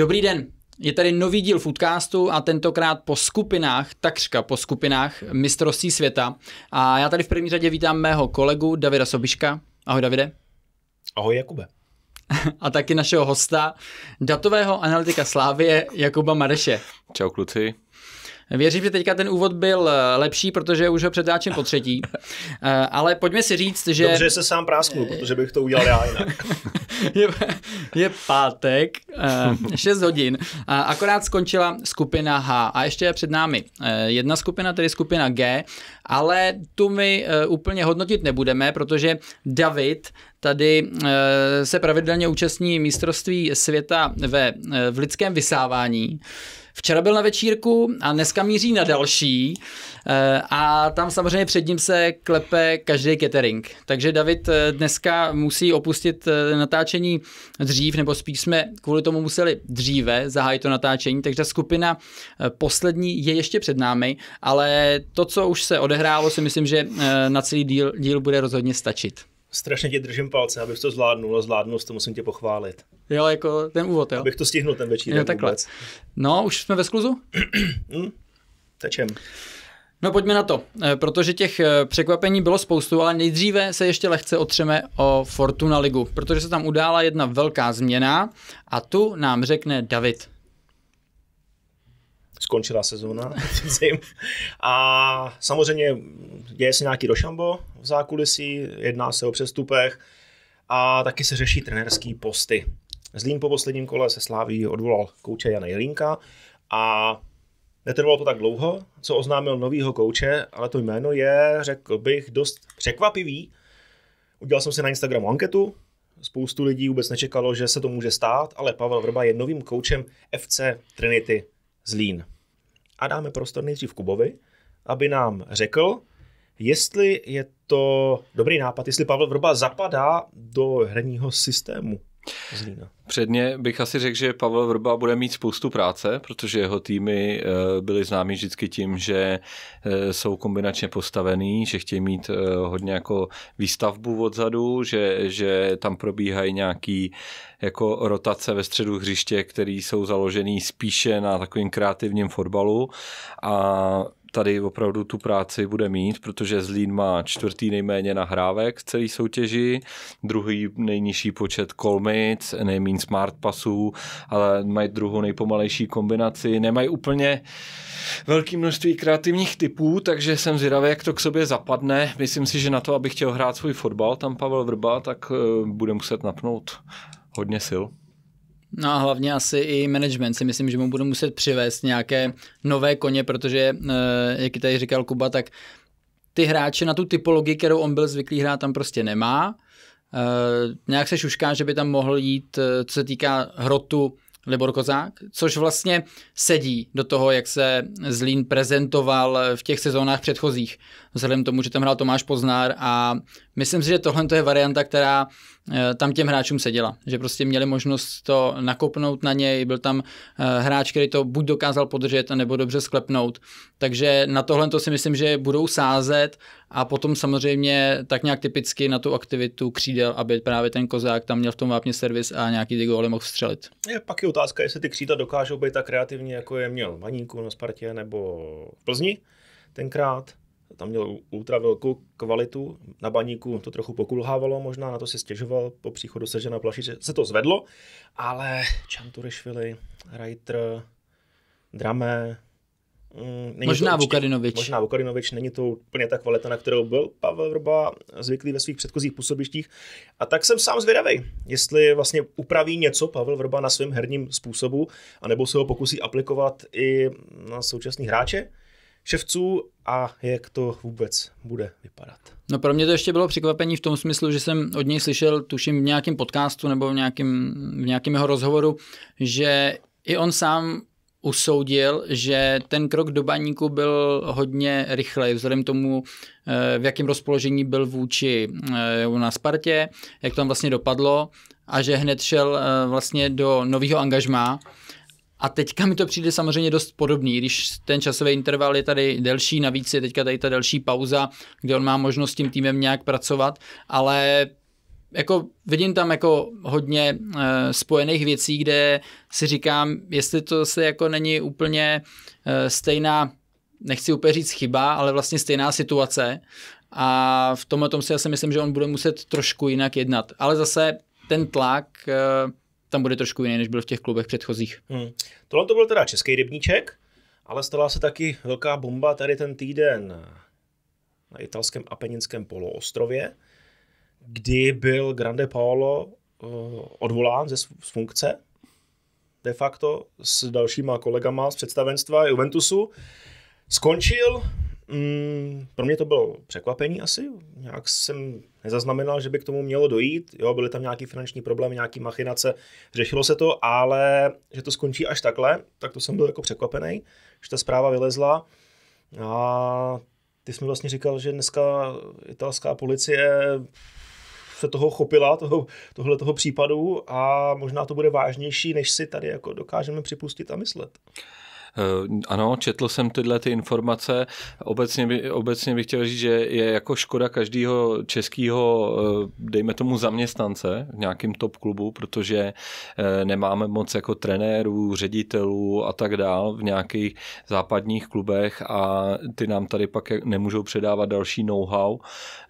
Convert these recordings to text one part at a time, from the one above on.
Dobrý den, je tady nový díl Foodcastu a tentokrát po skupinách, takřka po skupinách mistrovství světa. A já tady v první řadě vítám mého kolegu Davida Sobiška. Ahoj Davide. Ahoj Jakube. A taky našeho hosta, datového analytika Slávie Jakuba Mareše. Čau kluci. Věřím, že teďka ten úvod byl eh, lepší, protože už ho předáčím po třetí. Eh, ale pojďme si říct, že... Dobře, se sám prásknu, protože bych to udělal já jinak. je, je pátek, 6 eh, hodin a akorát skončila skupina H a ještě je před námi jedna skupina, tedy skupina G, ale tu my úplně hodnotit nebudeme, protože David tady se pravidelně účastní mistrovství světa ve, v lidském vysávání. Včera byl na večírku a dneska míří na další eh, a tam samozřejmě před ním se klepe každý catering. Takže David eh, dneska musí opustit eh, natáčení dřív, nebo spíš jsme kvůli tomu museli dříve zahájit to natáčení, takže skupina poslední je ještě před námi, ale to, co už se odehrálo, si myslím, že na celý díl, díl bude rozhodně stačit. Strašně ti držím palce, abych to zvládnul a zvládnu, to musím tě pochválit. Jo, jako ten úvod, jo? Abych to stihnul ten večer. Jo, takhle. Vůbec. No, už jsme ve skluzu? hmm, tečem. No pojďme na to, eh, protože těch eh, překvapení bylo spoustu, ale nejdříve se ještě lehce otřeme o Fortuna Ligu, protože se tam udála jedna velká změna a tu nám řekne David skončila sezóna. a samozřejmě děje se nějaký rošambo v zákulisí, jedná se o přestupech a taky se řeší trenerský posty. Zlín po posledním kole se sláví odvolal kouče Jana Jelínka a netrvalo to tak dlouho, co oznámil novýho kouče, ale to jméno je, řekl bych, dost překvapivý. Udělal jsem si na Instagramu anketu, spoustu lidí vůbec nečekalo, že se to může stát, ale Pavel Vrba je novým koučem FC Trinity Zlín. A dáme prostor nejdřív Kubovi, aby nám řekl, jestli je to dobrý nápad, jestli Pavel Vrba zapadá do herního systému Zlína. Předně bych asi řekl, že Pavel Vrba bude mít spoustu práce, protože jeho týmy eh, byly známy vždycky tím, že eh, jsou kombinačně postavený, že chtějí mít eh, hodně jako výstavbu odzadu, že, že tam probíhají nějaký jako rotace ve středu hřiště, které jsou založený spíše na takovým kreativním fotbalu a tady opravdu tu práci bude mít, protože Zlín má čtvrtý nejméně nahrávek v celé soutěži, druhý nejnižší počet kolmic, nejméně smart pasů, ale mají druhou nejpomalejší kombinaci, nemají úplně velké množství kreativních typů, takže jsem zvědavý, jak to k sobě zapadne. Myslím si, že na to, abych chtěl hrát svůj fotbal, tam Pavel Vrba, tak eh, bude muset napnout hodně sil. No a hlavně asi i management si myslím, že mu budou muset přivést nějaké nové koně, protože, eh, jak tady říkal Kuba, tak ty hráče na tu typologii, kterou on byl zvyklý hrát, tam prostě nemá. Uh, nějak se šušká, že by tam mohl jít, eh, co se týká hrotu, Libor Kozák, což vlastně sedí do toho, jak se Zlín prezentoval v těch sezónách předchozích. Vzhledem tomu, že tam hrál Tomáš Poznár a myslím si, že tohle je varianta, která eh, tam těm hráčům seděla. Že prostě měli možnost to nakopnout na něj, byl tam eh, hráč, který to buď dokázal podržet, nebo dobře sklepnout. Takže na tohle to si myslím, že budou sázet a potom samozřejmě tak nějak typicky na tu aktivitu křídel, aby právě ten kozák tam měl v tom vápně servis a nějaký ty góly mohl střelit. Je pak je otázka, jestli ty křídla dokážou být tak kreativní, jako je měl Vaníku na Spartě nebo v Plzni tenkrát tam měl ultra velkou kvalitu, na baníku to trochu pokulhávalo, možná na to si stěžoval po příchodu Sežena Plašiče, se to zvedlo, ale Čanturišvili, Reiter, Dramé, Mm, není možná Vukadinovič. Možná Vukadinovič, není to úplně ta kvalita, na kterou byl Pavel Vrba zvyklý ve svých předchozích působištích. A tak jsem sám zvědavý, jestli vlastně upraví něco Pavel Vrba na svém herním způsobu, anebo se ho pokusí aplikovat i na současný hráče ševců a jak to vůbec bude vypadat. No pro mě to ještě bylo překvapení v tom smyslu, že jsem od něj slyšel, tuším v nějakém podcastu nebo v nějakém, v nějakém jeho rozhovoru, že i on sám usoudil, že ten krok do baníku byl hodně rychlej, vzhledem tomu, eh, v jakém rozpoložení byl vůči eh, na Spartě, jak to tam vlastně dopadlo a že hned šel eh, vlastně do nového angažmá. A teďka mi to přijde samozřejmě dost podobný, když ten časový interval je tady delší, navíc je teďka tady ta delší pauza, kde on má možnost s tím týmem nějak pracovat, ale jako vidím tam jako hodně uh, spojených věcí, kde si říkám, jestli to se jako není úplně uh, stejná, nechci úplně říct chyba, ale vlastně stejná situace a v tomhle tom si já si myslím, že on bude muset trošku jinak jednat. Ale zase ten tlak uh, tam bude trošku jiný, než byl v těch klubech předchozích. Hmm. Tohle to byl teda český rybníček, ale stala se taky velká bomba tady ten týden na italském Apeninském poloostrově, kdy byl Grande Paolo uh, odvolán ze z funkce de facto s dalšíma kolegama z představenstva Juventusu. Skončil, mm, pro mě to bylo překvapení asi, nějak jsem nezaznamenal, že by k tomu mělo dojít, jo, byly tam nějaký finanční problémy, nějaký machinace, řešilo se to, ale že to skončí až takhle, tak to jsem byl jako překvapený, že ta zpráva vylezla a ty jsi mi vlastně říkal, že dneska italská policie se toho chopila, toho, tohle toho případu a možná to bude vážnější, než si tady jako dokážeme připustit a myslet. Eh, ano, četl jsem tyhle ty informace. Obecně, by, obecně bych chtěl říct, že je jako škoda každého českého, eh, dejme tomu zaměstnance v nějakém top klubu, protože eh, nemáme moc jako trenérů, ředitelů a tak dál v nějakých západních klubech a ty nám tady pak nemůžou předávat další know-how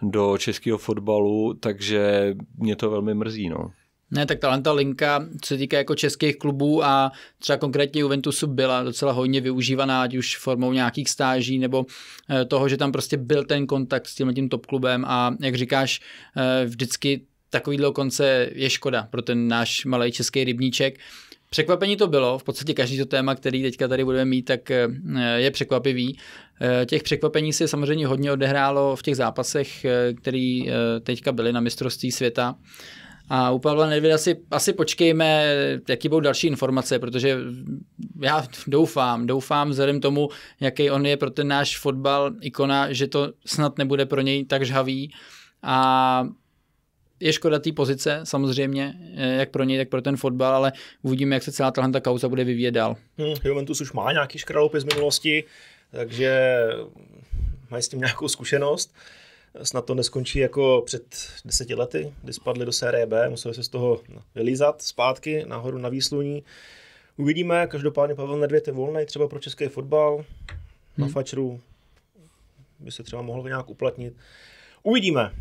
do českého fotbalu, takže mě to velmi mrzí. No. Ne, tak ta linka, co se týká jako českých klubů a třeba konkrétně Juventusu byla docela hodně využívaná, ať už formou nějakých stáží nebo eh, toho, že tam prostě byl ten kontakt s tím, tím top klubem a jak říkáš, eh, vždycky takovýhle konce je škoda pro ten náš malý český rybníček. Překvapení to bylo, v podstatě každý to téma, který teďka tady budeme mít, tak eh, je překvapivý. Těch překvapení se samozřejmě hodně odehrálo v těch zápasech, které teďka byly na mistrovství světa. A u Pavla Nedvěda si asi počkejme, jaký budou další informace, protože já doufám, doufám vzhledem tomu, jaký on je pro ten náš fotbal ikona, že to snad nebude pro něj tak žhavý. A je škoda té pozice samozřejmě, jak pro něj, tak pro ten fotbal, ale uvidíme, jak se celá tahle kauza bude vyvíjet dál. Hmm, Juventus už má nějaký škralopy z minulosti, takže mají s tím nějakou zkušenost snad to neskončí jako před deseti lety, kdy spadli do série B, museli se z toho vylízat zpátky nahoru na výsluní. Uvidíme, každopádně Pavel Nedvěd je volný třeba pro český fotbal, hmm. na fačru by se třeba mohl nějak uplatnit. Uvidíme.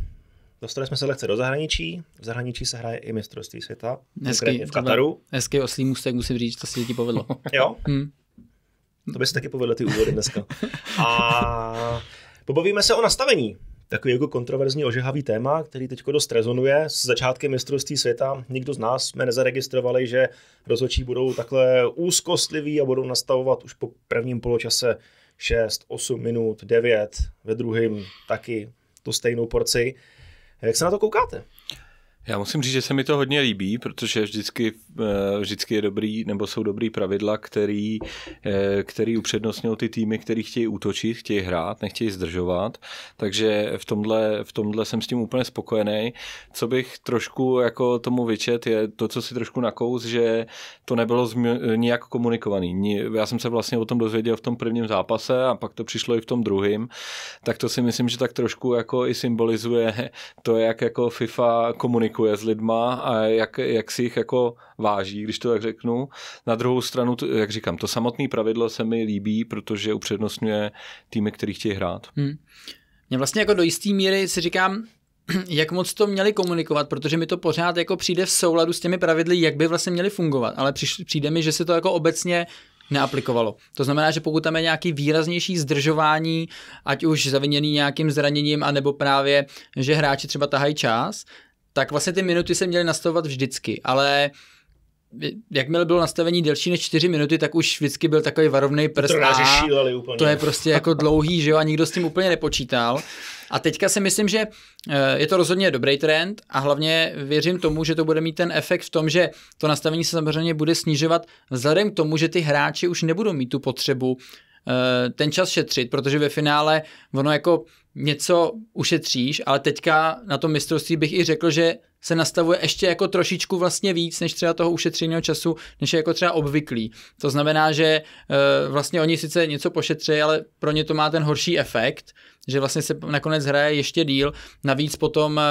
Dostali jsme se lehce do zahraničí. V zahraničí se hraje i mistrovství světa. Hezký, v Kataru. Hezký oslý můstek, musím říct, to si ti povedlo. jo? Hmm. To by se taky povedlo ty úvody dneska. A pobavíme se o nastavení takový jako kontroverzní ožehavý téma, který teď dost rezonuje s začátkem mistrovství světa. Nikdo z nás jsme nezaregistrovali, že rozhodčí budou takhle úzkostliví a budou nastavovat už po prvním poločase 6, 8 minut, 9, ve druhém taky tu stejnou porci. Jak se na to koukáte? Já musím říct, že se mi to hodně líbí, protože vždycky, eh, vždycky je dobrý, nebo jsou dobrý pravidla, který, eh, který upřednostňují ty týmy, který chtějí útočit, chtějí hrát, nechtějí zdržovat. Takže v tomhle, v tomhle jsem s tím úplně spokojený. Co bych trošku jako tomu vyčet, je to, co si trošku nakous, že to nebylo zmi- nijak komunikovaný. Já jsem se vlastně o tom dozvěděl v tom prvním zápase a pak to přišlo i v tom druhém. Tak to si myslím, že tak trošku jako i symbolizuje to, jak jako FIFA komunikuje komunikuje s lidma a jak, jak si jich jako váží, když to tak řeknu. Na druhou stranu, jak říkám, to samotné pravidlo se mi líbí, protože upřednostňuje týmy, který chtějí hrát. Hmm. Mně vlastně jako do jisté míry si říkám, jak moc to měli komunikovat, protože mi to pořád jako přijde v souladu s těmi pravidly, jak by vlastně měli fungovat, ale přijde mi, že se to jako obecně neaplikovalo. To znamená, že pokud tam je nějaký výraznější zdržování, ať už zaviněný nějakým zraněním, anebo právě, že hráči třeba tahají čas, tak vlastně ty minuty se měly nastavovat vždycky, ale jakmile bylo nastavení delší než 4 minuty, tak už vždycky byl takový varovný prst. To, úplně. to je prostě jako dlouhý, že jo, a nikdo s tím úplně nepočítal. A teďka si myslím, že eh, je to rozhodně dobrý trend a hlavně věřím tomu, že to bude mít ten efekt v tom, že to nastavení se samozřejmě bude snižovat vzhledem k tomu, že ty hráči už nebudou mít tu potřebu eh, ten čas šetřit, protože ve finále ono jako něco ušetříš, ale teďka na tom mistrovství bych i řekl, že se nastavuje ještě jako trošičku vlastně víc, než třeba toho ušetřeného času, než je jako třeba obvyklý. To znamená, že e, vlastně oni sice něco pošetří, ale pro ně to má ten horší efekt, že vlastně se nakonec hraje ještě díl, navíc potom e,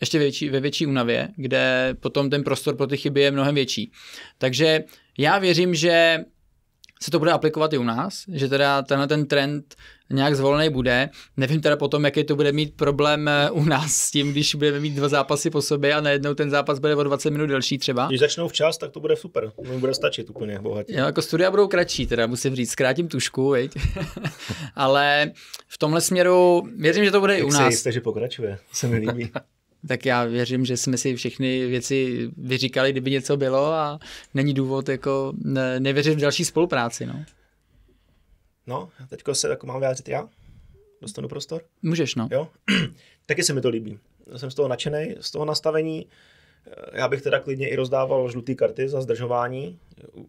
ještě větší, ve větší únavě, kde potom ten prostor pro ty chyby je mnohem větší. Takže já věřím, že se to bude aplikovat i u nás, že teda tenhle ten trend nějak zvolený bude. Nevím teda potom, jaký to bude mít problém eh, u nás s tím, když budeme mít dva zápasy po sobě a najednou ten zápas bude o 20 minut delší třeba. Když začnou včas, tak to bude super. To bude stačit úplně bohatě. Jo, jako studia budou kratší, teda musím říct, zkrátím tušku, veď? Ale v tomhle směru věřím, že to bude Jak i u nás. Jste, že pokračuje, se mi líbí. tak já věřím, že jsme si všechny věci vyříkali, kdyby něco bylo a není důvod jako ne, nevěřit v další spolupráci. No, no teďko se jako mám vyjádřit já? Dostanu prostor? Můžeš, no. Jo? Taky se mi to líbí. Jsem z toho nadšený, z toho nastavení. Já bych teda klidně i rozdával žluté karty za zdržování.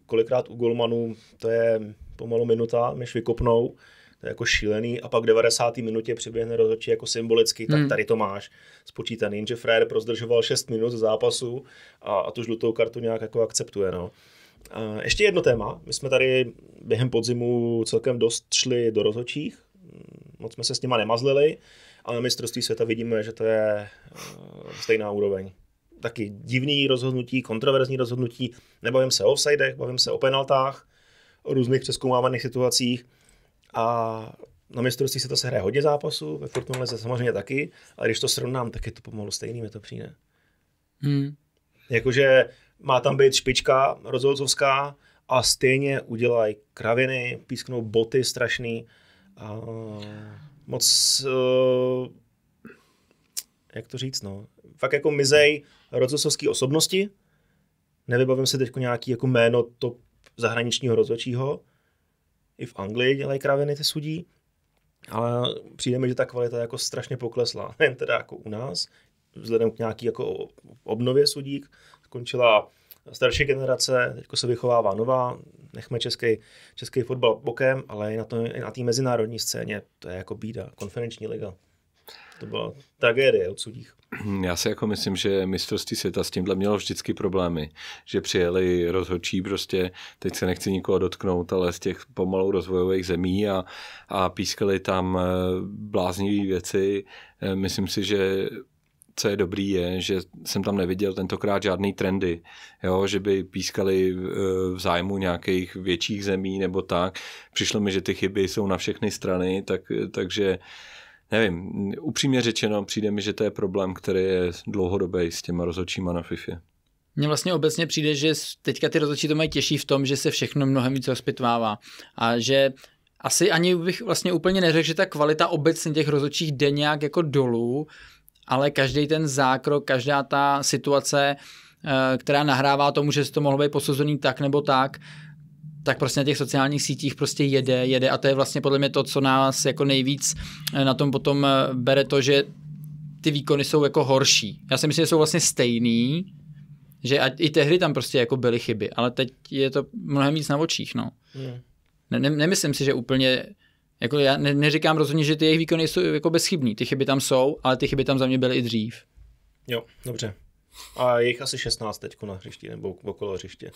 Kolikrát u golmanů to je pomalu minuta, než vykopnou to je jako šílený a pak v 90. minutě přiběhne rozhodčí jako symbolicky, tak hmm. tady to máš spočítaný, jenže Frér prozdržoval 6 minut zápasu a, a tu žlutou kartu nějak jako akceptuje. No. Ještě jedno téma, my jsme tady během podzimu celkem dost šli do rozhodčích, moc jsme se s nima nemazlili, ale na mistrovství světa vidíme, že to je uh, stejná úroveň taky divný rozhodnutí, kontroverzní rozhodnutí. Nebavím se o offsidech, bavím se o penaltách, o různých přeskoumávaných situacích. A na mistrovství se to se hraje hodně zápasů, ve Fortuna se samozřejmě taky, ale když to srovnám, tak je to pomalu stejný, mi to přijde. Hmm. Jakože má tam být špička rozhodcovská a stejně udělají kraviny, písknou boty strašný. A moc, uh, jak to říct, no, fakt jako mizej rozhodcovský osobnosti. Nevybavím se teď nějaký jako jméno top zahraničního rozhodčího, i v Anglii dělají kraviny ty sudí, ale přijde mi, že ta kvalita jako strašně poklesla, nejen teda jako u nás, vzhledem k nějaký jako obnově sudík, skončila starší generace, teď se vychovává nová, nechme český, český fotbal bokem, ale i na, to, i na té mezinárodní scéně to je jako bída, konferenční liga. To byla tragédie od sudích. Já si jako myslím, že mistrovství světa s tímhle mělo vždycky problémy, že přijeli rozhodčí prostě, teď se nechci nikoho dotknout, ale z těch pomalu rozvojových zemí a, a pískali tam eh, bláznivé věci. Eh, myslím si, že co je dobrý, je, že jsem tam neviděl tentokrát žádný trendy, jo, že by pískali eh, v zájmu nějakých větších zemí nebo tak. Přišlo mi, že ty chyby jsou na všechny strany, tak, takže nevím, upřímně řečeno, přijde mi, že to je problém, který je dlouhodobý s těma rozhodčíma na FIFA. Mně vlastně obecně přijde, že teďka ty rozhodčí to mají těžší v tom, že se všechno mnohem víc rozpitvává a že asi ani bych vlastně úplně neřekl, že ta kvalita obecně těch rozhodčích jde nějak jako dolů, ale každý ten zákrok, každá ta situace, eh, která nahrává tomu, že se to mohlo být posuzený tak nebo tak, tak prostě na těch sociálních sítích prostě jede, jede a to je vlastně podle mě to, co nás jako nejvíc eh, na tom potom eh, bere to, že ty výkony jsou jako horší. Já si myslím, že jsou vlastně stejný, že i tehdy tam prostě jako byly chyby, ale teď je to mnohem víc na očích, no. Hmm. Ne, ne, nemyslím si, že úplně, jako já ne, neříkám rozhodně, že ty jejich výkony jsou jako bezchybný, ty chyby tam jsou, ale ty chyby tam za mě byly i dřív. Jo, dobře. A je jich asi 16 teď na hřišti, nebo okolo hřiště.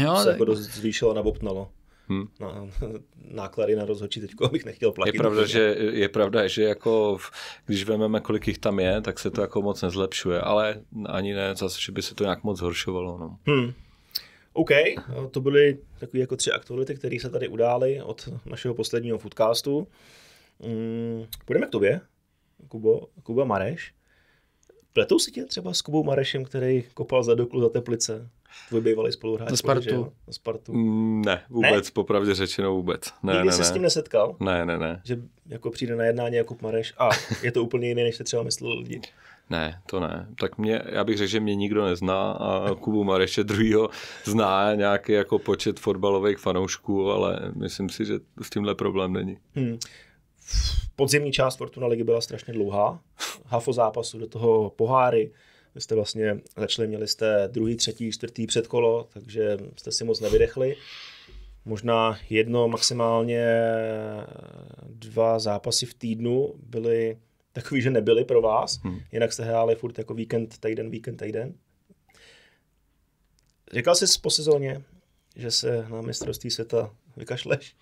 Jo, se tak... jako dost zvýšilo, nabopnalo. Hmm. Na, náklady na rozhodčí teď bych nechtěl platit. Je pravda, že, je pravda, že jako v, když vezmeme, kolik jich tam je, tak se to jako moc nezlepšuje, ale ani ne zase, že by se to nějak moc zhoršovalo. No. Hmm. OK, to byly takové jako tři aktuality, které se tady udály od našeho posledního foodcastu. Hmm, půjdeme k tobě, Kubo, Kuba Mareš. Pletou si tě třeba s Kubou Marešem, který kopal za doklu za Teplice? Tvůj bývalý spoluhráč. Za Spartu. Za Spartu. Mm, ne, vůbec, ne? popravdě řečeno vůbec. Ne, Nikdy ne, jsi ne. s tím nesetkal? Ne, ne, ne. Že jako přijde na jednání Jakub Mareš a je to úplně jiné, než se třeba myslel lidi. Ne, to ne. Tak mě, já bych řekl, že mě nikdo nezná a Kubu Mareše druhýho zná nějaký jako počet fotbalových fanoušků, ale myslím si, že s tímhle problém není. Hmm podzimní část Fortuna ligy byla strašně dlouhá. Hafo zápasu, do toho poháry. Vy jste vlastně začali, měli jste druhý, třetí, čtvrtý předkolo, takže jste si moc nevydechli. Možná jedno, maximálně dva zápasy v týdnu byly takový, že nebyly pro vás, hmm. jinak jste hráli furt jako víkend, týden, víkend, týden. Říkal jsi po sezóně, že se na mistrovství světa vykašleš?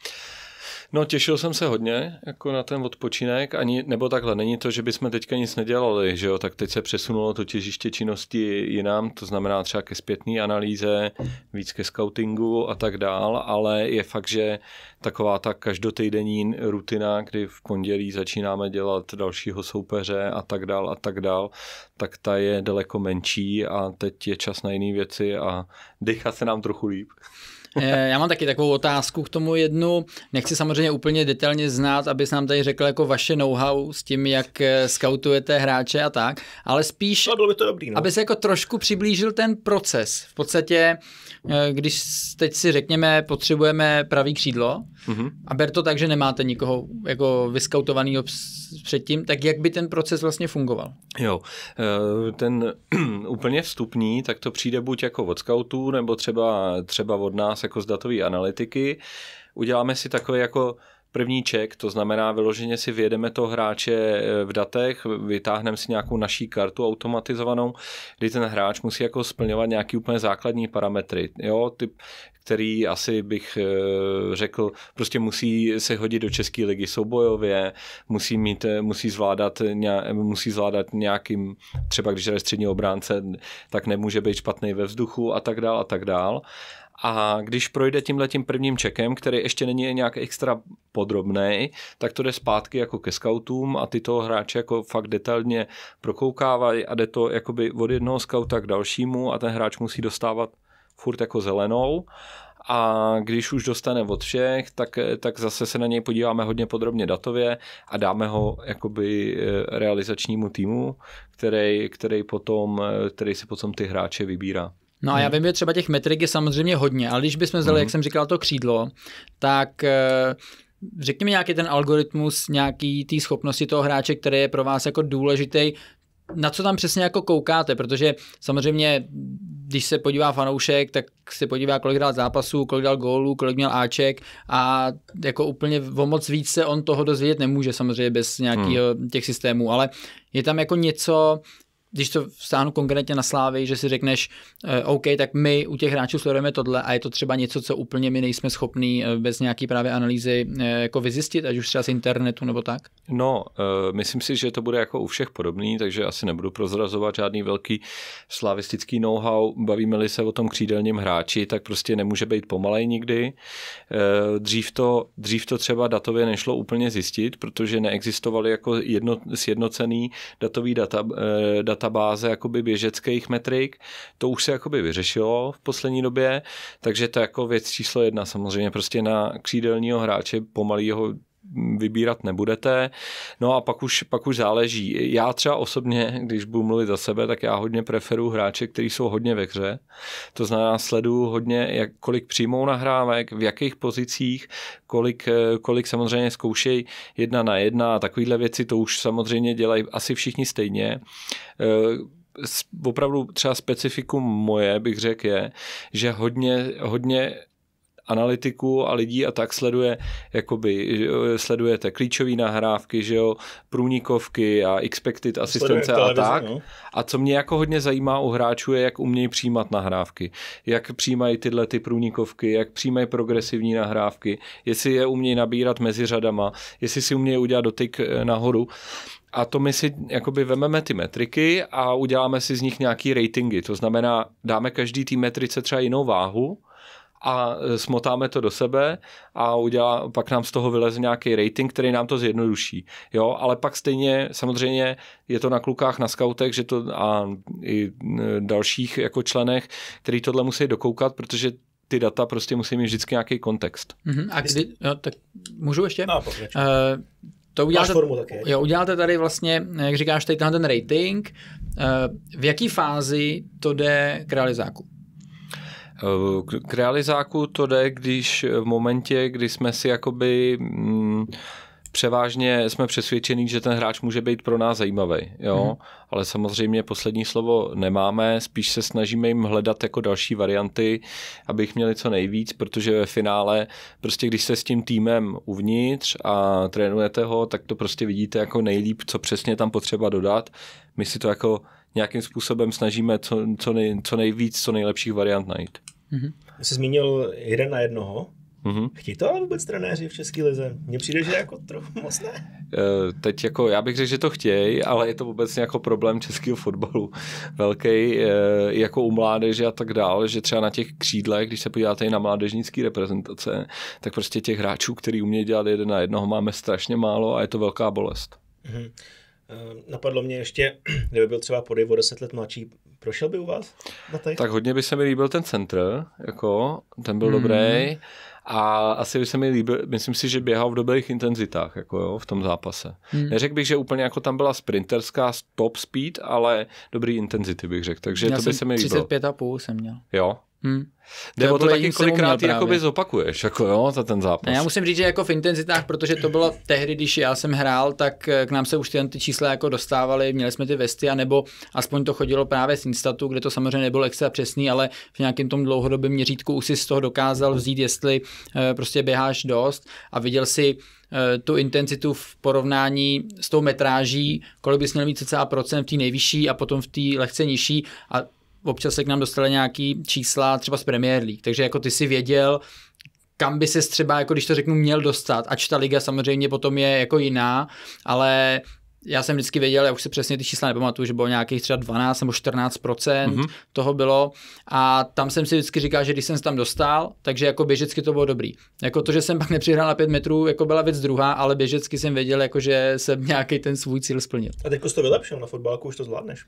No těšil jsem se hodně jako na ten odpočinek, ani, nebo takhle, není to, že bychom teďka nic nedělali, že jo, tak teď se přesunulo to těžiště činnosti jinam, to znamená třeba ke zpětné analýze, víc ke scoutingu a tak dál, ale je fakt, že taková ta každotýdenní rutina, kdy v pondělí začínáme dělat dalšího soupeře a tak dál a tak dál, tak ta je daleko menší a teď je čas na jiné věci a dýchá se nám trochu líp. Eh, já mám taky takovou otázku k tomu jednu. Nechci samozřejmě úplně detailně znát, abys nám tady řekl jako vaše know-how s tím, jak eh, scoutujete hráče a tak, ale spíš, no, bylo by to dobrý, no. aby se jako trošku přiblížil ten proces. V podstatě, eh, když teď si řekněme, potřebujeme pravý křídlo mm-hmm. a ber to tak, že nemáte nikoho jako vyskautovaného předtím, tak jak by ten proces vlastně fungoval? Jo, ten úplně vstupní, tak to přijde buď jako od scoutů, nebo třeba, třeba od nás jako z datové analytiky. Uděláme si takový jako první ček, to znamená vyloženě si vyjedeme toho hráče eh, v datech, vytáhneme si nějakou naší kartu automatizovanou, kdy ten hráč musí jako splňovat nějaký úplně základní parametry, jo, typ, který asi bych eh, řekl, prostě musí se hodit do České ligy soubojově, musí, mít, eh, musí, zvládat, musí zvládat nějakým, třeba když je střední obránce, tak nemůže být špatný ve vzduchu a tak dál a tak dál. A když projde tímhle tím prvním čekem, který ještě není nějak extra podrobný, tak to jde zpátky jako ke scoutům a ty toho hráče jako fakt detailně prokoukávají a jde to jakoby od jednoho scouta k dalšímu a ten hráč musí dostávat furt jako zelenou a když už dostane od všech, tak, tak zase se na něj podíváme hodně podrobně datově a dáme ho jakoby eh, realizačnímu týmu, který, který, potom, eh, který si potom ty hráče vybírá. No a já hmm. vím, že třeba těch metrik je samozřejmě hodně, ale když bychom vzali, mm. jak jsem říkal, to křídlo, tak eh, řekněme nějaký ten algoritmus, nějaký té schopnosti toho hráče, který je pro vás jako důležitý, na co tam přesně jako koukáte, protože samozřejmě, když se podívá fanoušek, tak se podívá, kolik dal zápasů, kolik dal gólů, kolik měl Aček a jako úplně o moc víc se on toho dozvědět nemůže samozřejmě bez nějakých hmm. těch systémů, ale je tam jako něco, když to vstáhnu konkrétně na Slávy, že si řekneš, uh, OK, tak my u těch hráčů sledujeme tohle a je to třeba něco, co úplně my nejsme schopní uh, bez nějaký právě analýzy uh, jako vyzjistit, ať už třeba z internetu nebo tak? No, myslím si, že to bude jako u všech podobný, takže asi nebudu prozrazovat žádný velký slavistický know-how. Bavíme-li se o tom křídelním hráči, tak prostě nemůže být pomalej nikdy. Dřív, to, dřív to třeba datově nešlo úplně zjistit, protože neexistovaly jako jedno, sjednocený datový data, data databáze jakoby běžeckých metrik, to už se jakoby vyřešilo v poslední době, takže to jako věc číslo jedna. Samozřejmě prostě na křídelního hráče pomalýho vybírat nebudete. No a pak už, pak už záleží. Já třeba osobně, když budu mluvit za sebe, tak já hodně preferuji hráče, kteří jsou hodně ve hře. To znamená, sleduju hodně, jak, kolik přijmou nahrávek, v jakých pozicích, kolik, kolik samozřejmě zkoušejí jedna na jedna a takovéhle věci, to už samozřejmě dělají asi všichni stejně eh, opravdu třeba specifikum moje, bych řekl, je, že hodně, hodně analytiků a lidí a tak sleduje, jakoby, sledujete klíčové nahrávky, že jo, průnikovky a expected asistence a tak. No. A co mě jako hodně zajímá u hráčů je, jak umějí přijímat nahrávky, jak přijímají tyhle ty průnikovky, jak přijímají progresivní nahrávky, jestli je umějí nabírat mezi řadama, jestli si umějí udělat dotyk eh, nahoru. A to my si jakoby vememe ty metriky a uděláme si z nich nějaký ratingy. To znamená, dáme každý té metrice třeba jinou váhu a e, smotáme to do sebe a udělá, pak nám z toho vyleze nějaký rating, který nám to zjednoduší. Jo, ale pak stejně samozřejmě je to na klukách, na skautech, že to a i e, dalších jako členech, který tohle musí dokoukat, protože ty data prostě musí mít vždycky nějaký kontext. Mm-hmm. A kdy, jo, tak můžu ještě? No, uh, to uděláte, jo, uděláte tady vlastně, jak říkáš, tady ten rating. Uh, v jaký fázi to jde k realizáku? K realizáku to jde, když v momentě, kdy jsme si jakoby mm, převážně jsme přesvědčení, že ten hráč může být pro nás zajímavý, jo, mm. ale samozřejmě poslední slovo nemáme, spíš se snažíme jim hledat jako další varianty, aby jich měli co nejvíc, protože ve finále prostě když se s tím týmem uvnitř a trénujete ho, tak to prostě vidíte jako nejlíp, co přesně tam potřeba dodat. My si to jako nějakým způsobem snažíme co, co, nej, co nejvíc, co nejlepších variant najít. Mm-hmm. Jsi zmínil jeden na jednoho. Mm-hmm. Chtějí to ale vůbec trenéři v České lize? Mně přijde, že jako trochu moc ne. Eh, teď jako, já bych řekl, že to chtějí, ale je to vůbec jako problém českého fotbalu velký, eh, jako u mládeže a tak dále, že třeba na těch křídlech, když se podíváte i na mládežnické reprezentace, tak prostě těch hráčů, který umějí dělat jeden na jednoho, máme strašně málo a je to velká bolest. Mm-hmm. Napadlo mě ještě, kdyby byl třeba podej o 10 let mladší, prošel by u vás? Tak hodně by se mi líbil ten centr, jako, ten byl mm. dobrý. A asi by se mi líbil, myslím si, že běhal v dobrých intenzitách jako jo, v tom zápase. Hmm. Neřekl bych, že úplně jako tam byla sprinterská top speed, ale dobrý intenzity bych řekl, takže Já to by se mi líbilo. 35,5 jsem měl. Jo, Hmm. Jde o to taky, kolikrát jakoby zopakuješ, jako jo, za ten zápas. Já musím říct, že jako v intenzitách, protože to bylo tehdy, když já jsem hrál, tak eh, k nám se už ty, ty čísla jako dostávaly, měli jsme ty vesty, a nebo aspoň to chodilo právě z Instatu, kde to samozřejmě nebylo extra přesný, ale v nějakém tom dlouhodobém měřítku už si z toho dokázal vzít, jestli uh, prostě běháš dost a viděl si uh, tu intenzitu v porovnání s tou metráží, kolik bys měl mít cca procent v té nejvyšší a potom v té lehce nižší a občas se k nám dostaly nějaký čísla třeba z Premier League, takže jako ty si věděl, kam by se třeba, jako když to řeknu, měl dostat, ač ta liga samozřejmě potom je jako jiná, ale já jsem vždycky věděl, já už si přesně ty čísla nepamatuju, že bylo nějakých třeba 12 nebo 14 mm-hmm. toho bylo a tam jsem si vždycky říkal, že když jsem se tam dostal, takže jako běžecky to bylo dobrý. Jako to, že jsem pak nepřihrál na 5 metrů, jako byla věc druhá, ale běžecky jsem věděl, jako že jsem nějaký ten svůj cíl splnil. A teď to vylepšil na fotbalku, už to zvládneš.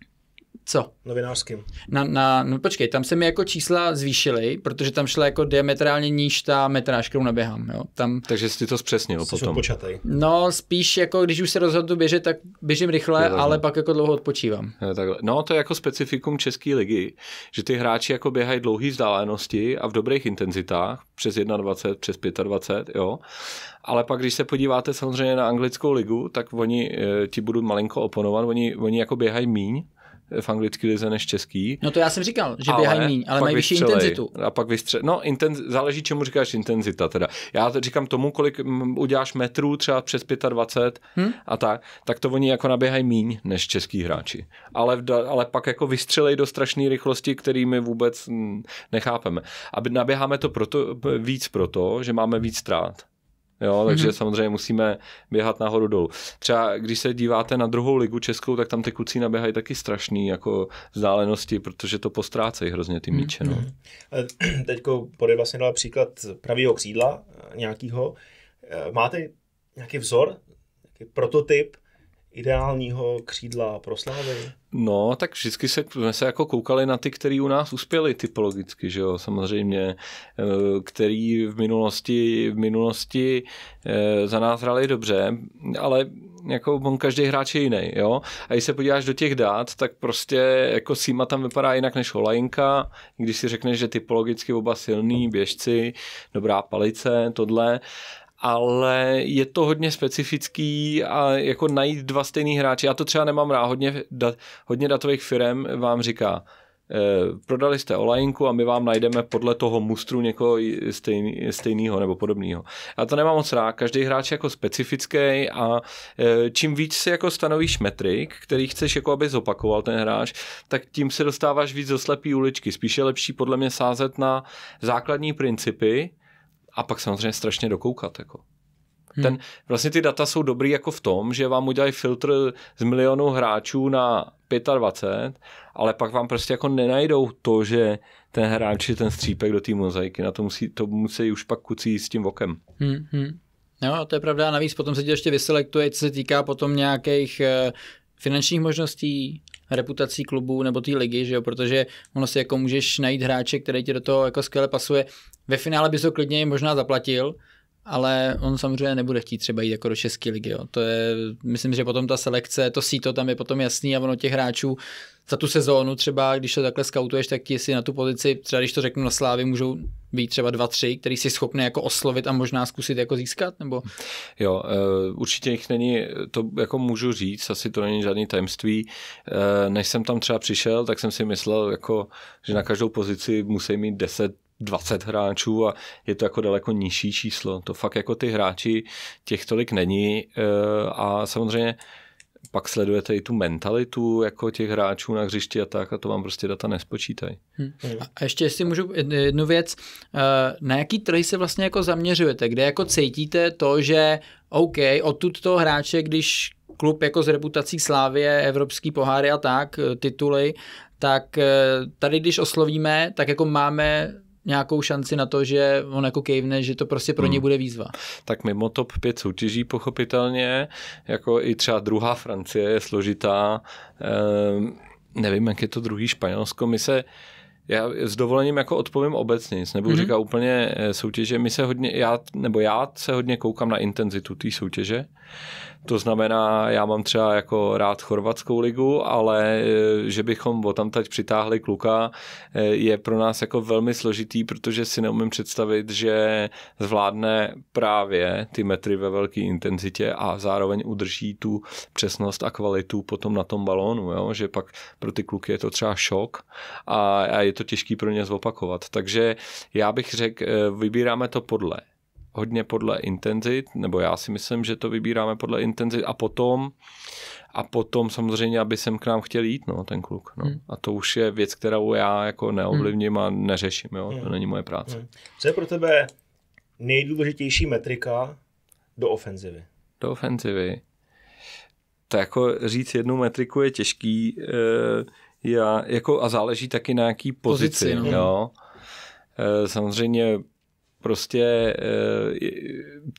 Co? Novinářským. Na, na, no počkej, tam se mi jako čísla zvýšily, protože tam šla jako diametrálně níž ta metráž, kterou naběhám. Jo. Tam... Takže jsi to zpřesnil Jsi potom. Odpočatej. No spíš jako když už se rozhodnu běžet, tak běžím rychle, jo, ale pak jako dlouho odpočívám. Jo, takhle. No to je jako specifikum České ligy, že ty hráči jako běhají dlouhé vzdálenosti a v dobrých intenzitách, přes 21, přes 25, jo. Ale pak, když se podíváte samozřejmě na anglickou ligu, tak oni eh, ti budou malinko oponovat, oni, oni jako běhají míň, v anglické lize než český. No to já jsem říkal, že běhají míň, ale mají vyšší intenzitu. A pak vystře... No, intenz... záleží, čemu říkáš intenzita teda. Já to říkám tomu, kolik uděláš metrů třeba přes 25 hmm? a tak, tak to oni jako naběhají míň než český hráči. Ale, v... ale pak jako vystřelej do strašné rychlosti, který my vůbec nechápeme. A naběháme to proto, víc proto, že máme víc ztrát. Jo, takže mm-hmm. samozřejmě musíme běhat nahoru dolů. Třeba když se díváte na druhou ligu českou, tak tam ty kucí naběhají taky strašný jako vzdálenosti, protože to postrácejí hrozně ty míče. No. Mm-hmm. Teďko podej vlastně dal příklad pravého křídla eh, nějakého. Eh, máte nějaký vzor, nějaký prototyp ideálního křídla pro Slávy? No, tak vždycky se, jsme se jako koukali na ty, který u nás uspěli typologicky, že jo, samozřejmě, eh, který v minulosti, v minulosti eh, za nás hráli dobře, ale jako on každý hráč je jiný, jo. A když se podíváš do těch dát, tak prostě jako Sima tam vypadá jinak než Olajinka, když si řekneš, že typologicky oba silný běžci, dobrá palice, tohle, ale je to hodně specifický a jako najít dva stejný hráče, já to třeba nemám rád, hodně, dat, hodně datových firm vám říká, eh, prodali jste olajinku a my vám najdeme podle toho mustru někoho stejný, stejného nebo podobného. Já to nemám moc rád, každý hráč je jako specifický a eh, čím víc si jako stanovíš metrik, který chceš jako aby zopakoval ten hráč, tak tím se dostáváš víc do slepý uličky. Spíše lepší podle mě sázet na základní principy, a pak samozřejmě strašně dokoukat. Jako. Hmm. Ten, vlastně ty data jsou dobrý jako v tom, že vám udělají filtr z milionu hráčů na 25, ale pak vám prostě jako nenajdou to, že ten hráč je ten střípek do té mozaiky. Na to musí, to musí už pak kucí s tím okem. Hmm, hmm. No, to je pravda. Navíc potom se ti ještě vyselektuje, co se týká potom nějakých eh, finančních možností, reputací klubů nebo té ligy, že jo? protože ono si jako můžeš najít hráče, který ti do toho jako skvěle pasuje. Ve finále bys to klidně možná zaplatil, ale on samozřejmě nebude chtít třeba jít jako do České ligy. Jo. To je, myslím, že potom ta selekce, to síto tam je potom jasný a ono těch hráčů za tu sezónu třeba, když to takhle skautuješ, tak ti si na tu pozici, třeba když to řeknu na Slávy, můžou být třeba dva, tři, který si schopný jako oslovit a možná zkusit jako získat, nebo? Jo, eh, určitě jich není, to jako můžu říct, asi to není žádný tajemství. Eh, než jsem tam třeba přišel, tak jsem si myslel, jako, že na každou pozici musí mít 10 20 hráčů a je to jako daleko nižší číslo. To fakt jako ty hráči těch tolik není eh, a samozřejmě pak sledujete i tu mentalitu jako těch hráčů na hřišti a tak a to vám prostě data nespočítají. Hmm. A ještě jestli můžu jednu věc, eh, na jaký trhy se vlastně jako zaměřujete, kde jako cítíte to, že OK, odtud toho hráče, když klub jako z reputací Slávie, evropský poháry a tak, eh, tituly, tak tady když oslovíme, tak jako máme nějakou šanci na to, že on jako kejvne, že to prostě pro hmm. ně bude výzva. Tak mimo top 5 soutěží pochopitelně, jako i třeba druhá Francie je složitá, ehm, nevím, jak je to druhý Španělsko, my se já s dovolením jako odpovím obecně, nic nebudu mm-hmm. říkat úplně eh, soutěže. My se hodně, já, nebo já se hodně koukám na intenzitu té soutěže. To znamená, já mám třeba jako rád chorvatskou ligu, ale e, že bychom o tam teď přitáhli kluka, e, je pro nás jako velmi složitý, protože si neumím představit, že zvládne právě ty metry ve velké intenzitě a zároveň udrží tu přesnost a kvalitu potom na tom balónu, jo? že pak pro ty kluky je to třeba šok a, a je to těžký pro ně zopakovat. Takže já bych řekl, e, vybíráme to podle hodně podle intenzit, nebo já si myslím, že to vybíráme podle intenzit a potom a potom samozřejmě, aby jsem k nám chtěl jít, no, ten kluk. No. Hmm. A to už je věc, kterou já jako neovlivním hmm. a neřeším, jo. Hmm. To není moje práce. Hmm. Co je pro tebe nejdůležitější metrika do ofenzivy? Do ofenzivy? To jako říct jednu metriku je těžký, e, já, jako a záleží taky na jaký pozici, pozici no. jo. E, samozřejmě prostě eh,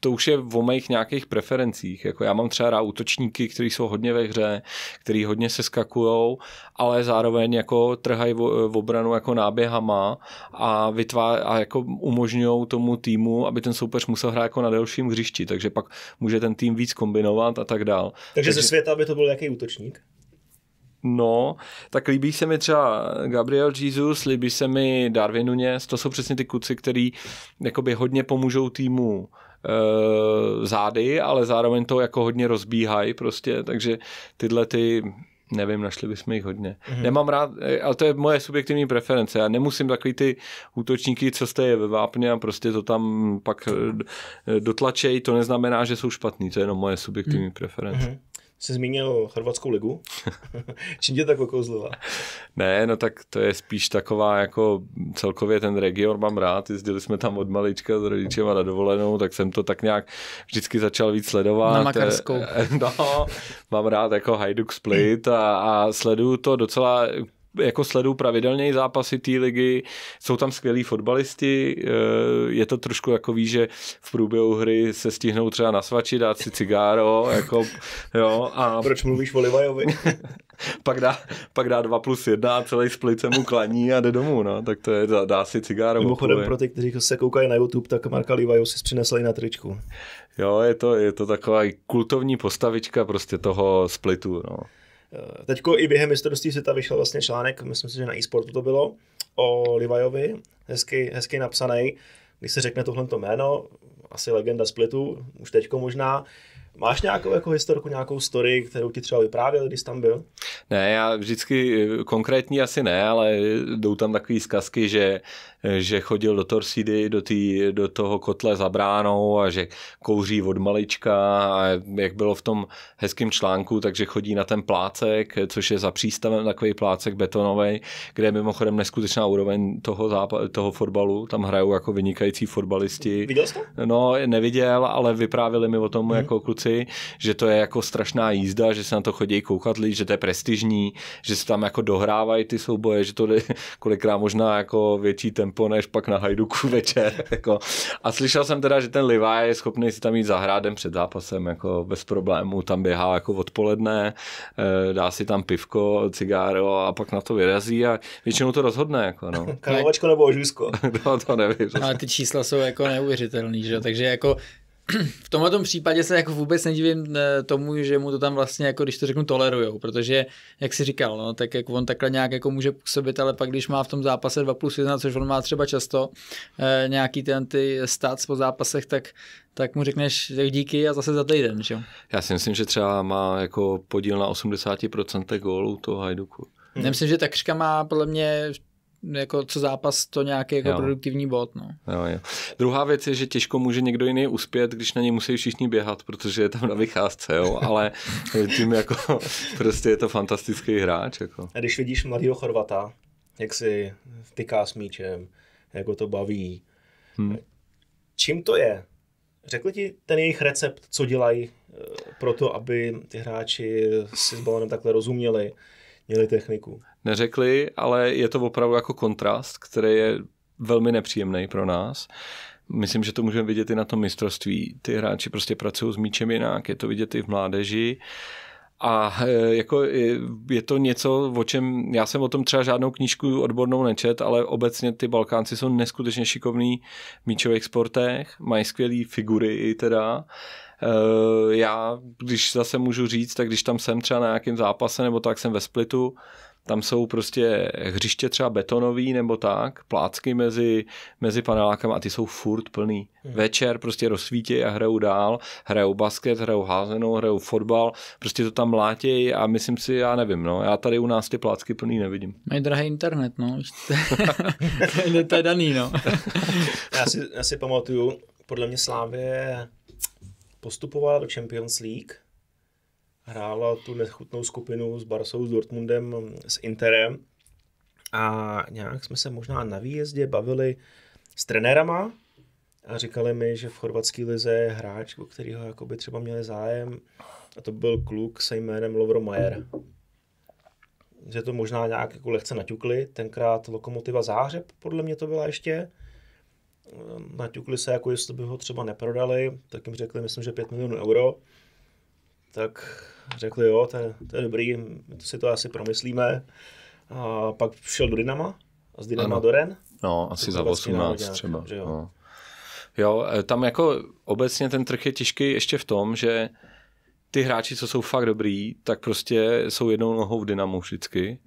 to už je o mých nějakých preferencích. Jako já mám třeba rád útočníky, kteří jsou hodně ve hře, kteří hodně se skakujou, ale zároveň jako trhají v obranu jako náběhama a, vytvá, a jako umožňují tomu týmu, aby ten soupeř musel hrát jako na delším hřišti, takže pak může ten tým víc kombinovat a tak dál. Takže, takže ze světa by to byl jaký útočník? No, tak líbí se mi třeba Gabriel Jesus, líbí se mi Darwin Nunes, to jsou přesně ty kuci, který jakoby hodně pomůžou týmu e, zády, ale zároveň to jako hodně rozbíhají prostě, takže tyhle ty nevím, našli bychom jich hodně. Mm-hmm. Nemám rád, eh, ale to je moje subjektivní preference. Já nemusím takový ty útočníky, co jste je ve vápně a prostě to tam pak eh, dotlačej, to neznamená, že jsou špatný, to je jenom moje subjektivní mm-hmm. preference. Mm-hmm jsi zmínil Chorvatskou ligu. Čím tě tak okouzlila? Ne, no tak to je spíš taková jako celkově ten region mám rád. Jezdili jsme tam od malička s rodičema na dovolenou, tak jsem to tak nějak vždycky začal víc sledovat. Na Makarskou. No, mám rád jako Hajduk Split a, a sleduju to docela jako sleduju pravidelně zápasy té ligy, jsou tam skvělí fotbalisti, eh, je to trošku jako ví, že v průběhu hry se stihnou třeba na svači, dát si cigáro, jako, jo. A... Proč mluvíš o Livajovi? pak, dá, pak dá dva plus jedna a celý split se mu klaní a jde domů, no. Tak to je, dá, dá si cigáro. Mimochodem pro ty, kteří se koukají na YouTube, tak Marka Livaju si přinesli na tričku. Jo, je to, je to taková kultovní postavička prostě toho splitu, no. Eh, teďko i během mistrovství světa vyšel vlastně článek, myslím si, že na e-sportu to bylo, o Livajovi, hezky, hezky napsaný. Když se řekne tohle jméno, asi legenda Splitu, už teďko možná, Máš nějakou jako historku, nějakou story, kterou ti třeba vyprávěl, když tam byl? Ne, já vždycky konkrétní asi ne, ale jdou tam takové zkazky, že že chodil do Torsidy, do, tý, do toho kotle za bránou a že kouří od malička a jak bylo v tom hezkém článku, takže chodí na ten plácek, což je za přístavem takový plácek betonový, kde je mimochodem neskutečná úroveň toho, zápa- toho fotbalu, tam hrajou jako vynikající fotbalisti. Viděl jsi to? No, neviděl, ale vyprávěli mi o tom hmm. jako kluci že to je jako strašná jízda, že se na to chodí koukat lidi, že to je prestižní, že se tam jako dohrávají ty souboje, že to jde kolikrát možná jako větší tempo než pak na Hajduku večer. Jako. A slyšel jsem teda, že ten Livá je schopný si tam jít zahrádem před zápasem jako bez problémů, tam běhá jako odpoledne, eh, dá si tam pivko, cigáro a pak na to vyrazí a většinou to rozhodne. Jako, no. Karlovačko nebo ožusko? no, to nevím. Ale ty čísla jsou jako neuvěřitelný, že? takže jako v tomhle případě se jako vůbec nedivím eh, tomu, že mu to tam vlastně, jako když to řeknu, tolerujou, protože, jak si říkal, no, tak jak on takhle nějak jako může působit, ale pak když má v tom zápase 2 plus 1, což on má třeba často, eh, nějaký ten ty stats po zápasech, tak tak mu řekneš tak díky a zase za týden, že? Já si myslím, že třeba má jako podíl na 80% gólů toho Hajduku. Hmm. Myslím, že takřka má podle mě jako co zápas to nějaký jako jo. produktivní bod. No. Jo, jo. Druhá věc je, že těžko může někdo jiný uspět, když na něj musí všichni běhat, protože je tam na vycházce, jo, ale tím jako prostě je to fantastický hráč. Jako. A když vidíš mladého Chorvata, jak si tyká s míčem, jak ho to baví, hmm. čím to je? Řekli ti ten jejich recept, co dělají eh, pro to, aby ty hráči si s balonem takhle rozuměli, měli techniku? Neřekli, ale je to opravdu jako kontrast, který je velmi nepříjemný pro nás. Myslím, že to můžeme vidět i na tom mistrovství. Ty hráči prostě pracují s míčem jinak, je to vidět i v mládeži. A e, jako je to něco, o čem já jsem o tom třeba žádnou knížku odbornou nečet, ale obecně ty Balkánci jsou neskutečně šikovní v míčových sportech, mají skvělé figury i teda. E, já, když zase můžu říct, tak když tam jsem třeba na nějakém zápase nebo tak jsem ve Splitu, tam jsou prostě hřiště třeba betonový nebo tak, plácky mezi, mezi panelákem a ty jsou furt plný. Hmm. Večer prostě rozsvítí a hrajou dál, hrajou basket, hrajou házenou, hrajou fotbal, prostě to tam látějí a myslím si, já nevím, no, já tady u nás ty plácky plný nevidím. Mají drahý internet, no, to je daný, no. já, si, já si pamatuju, podle mě Slávě postupovala do Champions League hrála tu nechutnou skupinu s Barsou, s Dortmundem, s Interem a nějak jsme se možná na výjezdě bavili s trenérama a říkali mi, že v chorvatské lize je hráč, o kterého jakoby třeba měli zájem a to byl kluk se jménem Lovro Majer. Že to možná nějak jako lehce naťukli, tenkrát Lokomotiva Záhřeb podle mě to byla ještě. Naťukli se, jako jestli by ho třeba neprodali, tak jim řekli, myslím, že 5 milionů euro. Tak řekli, jo, to je, to je dobrý, my si to asi promyslíme. A pak šel do Dynama, a z Dynama ano. do Ren. No, asi za 18 nějak, třeba. Že jo. No. jo, e, tam jako obecně ten trh je těžký ještě v tom, že ty hráči, co jsou fakt dobrý, tak prostě jsou jednou nohou v Dynamu vždycky.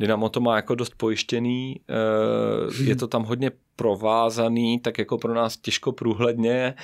Dynamo to má jako dost pojištěný, e, je to tam hodně provázaný, tak jako pro nás těžko průhledně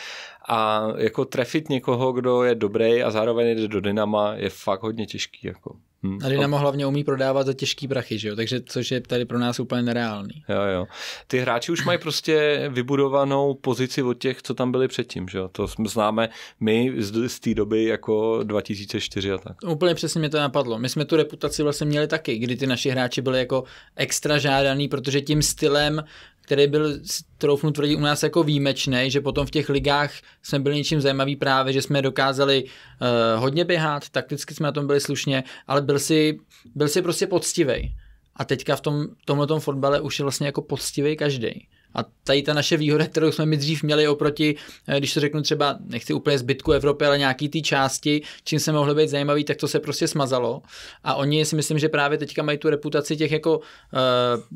a jako trefit někoho, kdo je dobrý a zároveň jde do Dynama je fakt hodně těžký. Jako. Hmm. A Dynamo hlavně umí prodávat za těžký prachy, že jo? Takže což je tady pro nás úplně nereálný. Jo, jo. Ty hráči už mají prostě vybudovanou pozici od těch, co tam byli předtím, že jo? To známe my z, z té doby jako 2004 a tak. Úplně přesně mě to napadlo. My jsme tu reputaci vlastně měli taky, kdy ty naši hráči byli jako extra žádaný, protože tím stylem který byl, troufnu tvrdit, u nás jako výjimečný, že potom v těch ligách jsme byli něčím zajímavý právě, že jsme dokázali uh, hodně běhat, takticky jsme na tom byli slušně, ale byl si, byl si prostě poctivý. A teďka v tom, tomhle fotbale už je vlastně jako poctivý každý. A tady ta naše výhoda, kterou jsme my dřív měli oproti, eh, když to řeknu třeba, nechci úplně zbytku Evropy, ale nějaký té části, čím se mohlo být zajímavý, tak to se prostě smazalo. A oni si myslím, že právě teďka mají tu reputaci těch jako uh,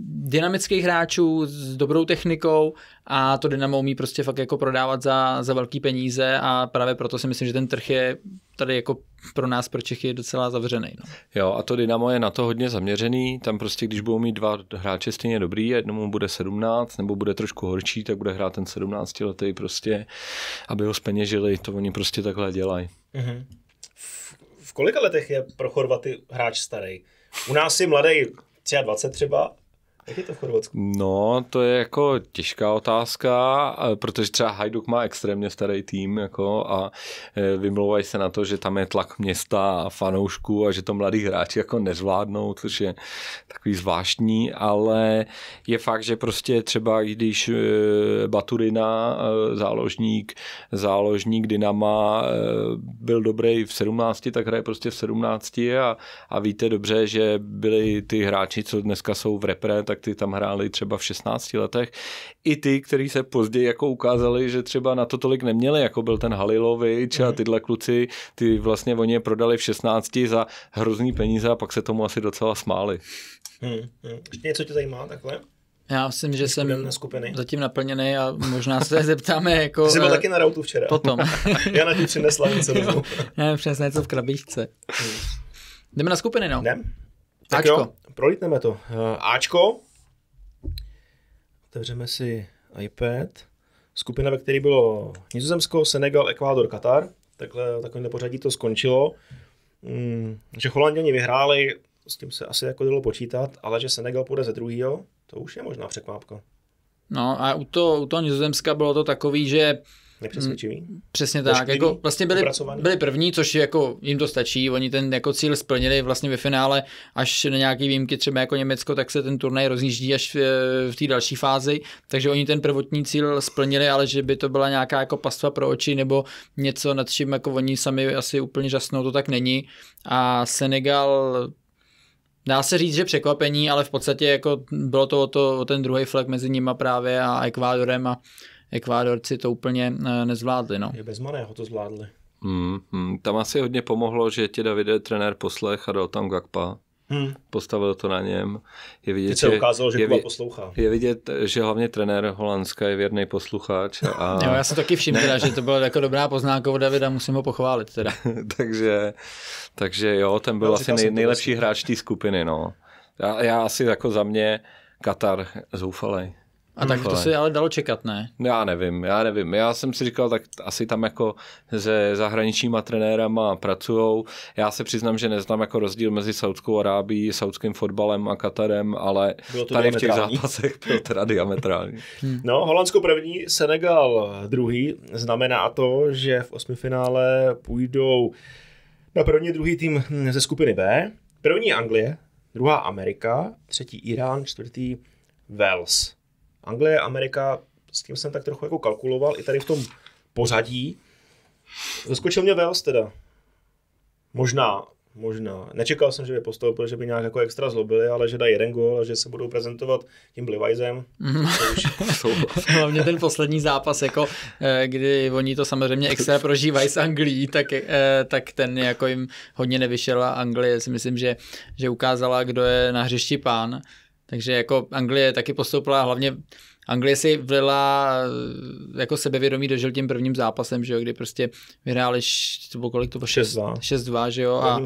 dynamických hráčů s dobrou technikou a to Dynamo umí prostě fakt jako prodávat za, za velký peníze a právě proto si myslím, že ten trh je tady jako pro nás, pro Čechy je docela zavřený. No. Jo, a to Dynamo je na to hodně zaměřený. Tam prostě, když budou mít dva hráče stejně dobrý, jednomu bude 17, nebo bude trošku horší, tak bude hrát ten 17 letý prostě, aby ho speněžili. To oni prostě takhle dělají. Mm-hmm. V, v kolika letech je pro Chorvaty hráč starý? U nás je mladý 23 třeba, Jak je to v Chorvatsku? No, to je jako těžká otázka, protože třeba Hajduk má extrémně starý tým jako a e, vymlouvají se na to, že tam je tlak města a fanoušků a že to mladí hráči jako nezvládnou, což je takový zvláštní, ale je fakt, že prostě třeba když e, Baturina, e, záložník, záložník Dynama byl dobrý v 17, tak hraje prostě v 17 a, a víte dobře, že byli ty hráči, co dneska jsou v repre, tak ty tam hráli třeba v 16 letech. I ty, kteří se později jako ukázali, že třeba na to tolik neměli, jako byl ten Halilovič a mhm. tyhle kluci, ty vlastně oni je prodali v 16 za hrozný peníze a pak se tomu asi docela smáli. Hmm, hmm. Ještě něco tě zajímá takhle? Já myslím, že jsem na skupiny. zatím naplněný a možná se zeptáme jako... Ty jsi byl uh, taky na rautu včera. Potom. Já na ti přinesla něco domů. Já přesně něco v krabičce. Hmm. Jdeme na skupiny, no. Jdem. Tak Ačko. jo, prolítneme to. Uh, Ačko. Otevřeme si iPad. Skupina, ve které bylo Nizozemsko, Senegal, Ekvádor, Katar. Takhle takovým pořadí to skončilo. Mm, že Holanděni vyhráli, s tím se asi jako dalo počítat, ale že Senegal půjde ze druhého, to už je možná překvápka. No a u toho, u toho Nizozemska bylo to takový, že Nepřesvědčivý. Mm, přesně tak. Jako vlastně byli, byli první, což jako jim to stačí. Oni ten jako cíl splnili vlastně ve finále až na nějaký výjimky, třeba jako Německo, tak se ten turnaj rozjíždí až v, v té další fázi. Takže oni ten prvotní cíl splnili, ale že by to byla nějaká jako pastva pro oči nebo něco, nad čím jako oni sami asi úplně žasnou, to tak není. A Senegal Dá se říct, že překvapení, ale v podstatě jako bylo to o, to, o ten druhý flag mezi nimi právě a Ekvádorem a Ekvádorci to úplně eh, nezvládli. No. Je bez ho to zvládli. Hmm, hmm. Tam asi hodně pomohlo, že tě Davide trenér poslech a dal tam Gakpa. Hmm. Postavil to na něm. Je vidět, Teď se ukázalo, že je, Kuba poslouchá. Je vidět, že hlavně trenér Holandska je věrný posluchač. A... jo, já se taky všiml, teda, že to byla jako dobrá poznámka od Davida, musím ho pochválit. Teda. takže, takže jo, ten byl no, asi nej, nejlepší hráč té skupiny. No. Já, já asi jako za mě Katar zoufalej. A tak to si ale dalo čekat, ne? Já nevím, já nevím. Já jsem si říkal, tak asi tam jako se zahraničníma trenérama pracujou. Já se přiznám, že neznám jako rozdíl mezi Saudskou Arábií, saudským fotbalem a Katarem, ale tady v těch zápasech byl teda diametrální. Hmm. No, Holandsko první, Senegal druhý. Znamená to, že v osmifinále půjdou na první druhý tým ze skupiny B. První Anglie, druhá Amerika, třetí Irán, čtvrtý Wales. Anglie, Amerika, s tím jsem tak trochu jako kalkuloval i tady v tom pořadí. Zaskočil mě Wales teda. Možná, možná. Nečekal jsem, že by postoupil, že by nějak jako extra zlobili, ale že dají jeden gol a že se budou prezentovat tím Blivajzem. Hlavně ten poslední zápas, jako, eh, kdy oni to samozřejmě extra prožívají s Anglií, tak, eh, tak ten jako jim hodně nevyšel a Anglie si myslím, že, že ukázala, kdo je na hřišti pán. Takže jako Anglie taky postoupila, hlavně Anglie si vlila eh, jako sebevědomí dožil tím prvním zápasem, že jo, kdy prostě vyhráli, to bylo kolik to bylo? 6-2. 6-2, že jo. A.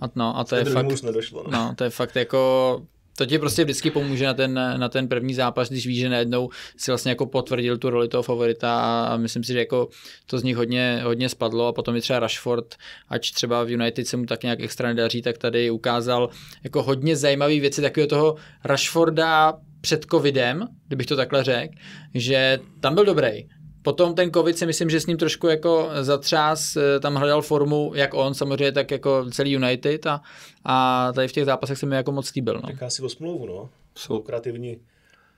A, no, a to je fakt, nedošlo, no. no. to je fakt jako to ti prostě vždycky pomůže na ten, na ten první zápas, když víš, že najednou si vlastně jako potvrdil tu roli toho favorita a myslím si, že jako to z nich hodně, hodně spadlo. A potom i třeba Rashford, ač třeba v United se mu tak nějak extra nedaří, tak tady ukázal jako hodně zajímavé věci takového toho Rashforda před covidem, kdybych to takhle řekl, že tam byl dobrý, Potom ten covid si myslím, že s ním trošku jako zatřás, eh, tam hledal formu, jak on, samozřejmě tak jako celý United a, a tady v těch zápasech se mi jako moc líbil. No. Čeká si o smlouvu, no. Jsou kreativní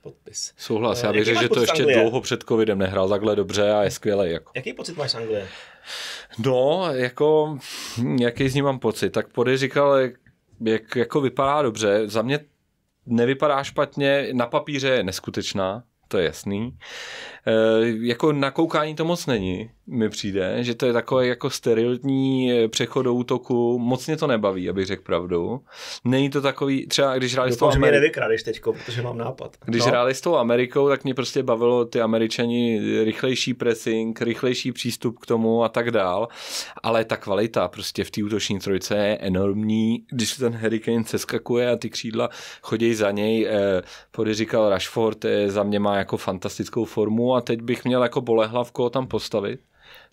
podpis. Souhlas, já bych řekl, že to ještě Anglie? dlouho před covidem nehrál takhle dobře a je skvělý. Jako. Jaký pocit máš z Anglie? No, jako, jaký z ní mám pocit? Tak Pody říkal, jak, jak jako vypadá dobře. Za mě nevypadá špatně, na papíře je neskutečná, to je jasný. E, jako na koukání to moc není, mi přijde, že to je takové jako sterilní eh, přechod do útoku, moc mě to nebaví, abych řekl pravdu. Není to takový, třeba když hráli s tou Amerikou... nevykradeš teďko, protože mám nápad. Když no. hráli s tou Amerikou, tak mě prostě bavilo ty Američani rychlejší pressing, rychlejší přístup k tomu a tak dál, ale ta kvalita prostě v té útoční trojce je enormní, když ten Hurricane seskakuje a ty křídla chodí za něj, eh, Pody říkal Rashford, za mě má jako fantastickou formu a teď bych měl jako bolehlavko tam postavit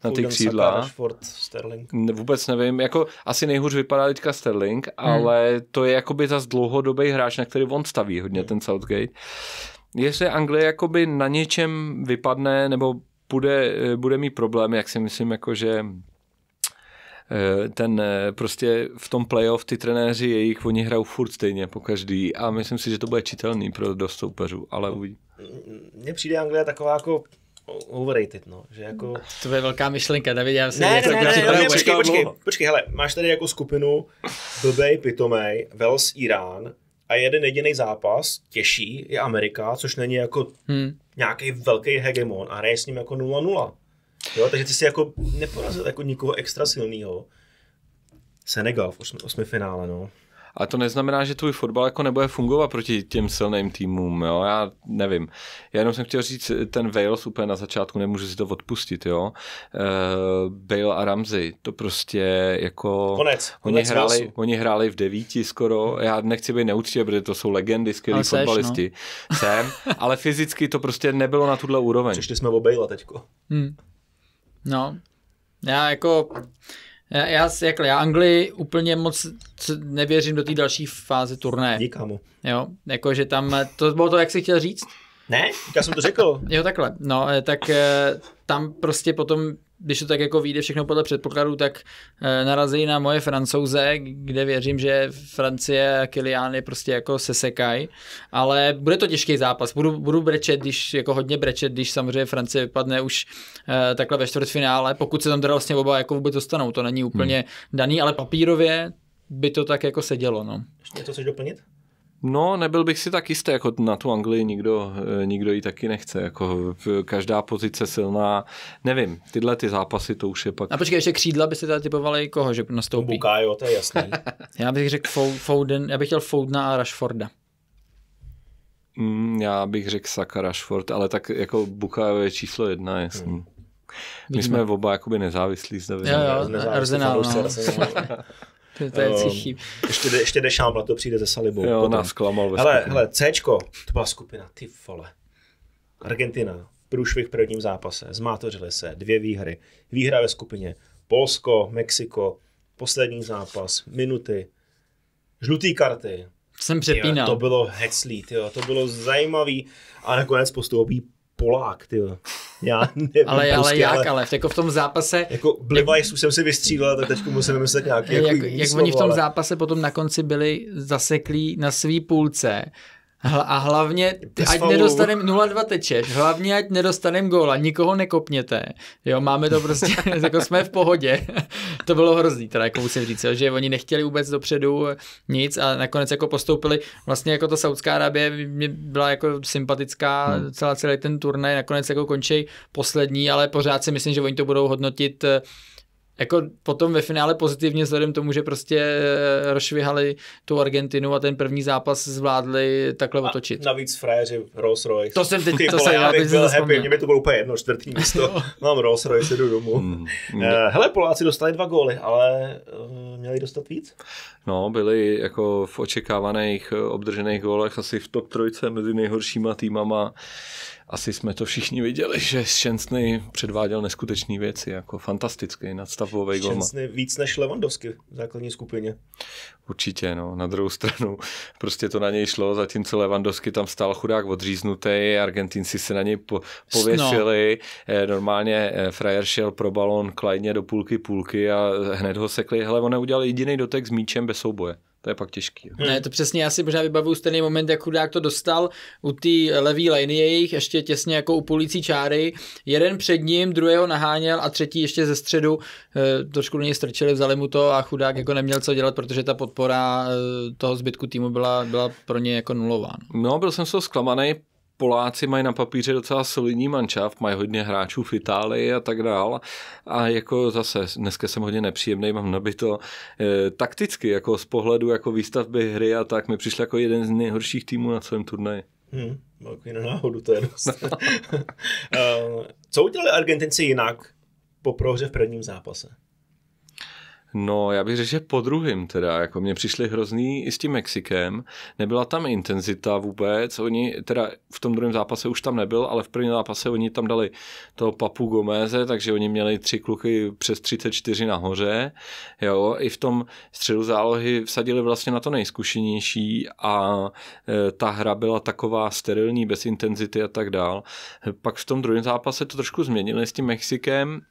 na ty křídla. Rashford, Sterling. Vůbec nevím, jako asi nejhůř vypadá teďka Sterling, ale to je jakoby zas dlouhodobý hráč, na který on staví hodně ten Southgate. Jestli Anglie jakoby na něčem vypadne, nebo bude, bude mít problém, jak si myslím, jako že eh, ten eh, prostě v tom playoff ty trenéři jejich, oni hrajou furt stejně po každý a myslím si, že to bude čitelný pro dost soupeřů, ale uvidí. Mně přijde Anglie taková jako overrated, no, že jako... To je velká myšlenka, David, já si Ne, ne, to ne, ne, připravuju. ne, počkej, počkej, počkej, hele, máš tady jako skupinu blbej, pitomej, Wales, Irán a jeden jediný zápas, těžší, je Amerika, což není jako Hmm. nějaký velký hegemon a hraje s ním jako 0-0. Jo, takže ty si jako neporazil jako nikoho extra silného. Senegal v osmi, osmi finále, no. Ale to neznamená, že tvůj fotbal jako nebude fungovat proti těm silným týmům, jo, já nevím. Já jenom jsem chtěl říct, ten Wales úplně na začátku, nemůžu si to odpustit, jo. Uh, Bale a Ramsey, to prostě jako... Konec, Oni konec hráli, Walesu. oni hráli v devíti skoro, já nechci být neúctivý, protože to jsou legendy, skvělí Ale seš, fotbalisti. Jsem, ale fyzicky to prostě nebylo na tuhle úroveň. Přišli jsme o Bale teďko. Hmm. No, já jako, já, já, jako, já Anglii úplně moc nevěřím do té další fáze turné. Díkámu. Jo, jako, že tam, to bylo to, jak jsi chtěl říct? Ne, já jsem to řekl. Jo, takhle. No, eh, tak eh, tam prostě potom, když to tak jako vyjde všechno podle předpokladů, tak eh, narazí na moje francouze, kde věřím, že Francie a Kylian je prostě jako sesekaj, ale bude to těžký zápas. Budu, budu brečet, když jako hodně brečet, když samozřejmě Francie vypadne už eh, takhle ve čtvrtfinále, pokud se tam teda vlastně oba jako vůbec dostanou, to není úplně hmm. daný, ale papírově by to tak jako sedělo, no. Ještě něco chceš doplnit? No, nebyl bych si tak jistý, jako na tu Anglii nikdo, eh, nikdo ji taky nechce, jako každá pozice silná, nevím, tyhle ty zápasy, to už je pak... A počkej, ještě křídla byste teda typovali koho, že nastoupí? Bukayo, to je jasný. Já bych řekl Fo- Foden, já bych chtěl Foudna a Rashforda. Mm, já bych řekl Saka Rashford, ale tak jako Bukayo je číslo jedna, jasný. Hmm. My Vidíme. jsme oba jakoby nezávislí zde. Jo, jo. Arsenal, fanoušci no. To, je Um, Ještě, de- ještě Dešámpla, to přijde ze Salibou. Jo, potom. nás klamal ve Hele, hele, Cčko, to byla skupina, ty vole. Argentina, průšvih v prvním zápase, zmátořili se, dvě výhry. Výhra ve skupině, Polsko, Mexiko, poslední zápas, minuty, žlutý karty. jsem Jo, přepínal. to bylo heclý, tyjo, to bylo zajímavý a nakonec postoupí Polák, tyjo. Já nevím, ale, ale prostě, jak, ale jako v tom zápase, Jako Blivajsu jsem si vystřílel, tak teď musím vymyslet nějaký jak, jako jak, slovo, oni v tom ale- zápase potom na konci byli zaseklí na svý půlce a hlavně, Bez ať nedostanem 0-2 tečeš, hlavně ať nedostanem góla, nikoho nekopněte, jo, máme to prostě, jako jsme v pohodě, to bylo hrozný, teda jako musím říct, jo, že oni nechtěli vůbec dopředu nic a nakonec jako postoupili, vlastně jako ta Saudská Arábie mě byla jako sympatická hmm. celá celý ten turnaj, nakonec jako končí poslední, ale pořád si myslím, že oni to budou hodnotit eh, jako potom ve finále pozitivně vzhledem k tomu, že prostě eh, rozšvihali tu Argentinu a ten první zápas zvládli takhle otočit. Navíc frajeři Rolls Royce. To jsem teď- Ty to vole, jsem- já bych byl happy, mě by to bylo úplně jedno, čtvrtý místo. Mám Rolls Royce, jdu domů. Mm, mm. Eh, Hele, Poláci dostali dva góly, ale uh, měli dostat víc? No, byli jako v očekávaných eh, obdržených gólech asi v top trojce mezi nejhoršíma týmama. Asi jsme to všichni viděli, že Šťastný předváděl neskutečné věci, jako fantastický má. Šťastný víc než Lewandowski v základní skupině. Určitě, no. Na druhou stranu prostě to na něj šlo, zatímco Lewandowski tam stál chudák odříznutý, Argentinci se na něj po, pověsili, no. normálně eh, frajer šel pro balon klidně do půlky půlky a hned ho sekli. Hele, on neudělal jediný dotek s míčem bez souboje. To je pak těžký. jo. Ne, to přesně, já si možná vybavuju stejný moment, jak chudák to dostal u té levý linie jejich, ještě těsně jako u půlící čáry. Jeden před ním, druhého naháněl a třetí ještě ze středu. E, trošku do něj strčili, vzali mu to a chudák jako neměl co dělat, protože ta podpora e, toho zbytku týmu byla, byla pro ně jako nulová. no. No, byl jsem z toho zklamaný. Poláci mají na papíře docela solidní manšaft, mají hodně hráčů v Itálii a tak dál. A jako zase, dneska jsem hodně nepříjemný, mám nabito eh, takticky, jako z pohledu jako výstavby hry a tak mi přišel jako jeden z nejhorších týmů na celém turnaji. Hmm, takový na náhodu to je dost. uh, co udělali Argentinci jinak po prohře v prvním zápase? No, já bych řekl, že po druhým teda, jako mě přišli hrozný i s tím Mexikem, nebyla tam intenzita vůbec, oni teda v tom druhém zápase už tam nebyl, ale v prvním zápase oni tam dali toho Papu Gomeze, takže oni měli tři kluky přes 34 nahoře, jo, i v tom středu zálohy vsadili vlastně na to nejzkušenější a e, ta hra byla taková sterilní, bez intenzity a tak dál. Pak v tom druhém zápase to trošku změnili s tím Mexikem,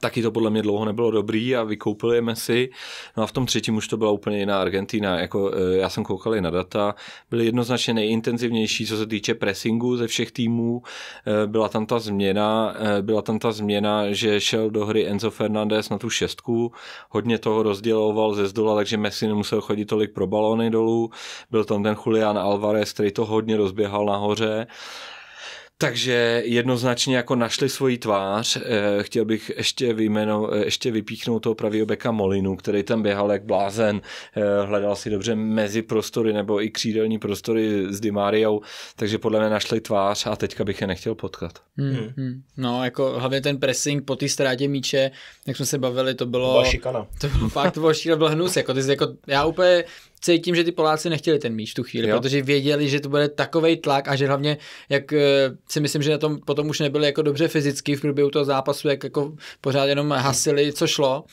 Taky to podle mě dlouho nebylo dobrý a vykoupili je Messi. No a v tom třetím už to byla úplně jiná Argentina. Jako, e, já jsem koukal i na data, byly jednoznačně nejintenzivnější, co se týče pressingu ze všech týmů. E, byla tam ta změna, e, byla tam ta změna, že šel do hry Enzo Fernandez na tu šestku, hodně toho rozděloval ze zdola, takže Messi nemusel chodit tolik pro balony dolů. Byl tam ten Julian Alvarez, který to hodně rozběhal nahoře. Takže jednoznačně jako našli svoji tvář. Eh, chtěl bych ještě, vyjmeno, eh, ještě vypíchnout toho pravýho beka Molinu, který tam běhal jak blázen, eh, hledal si dobře mezi prostory nebo i křídelní prostory s Dimariou, takže podle mě našli tvář a teďka bych je nechtěl potkat. Hmm, hmm. hmm. No, jako hlavně ten pressing po té ztrátě míče, jak jsme se bavili, to bylo... To byla šikana. To bylo fakt, to bylo šíle, byl hnus, jako, ty jsi, jako, já úplně cítím, že ty Poláci nechtěli ten míč v tu chvíli, jo. protože věděli, že to bude takový tlak a že hlavně, jak eh, si myslím, že na tom potom už nebyli jako dobře fyzicky v průběhu toho zápasu, jak jako pořád jenom hasili, co šlo,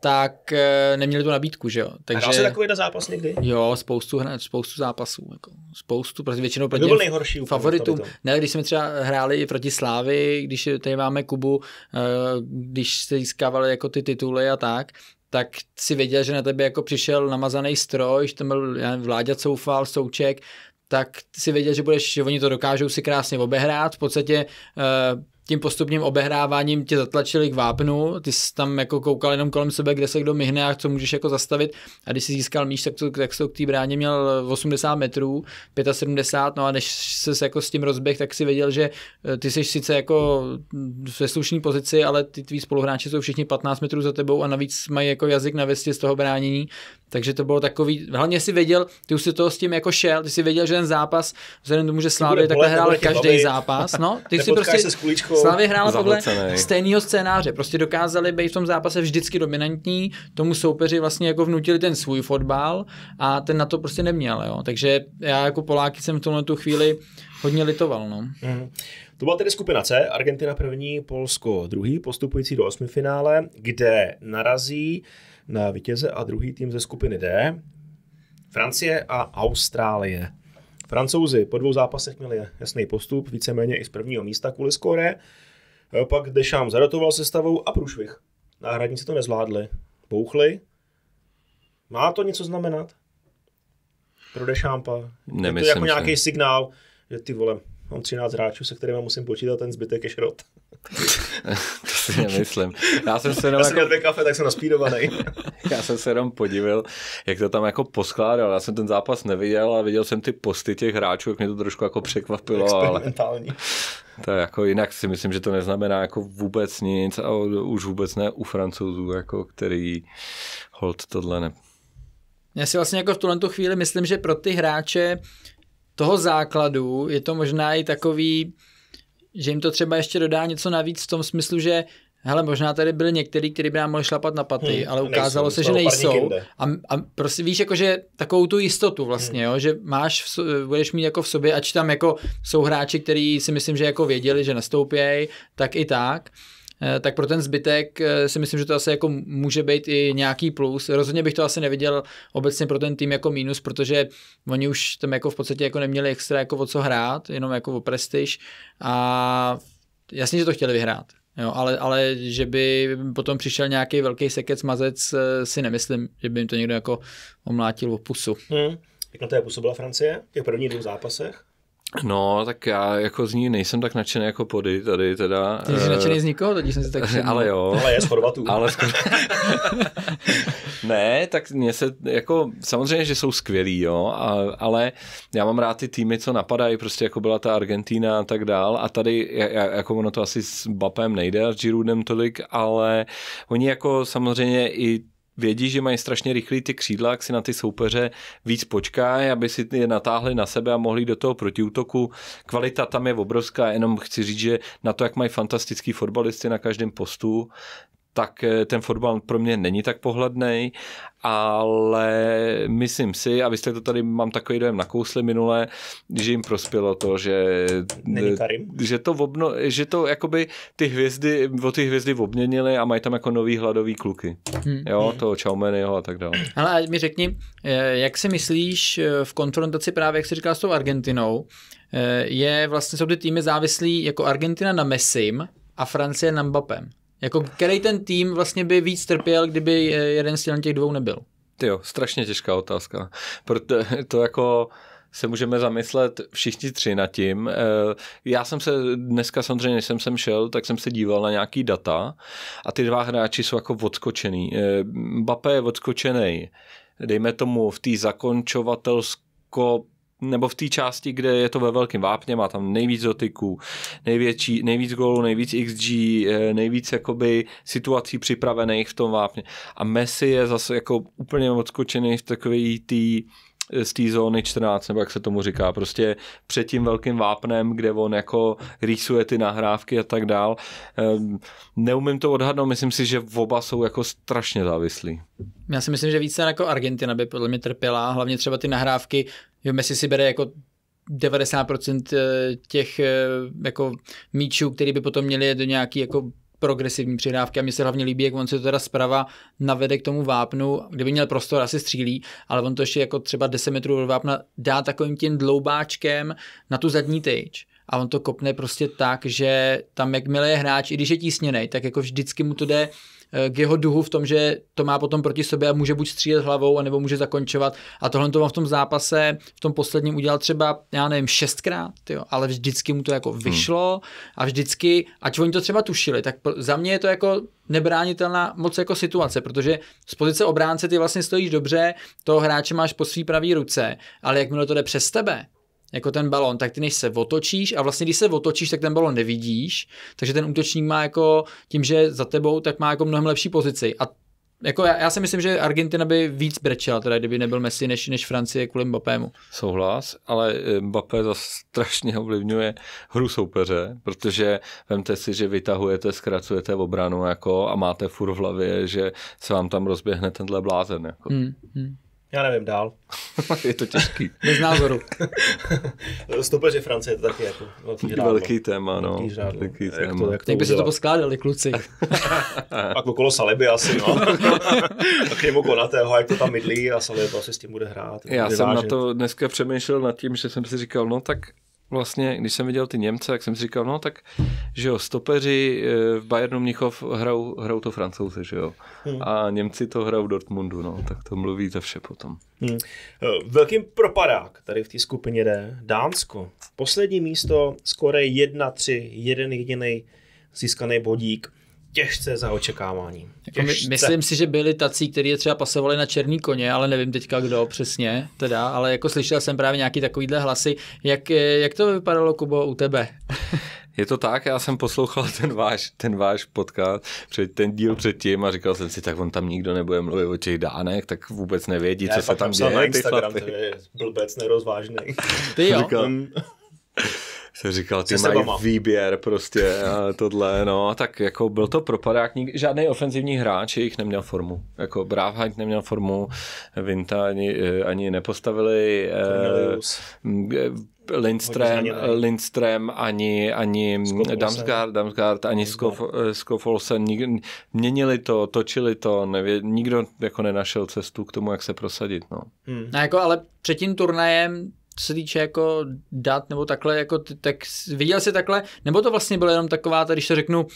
tak e, neměli tu nabídku, že jo. Takže... A se takový zápas někdy? Jo, spoustu, spoustu zápasů, jako, spoustu, protože většinou proti byl nejhorší favoritům. Ne, když jsme třeba hráli i proti Slávy, když tady máme Kubu, e, když se získávali jako ty tituly a tak, tak si věděl, že na tebe jako přišel namazaný stroj, že tam byl já nevím, Vláďa Coufal, Souček, tak si věděl, že budeš, že oni to dokážou si krásně obehrát. V podstatě uh, tím postupným obehráváním tě zatlačili k vápnu, ty jsi tam jako koukal jenom kolem sebe, kde se kdo myhne a co můžeš jako zastavit. A když jsi získal míč, tak to, tak to k té bráně měl 80 metrů, 75, no a než se jako s tím rozběh, tak si věděl, že eh, ty jsi sice jako ve slušné pozici, ale ty tví spoluhráči jsou všichni 15 metrů za tebou a navíc mají jako jazyk na vestě z toho bránění, takže to bylo takový, hlavně si věděl, ty už si toho s tím jako šel, ty si věděl, že ten zápas, vzhledem tomu, že Slávě takhle hrál každý zápas, no, ty si prostě Slávě hrála podle stejného scénáře, prostě dokázali být v tom zápase vždycky dominantní, tomu soupeři vlastně jako vnutili ten svůj fotbal a ten na to prostě neměl, jo, takže já jako Poláky jsem v tomhle tu chvíli hodně litoval, no. Mm. To byla tedy skupina C, Argentina první, Polsko druhý, postupující do osmifinále, kde narazí na vítěze a druhý tým ze skupiny D, Francie a Austrálie. Francouzi po dvou zápasech měli jasný postup, víceméně i z prvního místa kvůli skóre. Pak Dešám zarotoval sestavou a průšvih. Náhradníci to nezvládli. Bouchli. Má to něco znamenat? Pro Dešámpa? Nemyslím je to jako nějaký signál, že ty vole, mám 13 hráčů, se kterými musím počítat, ten zbytek je šrot. To si nemyslím. Já jsem se jenom Já jako... jsem kafe, tak jsem naspídovaný. Já jsem se jenom podíval, jak to tam jako poskládal. Já jsem ten zápas neviděl a viděl jsem ty posty těch hráčů, jak mě to trošku jako překvapilo. Ale... To je jako jinak si myslím, že to neznamená jako vůbec nic a už vůbec ne u francouzů, jako který hold tohle ne. Já si vlastně jako v tuhle chvíli myslím, že pro ty hráče toho základu je to možná i takový, že jim to třeba ještě dodá něco navíc v tom smyslu, že Hele, možná tady byli některý, kteří by nám mohli šlapat na paty, hmm, ale ukázalo nejsou, se, že nejsou. A, a prostě víš, jakože takovou tu jistotu vlastně, hmm. jo, že máš, v, budeš mít jako v sobě, ač tam jako jsou hráči, kteří si myslím, že jako věděli, že nastoupějí, tak i tak. Eh, tak pro ten zbytek eh, si myslím, že to asi jako může být i nějaký plus. Rozhodně bych to asi neviděl obecně pro ten tým jako mínus, protože oni už tam jako v podstatě jako neměli extra jako o co hrát, jenom jako o prestiž a jasně, že to chtěli vyhrát. Jo, ale, ale že by potom přišel nějaký velký sekec mazec, eh, si nemyslím, že by jim to někdo jako omlátil o pusu. Hmm. Jak na té působila Francie v prvních dvou zápasech? No, tak já jako z ní nejsem tak nadšený jako pody tady teda. Ty jsi nadšený z nikoho, teď jsem si tak všiml. Ale jo. Ale je z Chorvatů. ale z... ne, tak mě se, jako samozřejmě, že jsou skvělí, jo, a, ale já mám rád ty týmy, co napadají, prostě jako byla ta Argentína a tak dál a tady, jako ono to asi s Bapem nejde a s Giroudem tolik, ale oni jako samozřejmě i vědí, že mají strašně rychlý ty křídla, jak si na ty soupeře víc počkají, aby si je natáhli na sebe a mohli do toho protiútoku. Kvalita tam je obrovská, jenom chci říct, že na to, jak mají fantastický fotbalisty na každém postu, tak eh, ten fotbal pro mě není tak pohledný, ale myslím si, a vy jste to tady, mám takový dojem nakousli minule, že jim prospělo to, že, že to, obno, že to jakoby ty hvězdy, o ty hvězdy obměnili a mají tam jako nový hladový kluky. Hmm. Jo, hmm. toho Chaumanyho a tak dále. Ale ať mi řekni, eh, jak si myslíš eh, v konfrontaci právě, jak jsi říkal s tou Argentinou, je vlastně, jsou ty týmy závislí jako Argentina na Messim a Francie na Mbappem. Jako který ten tým vlastně by víc trpěl, kdyby jeden z těch dvou nebyl? Ty jo, strašně těžká otázka. Proto to jako se můžeme zamyslet všichni tři nad tím. Eh, já jsem se dneska samozřejmě, než jsem sem šel, tak jsem se díval na nějaký data a ty dva hráči jsou jako odskočený. Eh, Mbappé je odskočený, dejme tomu v té zakončovatelsko nebo v té části, kde je to ve velkém vápně, má tam nejvíc dotyků, největší, nejvíc gólů, nejvíc XG, eh, nejvíc jakoby situací připravených v tom vápně. A Messi je zase jako úplně odskočený v takové té z té zóny 14, nebo jak se tomu říká, prostě před tím velkým vápnem, kde on jako rýsuje ty nahrávky a tak dál. Ehm, neumím to odhadnout, myslím si, že oba jsou jako strašně závislí. Já si myslím, že více jako Argentina by podle mě trpěla, hlavně třeba ty nahrávky, jo, Messi si bere jako 90% eh, těch eh, jako míčů, který by potom měli do nějaký jako progresivní přihrávky. A mně se hlavně líbí, jak on se to teda zprava navede k tomu vápnu, kdyby měl prostor, asi střílí, ale on to ještě jako třeba 10 metrů od vápna dá takovým tím dloubáčkem na tu zadní tyč. A on to kopne prostě tak, že tam jakmile je hráč, i když je tísněný, tak jako vždycky mu to jde k jeho duhu v tom, že to má potom proti sobě a může buď střílet hlavou, anebo může zakončovat. A tohle to v tom zápase, v tom posledním udělal třeba, já nevím, šestkrát, jo, ale vždycky mu to jako hmm. vyšlo a vždycky, ať oni to třeba tušili, tak za mě je to jako nebránitelná moc jako situace, protože z pozice obránce ty vlastně stojíš dobře, toho hráče máš po svý pravý ruce, ale jakmile to jde přes tebe, jako ten balon, tak ty než se otočíš a vlastně když se otočíš, tak ten balon nevidíš, takže ten útočník má jako tím, že za tebou, tak má jako mnohem lepší pozici a jako já, já si myslím, že Argentina by víc brečela, teda kdyby nebyl Messi, než, než Francie kvůli Mbappému. Souhlas, ale eh, Mbappé zase strašně ovlivňuje hru soupeře, protože vemte si, že vytahujete, zkracujete obranu jako a máte furt v hlavě, že se vám tam rozběhne tenhle blázen. Jako. Hmm, hmm. Já nevím dál. je to těžký. Bez názoru. Stopeři Francie je to taky jako velký, velký téma, no. Velký, žrádlo. velký téma. Jak, to, jak, to jak by se to poskládali, kluci. Pak okolo Saliby asi, no. a k němu konatého, jak to tam mydlí a Saliba asi s tím bude hrát. Já jsem na to dneska přemýšlel nad tím, že jsem si říkal, no tak vlastně, když jsem viděl ty Němce, tak jsem si říkal, no tak, že jo, stopeři eh, v Bayernu Mnichov hrajou, hrajou to francouzi, že jo. Hmm. A Němci to hrajou v Dortmundu, no, tak to mluví za vše potom. Hmm. Eh, velkým propadák tady v té skupině jde Dánsko. Poslední místo, skoro 1-3, jeden jediný získaný bodík těžce za očekávání. Jako my, myslím si, že byli tací, kteří je třeba pasovali na černý koně, ale nevím teďka kdo přesně, teda, ale jako slyšel jsem právě nějaký takovýhle hlasy. Jak, jak to vypadalo, Kubo, u tebe? Je to tak, já jsem poslouchal ten váš, ten váš podcast, před, ten díl předtím a říkal jsem si, tak on tam nikdo nebude mluvit o těch dánech, tak vůbec nevědí, co se tam děje. Na Instagram, to je blbec nerozvážný. Ty jo. Říkal, jsem říkal, ty mají výběr prostě a tohle, no, tak jako byl to propadák, žádný ofenzivní hráč jich neměl formu, jako Bravheim neměl formu, Vinta ani, eh, ani nepostavili, eh, Lindström, Lindström, ani, ani Damsgaard, Damsgaard, ani Skoffolsen, eh, měnili to, točili to, nevě, nikdo jako nenašel cestu k tomu, jak se prosadit. No. Hmm. A jako, ale před tím turnajem co se týče jako dat nebo takhle, jako ty, tak viděl jsi takhle, nebo to vlastně bylo jenom taková, když to řeknu,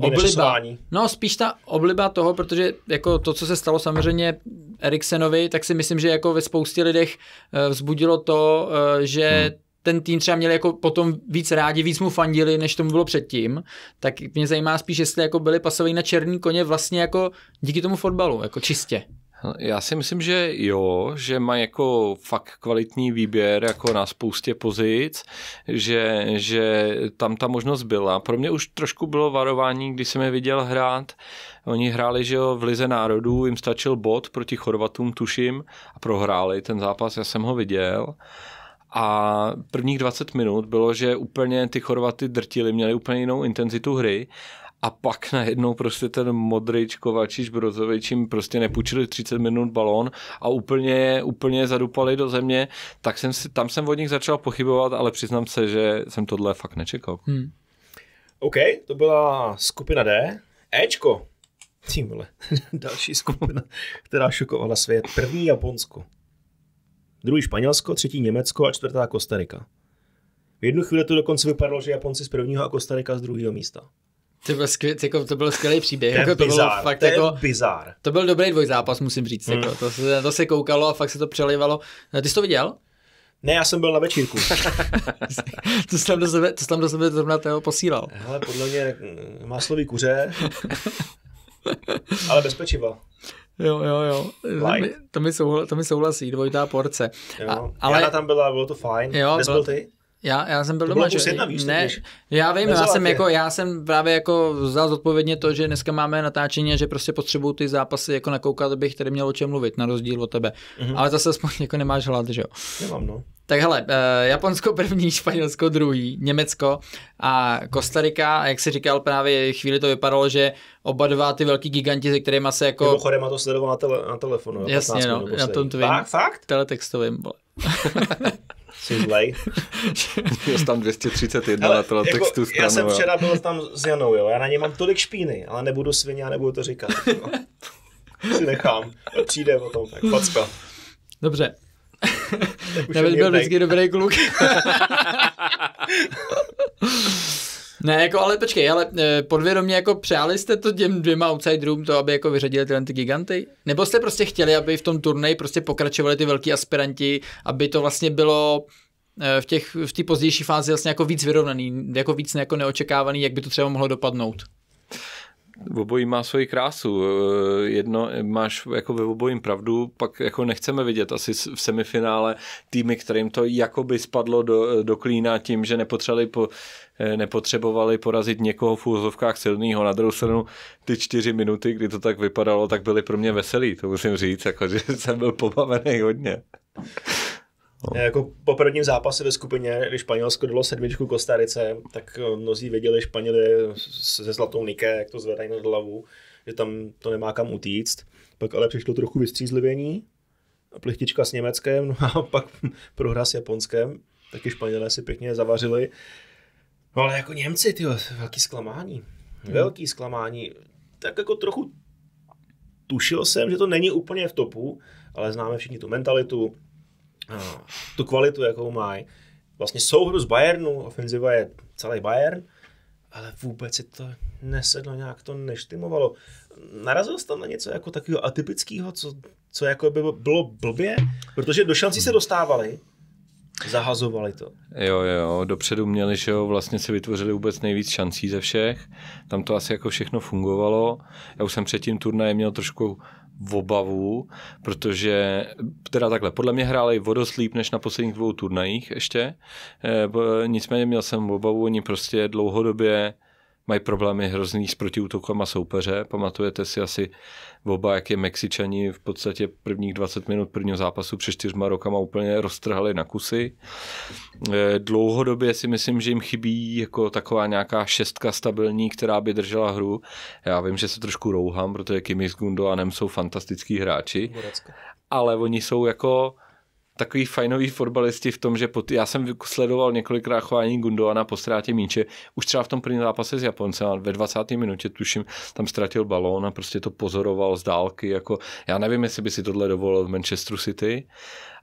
obliba. No spíš ta obliba toho, protože jako to, co se stalo samozřejmě Eriksenovi, tak si myslím, že jako ve spoustě lidech eh, vzbudilo to, eh, že hmm ten tým třeba měli jako potom víc rádi, víc mu fandili, než tomu bylo předtím, tak mě zajímá spíš, jestli jako byli pasovaní na černý koně vlastně jako díky tomu fotbalu, jako čistě. Já si myslím, že jo, že má jako fakt kvalitní výběr jako na spoustě pozic, že, že tam ta možnost byla. Pro mě už trošku bylo varování, když jsem je viděl hrát. Oni hráli, že jo, v Lize národů, jim stačil bod proti Chorvatům, tuším, a prohráli ten zápas, já jsem ho viděl. A prvních 20 minut bylo, že úplně ty Chorvaty drtili, měli úplně jinou intenzitu hry a pak najednou prostě ten Modrič, Kovačič, Brozovič jim prostě nepůjčili 30 minut balón a úplně, úplně zadupali do země, tak jsem si, tam jsem od nich začal pochybovat, ale přiznám se, že jsem tohle fakt nečekal. Hmm. OK, to byla skupina D. Ečko. Tímhle. Další skupina, která šokovala svět. První Japonsko. Druhý Španělsko, třetí Německo a čtvrtá Kostarika. V jednu chvíli to dokonce vypadalo, že Japonci z prvního a Kostarika z druhého místa. To byl, skvěl, jako, to byl skvělý příběh. To, jako, to, bylo fakt to jako, bizár. To byl dobrý dvojzápas, musím říct. Hmm. Jako, to, se, to se koukalo a fakt se to přelivalo. Ty jsi to viděl? Ne, já jsem byl na večírku. to jsi tam do sebe, to jsi tam do sebe zrovna toho posílal. Hele, podle mě mm, má slový kuře, ale bez pečiva. Jo, jo, jo. Like. To, mi souhlasí, to mi souhlasí, dvojitá porce. Jo. A, ale... Jana tam byla, bylo to fajn. Jo, Kde byl ty? Já, já jsem byl to doma, že... Jedna, víš, ne, já vím, já jsem, jako, já jsem právě jako vzal zodpovědně to, že dneska máme natáčení že prostě potřebuju ty zápasy jako nakoukat, abych tady měl o čem mluvit, na rozdíl od tebe. Mm-hmm. Ale zase aspoň jako nemáš hlad, že jo? Nemám, no. Tak hele, uh, Japonsko první, Španělsko druhý, Německo a Kostarika, a jak si říkal právě chvíli to vypadalo, že oba dva ty velký giganti, se kterými se jako... Mimochodem má to sledoval na, tele, na telefonu. Jasně, no, na tom tvým. Fakt? Fakt? Teletextovým, Jsi zlej. Měl tam 231 Hele, na teletextu jako, Já jsem včera byl tam s Janou, jo. já na něj mám tolik špíny, ale nebudu svině a nebudu to říkat. si nechám. Přijde o tom, tak facka. Dobře, David byl vždycky dobrý kluk. Ne, jako, ale počkej, ale eh, podvědomě jako přáli jste to těm dvěma outsiderům to, aby jako vyřadili tyhle ty giganty? Nebo jste prostě chtěli, aby v tom turnaji prostě pokračovali ty velký aspiranti, aby to vlastně bylo eh, v těch, v té pozdější fázi vlastně jako víc vyrovnaný, jako víc jako neočekávaný, jak by to třeba mohlo dopadnout? Obojí má svoji krásu. Eh, jedno, máš jako ve obojím pravdu, pak jako nechceme vidět asi v semifinále týmy, kterým to jakoby spadlo do, do klína tím, že nepotřebovali, po, eh, nepotřebovali porazit někoho v úzovkách silného. Na druhou stranu ty čtyři minuty, kdy to tak vypadalo, tak byly pro mě veselý, to musím říct, jako, že jsem byl pobavený hodně. No. Jako po prvním zápase ve skupině, když Španělsko dalo sedmičku Kostarice, tak eh, mnozí věděli Španěli se zlatou Nike, jak to zvedají nad hlavu, že tam to nemá kam utíct. Pak ale přišlo trochu vystřízlivění, plichtička s Německem, no a pak prohra s Japonskem, taky Španělé si pěkně zavařili. No ale jako Němci, ty velký zklamání. Hmm. Velký zklamání. Tak jako trochu tušil jsem, že to není úplně v topu, ale známe všichni tu mentalitu, tu kvalitu, jakou mají. Vlastně souhru z Bayernu, ofenziva je celý Bayern, ale vůbec si to nesedlo, nějak to neštimovalo. Narazil jsi tam na něco jako takového atypického, co, co jako by bylo blbě, protože do šancí se dostávali, Zahazovali to. Jo, jo, dopředu měli, že jo, vlastně si vytvořili vůbec nejvíc šancí ze všech. Tam to asi jako všechno fungovalo. Já už jsem před tím turnajem měl trošku v obavu, protože teda takhle, podle mě hráli vodoslíp než na posledních dvou turnajích ještě, e, nicméně měl jsem obavu, oni prostě dlouhodobě mají problémy hrozný s protiútokama soupeře. Pamatujete si asi oba, jak je Mexičani v podstatě prvních 20 minut prvního zápasu před čtyřma rokama úplně roztrhali na kusy. Eh, dlouhodobě si myslím, že jim chybí jako taková nějaká šestka stabilní, která by držela hru. Já vím, že se trošku rouhám, protože Kimi s Gundoanem jsou fantastický hráči, ale oni jsou jako takový fajnový fotbalisti v tom, že pot, já jsem sledoval několikrát chování Gundoana po ztrátě míče, už třeba v tom prvním zápase s Japoncem, ve 20. minutě tuším, tam ztratil balón a prostě to pozoroval z dálky, jako já nevím, jestli by si tohle dovolil v Manchesteru City.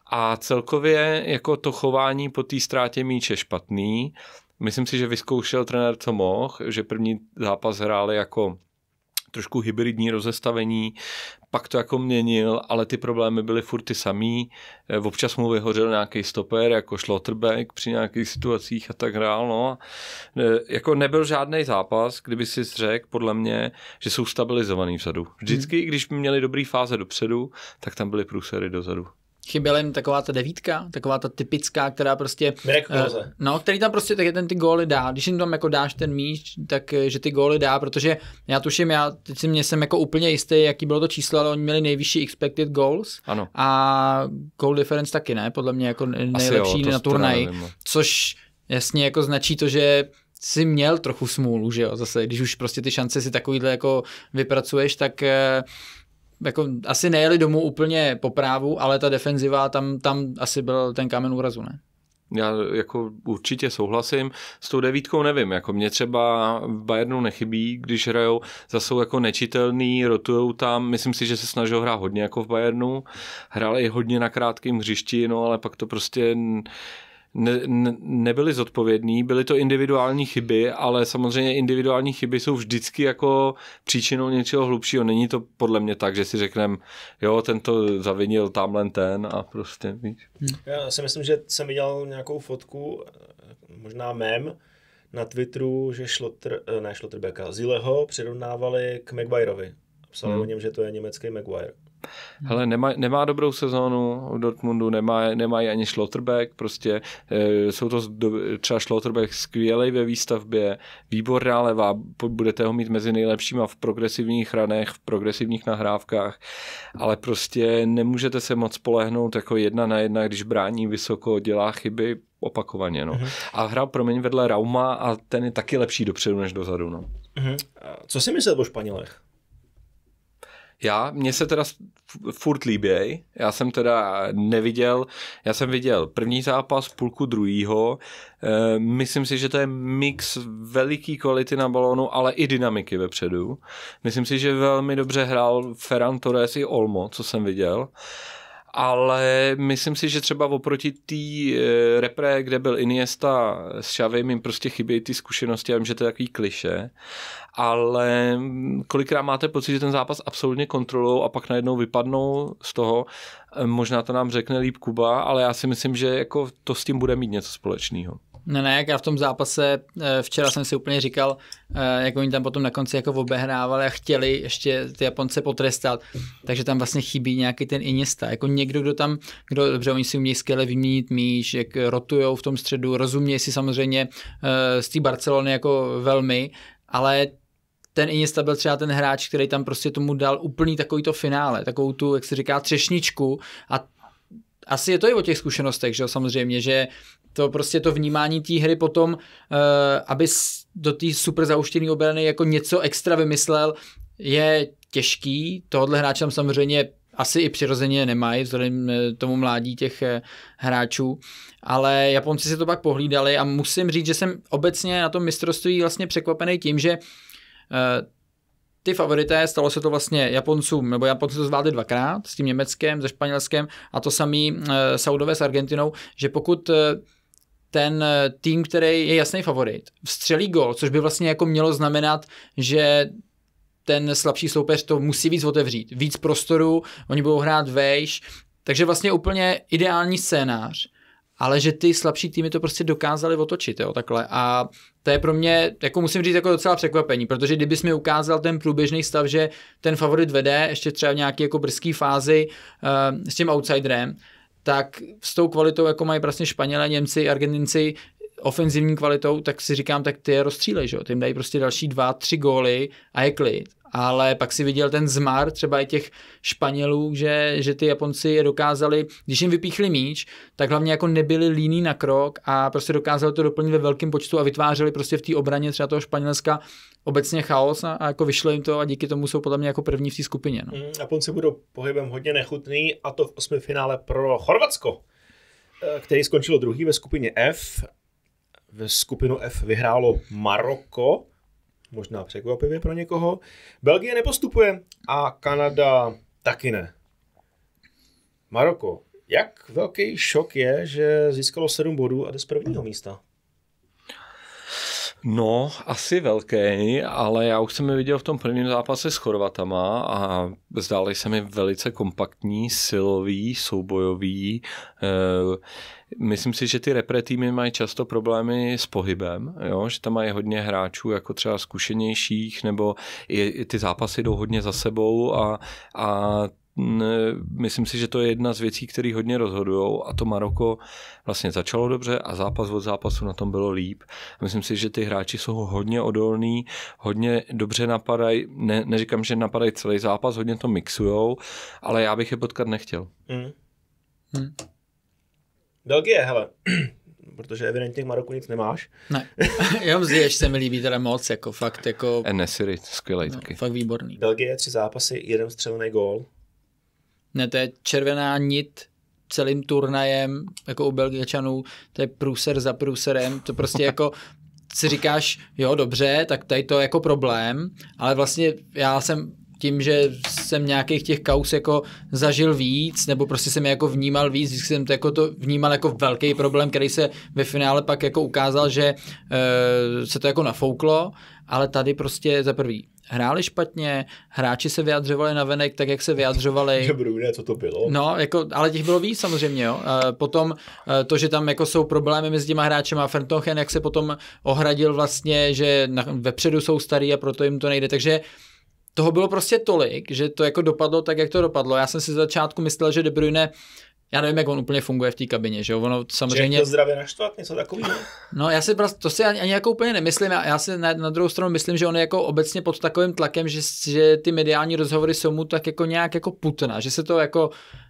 A celkově jako to chování po té ztrátě míče špatný. Myslím si, že vyzkoušel trenér, co mohl, že první zápas hráli jako trošku hybridní rozestavení, pak to jako měnil, ale ty problémy byly furt ty samý. Eh, občas mu vyhořel nějaký stoper, jako Schlotterbeck při nějakých situacích a tak dále. No. Eh, jako nebyl žádný zápas, kdyby si řekl, podle mě, že jsou stabilizovaný vzadu. Vždycky, hmm. když měli dobrý fáze dopředu, tak tam byly průsery dozadu. Chyběla jim taková ta devítka, taková ta typická, která prostě... Uh, no, který tam prostě taky ten ty góly dá. Když jim tam jako dáš ten míč, tak eh, že ty góly dá, protože já tuším, já teď si mě jsem jako úplně jistý, jaký bylo to číslo, ale oni měli nejvyšší expected goals. Ano. A goal difference taky ne, podle mě jako nejlepší jo, na turnaji. Což jasně jako značí to, že si měl trochu smůlu, že jo, zase, když už prostě ty šance si takovýhle jako vypracuješ, tak eh, jako asi nejeli domů úplně po právu, ale ta defenziva, tam, tam asi byl ten kámen úrazu, ne? Já jako určitě souhlasím. S tou devítkou nevím, jako mě třeba v Bayernu nechybí, když hrajou, zase jsou jako nečitelný, rotujou tam, myslím si, že se snažil hrát hodně jako v Bayernu, hráli hodně na krátkém hřišti, no ale pak to prostě ne, ne, nebyli zodpovědní, byly to individuální chyby, ale samozřejmě individuální chyby jsou vždycky jako příčinou něčeho hlubšího. Není to podle mě tak, že si řekneme, jo, ten to zavinil tamhle ten a prostě, víš. Hm. Já si myslím, že jsem viděl nějakou fotku, možná mem, na Twitteru, že Schlotter, ne Schlotterbecka, Zileho přirovnávali k Maguireovi. Psali hmm. o něm, že to je německý Maguire. Hele, nemá, nemá dobrou sezónu v Dortmundu, nemá, nemají ani Schlotterbeck, prostě e, jsou to třeba Schlotterbeck skvělej ve výstavbě, výborná levá, budete ho mít mezi nejlepšíma v progresivních ranech, v progresivních nahrávkách, ale prostě nemůžete se moc spolehnout jako jedna na jedna, když brání vysoko, dělá chyby opakovaně. No. Mm-hmm. A hrál promiň vedle Rauma a ten je taky lepší dopředu než dozadu. No. Mm-hmm. Co si myslel o Španělech? Já, mně se teda furt líběj. Já jsem teda neviděl, já jsem viděl první zápas, půlku druhýho. E, myslím si, že to je mix veliký kvality na balónu, ale i dynamiky vepředu. Myslím si, že velmi dobře hrál Ferran Torres i Olmo, co jsem viděl ale myslím si, že třeba oproti té e, repre, kde byl Iniesta s Xavim, jim prostě chybějí ty zkušenosti, já vím, že to je takový kliše, ale kolikrát máte pocit, že ten zápas absolutně kontrolují a pak najednou vypadnou z toho, e, možná to nám řekne líp Kuba, ale já si myslím, že jako to s tím bude mít něco společného. Ne, ne, jak já v tom zápase, eh, včera jsem si úplně říkal, eh, jak oni tam potom na konci jako obehrávali a chtěli ještě ty Japonce potrestat, takže tam vlastně chybí nějaký ten Iniesta, jako někdo, kdo tam, kdo, dobře, oni si umějí skvěle vyměnit míč, jak rotujou v tom středu, rozumějí si samozřejmě eh, z té Barcelony jako velmi, ale ten Iniesta byl třeba ten hráč, který tam prostě tomu dal úplný takový to finále, takovou tu, jak se říká, třešničku. A asi je to i o těch zkušenostech, že jo, samozřejmě, že to prostě to vnímání té hry potom, uh, aby do té super zauštěné obrany jako něco extra vymyslel, je těžký. Tohle hráč tam samozřejmě asi i přirozeně nemají, vzhledem eh, tomu mládí těch eh, hráčů, ale Japonci si to pak pohlídali a musím říct, že jsem obecně na tom mistrovství vlastně překvapený tím, že ty favorité, stalo se to vlastně Japoncům, nebo Japonci to zvládli dvakrát s tím Německem, se Španělskem a to samý Saudové s Argentinou, že pokud ten eh, tým, který je jasný favorit, vstřelí gol, což by vlastně jako mělo znamenat, že ten slabší soupeř to musí víc otevřít, víc prostoru, oni budou hrát vejš, takže vlastně úplně ideální scénář, ale že ty slabší týmy to prostě dokázali otočit, jo, takhle. A to je pro mě, jako musím říct, jako docela překvapení, protože kdybys mi ukázal ten průběžný stav, že ten favorit vede ještě třeba v nějaké jako brzké fázi uh, s tím outsiderem, tak s tou kvalitou, jako mají prostě Španělé, Němci, Argentinci, ofenzivní kvalitou, tak si říkám, tak ty je rozstřílej, že jo? Ty jim dají prostě další dva, tři góly a je klid ale pak si viděl ten zmar třeba i těch Španělů, že, že ty Japonci je dokázali, když jim vypíchli míč, tak hlavně jako nebyli líní na krok a prostě dokázali to doplnit ve velkém počtu a vytvářeli prostě v té obraně třeba toho Španělska obecně chaos a, a jako vyšlo jim to a díky tomu jsou podle mě jako první v té skupině. No. Mm, Japonci budou pohybem hodně nechutný a to v osmi finále pro Chorvatsko, eh, který skončilo druhý ve skupině F. Ve skupinu F vyhrálo Maroko, možná překvapivě pro někoho. Belgie nepostupuje a Kanada taky ne. Maroko, jak velký šok je, že získalo 7 bodů a jde z prvního místa? No, asi velký, ale já už jsem je viděl v tom prvním zápase s Chorvatama a zdáli se mi velice kompaktní, silový, soubojový. Myslím si, že ty repre týmy mají často problémy s pohybem, jo? že tam mají hodně hráčů jako třeba zkušenějších, nebo i ty zápasy jdou hodně za sebou a, a myslím si, že to je jedna z věcí, které hodně rozhodují a to Maroko vlastně začalo dobře a zápas od zápasu na tom bylo líp. Myslím si, že ty hráči jsou hodně odolní, hodně dobře napadají, ne, neříkám, že napadají celý zápas, hodně to mixujou, ale já bych je potkat nechtěl. Mm. Hmm. Belgie, hele, protože evidentně v Maroku nic nemáš. Ne, jenom zješ se mi líbí teda moc, jako fakt jako... Enesiri, skvělej no, taky. Fakt výborný. Belgie tři zápasy, jeden střelený gól. Ne, to je červená nit celým turnajem, jako u Belgičanů, to je průser za průserem, to prostě jako si říkáš, jo, dobře, tak tady to je jako problém, ale vlastně já jsem tím, že jsem nějakých těch kaus jako zažil víc, nebo prostě jsem je jako vnímal víc, vždycky jsem to, jako to vnímal jako velký problém, který se ve finále pak jako ukázal, že e, se to jako nafouklo, ale tady prostě za prvý hráli špatně, hráči se vyjadřovali na venek tak, jak se vyjadřovali. Dobrý, co to bylo. No, jako, ale těch bylo víc samozřejmě, jo. E, potom e, to, že tam jako jsou problémy mezi těma hráči a Ferntochen, jak se potom ohradil vlastně, že na, vepředu jsou starý a proto jim to nejde, takže toho bylo prostě tolik, že to jako dopadlo tak, jak to dopadlo. Já jsem si z začátku myslel, že De Bruyne já nevím, jak on úplně funguje v té kabině, že jo, ono samozřejmě... Že zdravě naštvat, něco takového? No já si prostě, to si ani, ani jako úplně nemyslím, já, já si na, na, druhou stranu myslím, že on je jako obecně pod takovým tlakem, že, že ty mediální rozhovory jsou mu tak jako nějak jako putna, že se to jako,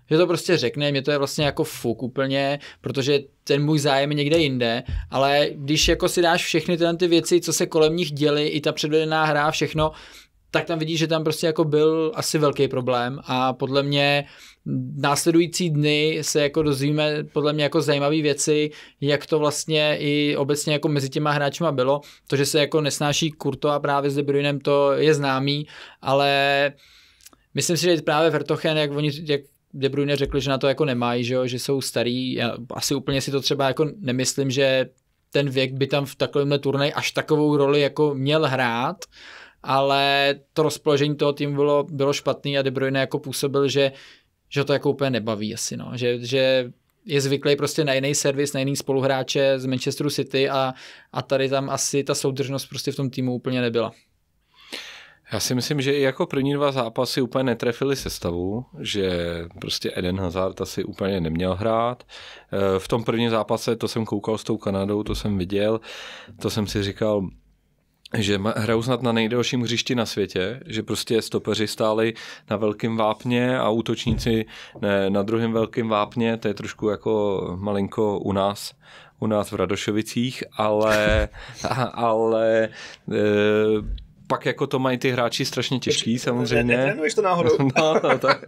že to prostě řekne, mě to je vlastně jako fuk úplně, protože ten můj zájem je někde jinde, ale když jako si dáš všechny tyhle ty věci, co se kolem nich děli, i ta předvedená hra, všechno, tak tam vidíš, že tam prostě jako byl asi velký problém a podle mě následující dny se jako dozvíme podle mě jako zajímavé věci, jak to vlastně i obecně jako mezi těma hráčima bylo. To, že se jako nesnáší Kurto a právě s De Bruynem, to je známý, ale myslím si, že právě Vertochen, jak oni, jak De Bruyne řekli, že na to jako nemají, že, jo, že jsou starý. Já asi úplně si to třeba jako nemyslím, že ten věk by tam v takovémhle turnaji až takovou roli jako měl hrát, ale to rozpoložení toho týmu bylo, bylo špatný a De Bruyne jako působil, že, že to jako úplně nebaví asi, no. že, že je zvyklý prostě na jiný servis, na jiný spoluhráče z Manchesteru City a, a tady tam asi ta soudržnost prostě v tom týmu úplně nebyla. Já si myslím, že i jako první dva zápasy úplně netrefili sestavu, že prostě Eden Hazard asi úplně neměl hrát. Eh, v tom prvním zápase, to jsem koukal s tou Kanadou, to jsem viděl, to jsem si říkal, že hrajou snad na nejdelším hřišti na světě, že prostě stopeři stáli na velkém vápně a útočníci ne, na druhém velkém vápně, to je trošku jako malinko u nás, u nás v Radošovicích, ale, ale e, pak jako to mají ty hráči strašně těžký samozřejmě. Netrénuješ to náhodou? No, no, tak,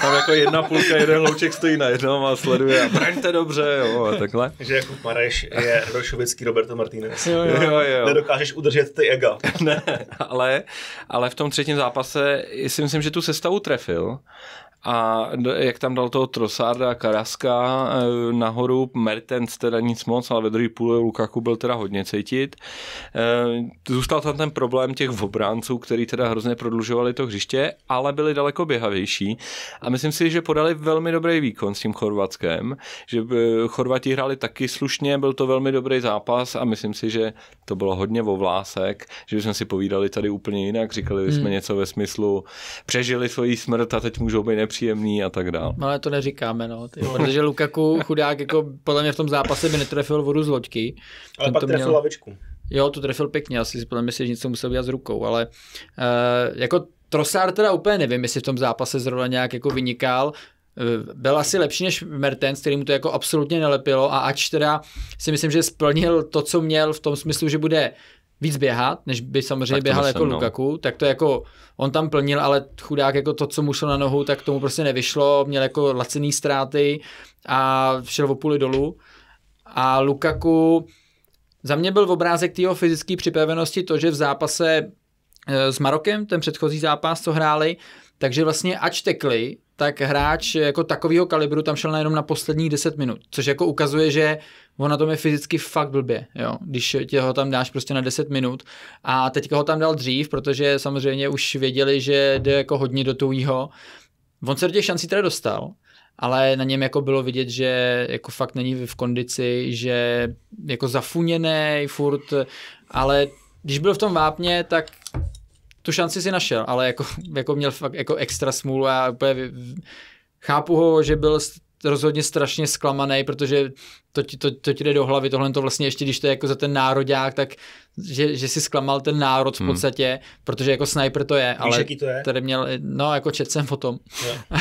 tam jako jedna půlka, jeden hlouček stojí na jednom a sleduje a braňte dobře, jo, a takhle. Že jako Mareš je rošovický Roberto Martinez. Jo, jo, jo, jo. Nedokážeš udržet ty ega. ne, ale, ale v tom třetím zápase si myslím, že tu sestavu trefil a jak tam dal toho Trosarda, Karaska eh, nahoru, Mertens teda nic moc, ale ve druhé půle Lukaku byl teda hodně cítit. Eh, zůstal tam ten problém těch obránců, který teda hrozně prodlužovali to hřiště, ale byli daleko běhavější a myslím si, že podali velmi dobrý výkon s tím Chorvatskem, že eh, Chorvati hráli taky slušně, byl to velmi dobrý zápas a myslím si, že to bylo hodně vo vlásek, že jsme si povídali tady úplně jinak, říkali jsme hmm. něco ve smyslu, přežili svoji smrt a teď můžou být nepříjemný a tak dále. No ale to neříkáme, no, ty, protože Lukaku chudák jako podle mě v tom zápase by netrefil vodu z loďky. Ale pak to trefil měl... lavičku. Jo, to trefil pěkně, asi si podle mě si něco musel dělat s rukou, ale uh, jako Trossard teda úplně nevím, jestli v tom zápase zrovna nějak jako vynikal, eh, byl asi lepší než Mertens, který mu to jako absolutně nelepilo a ač teda si myslím, že splnil to, co měl v tom smyslu, že bude víc běhat, než by samozřejmě běhal jako no. Lukaku, tak to jako on tam plnil, ale chudák jako to, co mu šlo na nohu, tak tomu prostě nevyšlo, měl jako lacený ztráty a šel o půli dolů. A Lukaku, za mě byl v obrázek jeho fyzické připravenosti to, že v zápase eh, s Marokem, ten předchozí zápas, co hráli, takže vlastně ač tekli, tak hráč jako takového kalibru tam šel jenom na posledních 10 minut, což jako ukazuje, že on na tom je fyzicky fakt blbě, jo, když tě ho tam dáš prostě na 10 minut a teďka ho tam dal dřív, protože samozřejmě už věděli, že jde jako hodně do tuhýho. On se do těch šancí teda dostal, ale na něm jako bylo vidět, že jako fakt není v kondici, že jako zafuněný furt, ale když byl v tom vápně, tak tu šanci si našel, ale jako, jako měl fakt jako extra smůlu a úplně chápu ho, že byl rozhodně strašně zklamaný, protože to ti, to, to ti jde do hlavy, tohle to vlastně ještě, když to je jako za ten národák, tak že, že si zklamal ten národ v hmm. podstatě, hmm. protože jako sniper to je, Víš, ale to je? tady měl, no jako čet jsem o tom,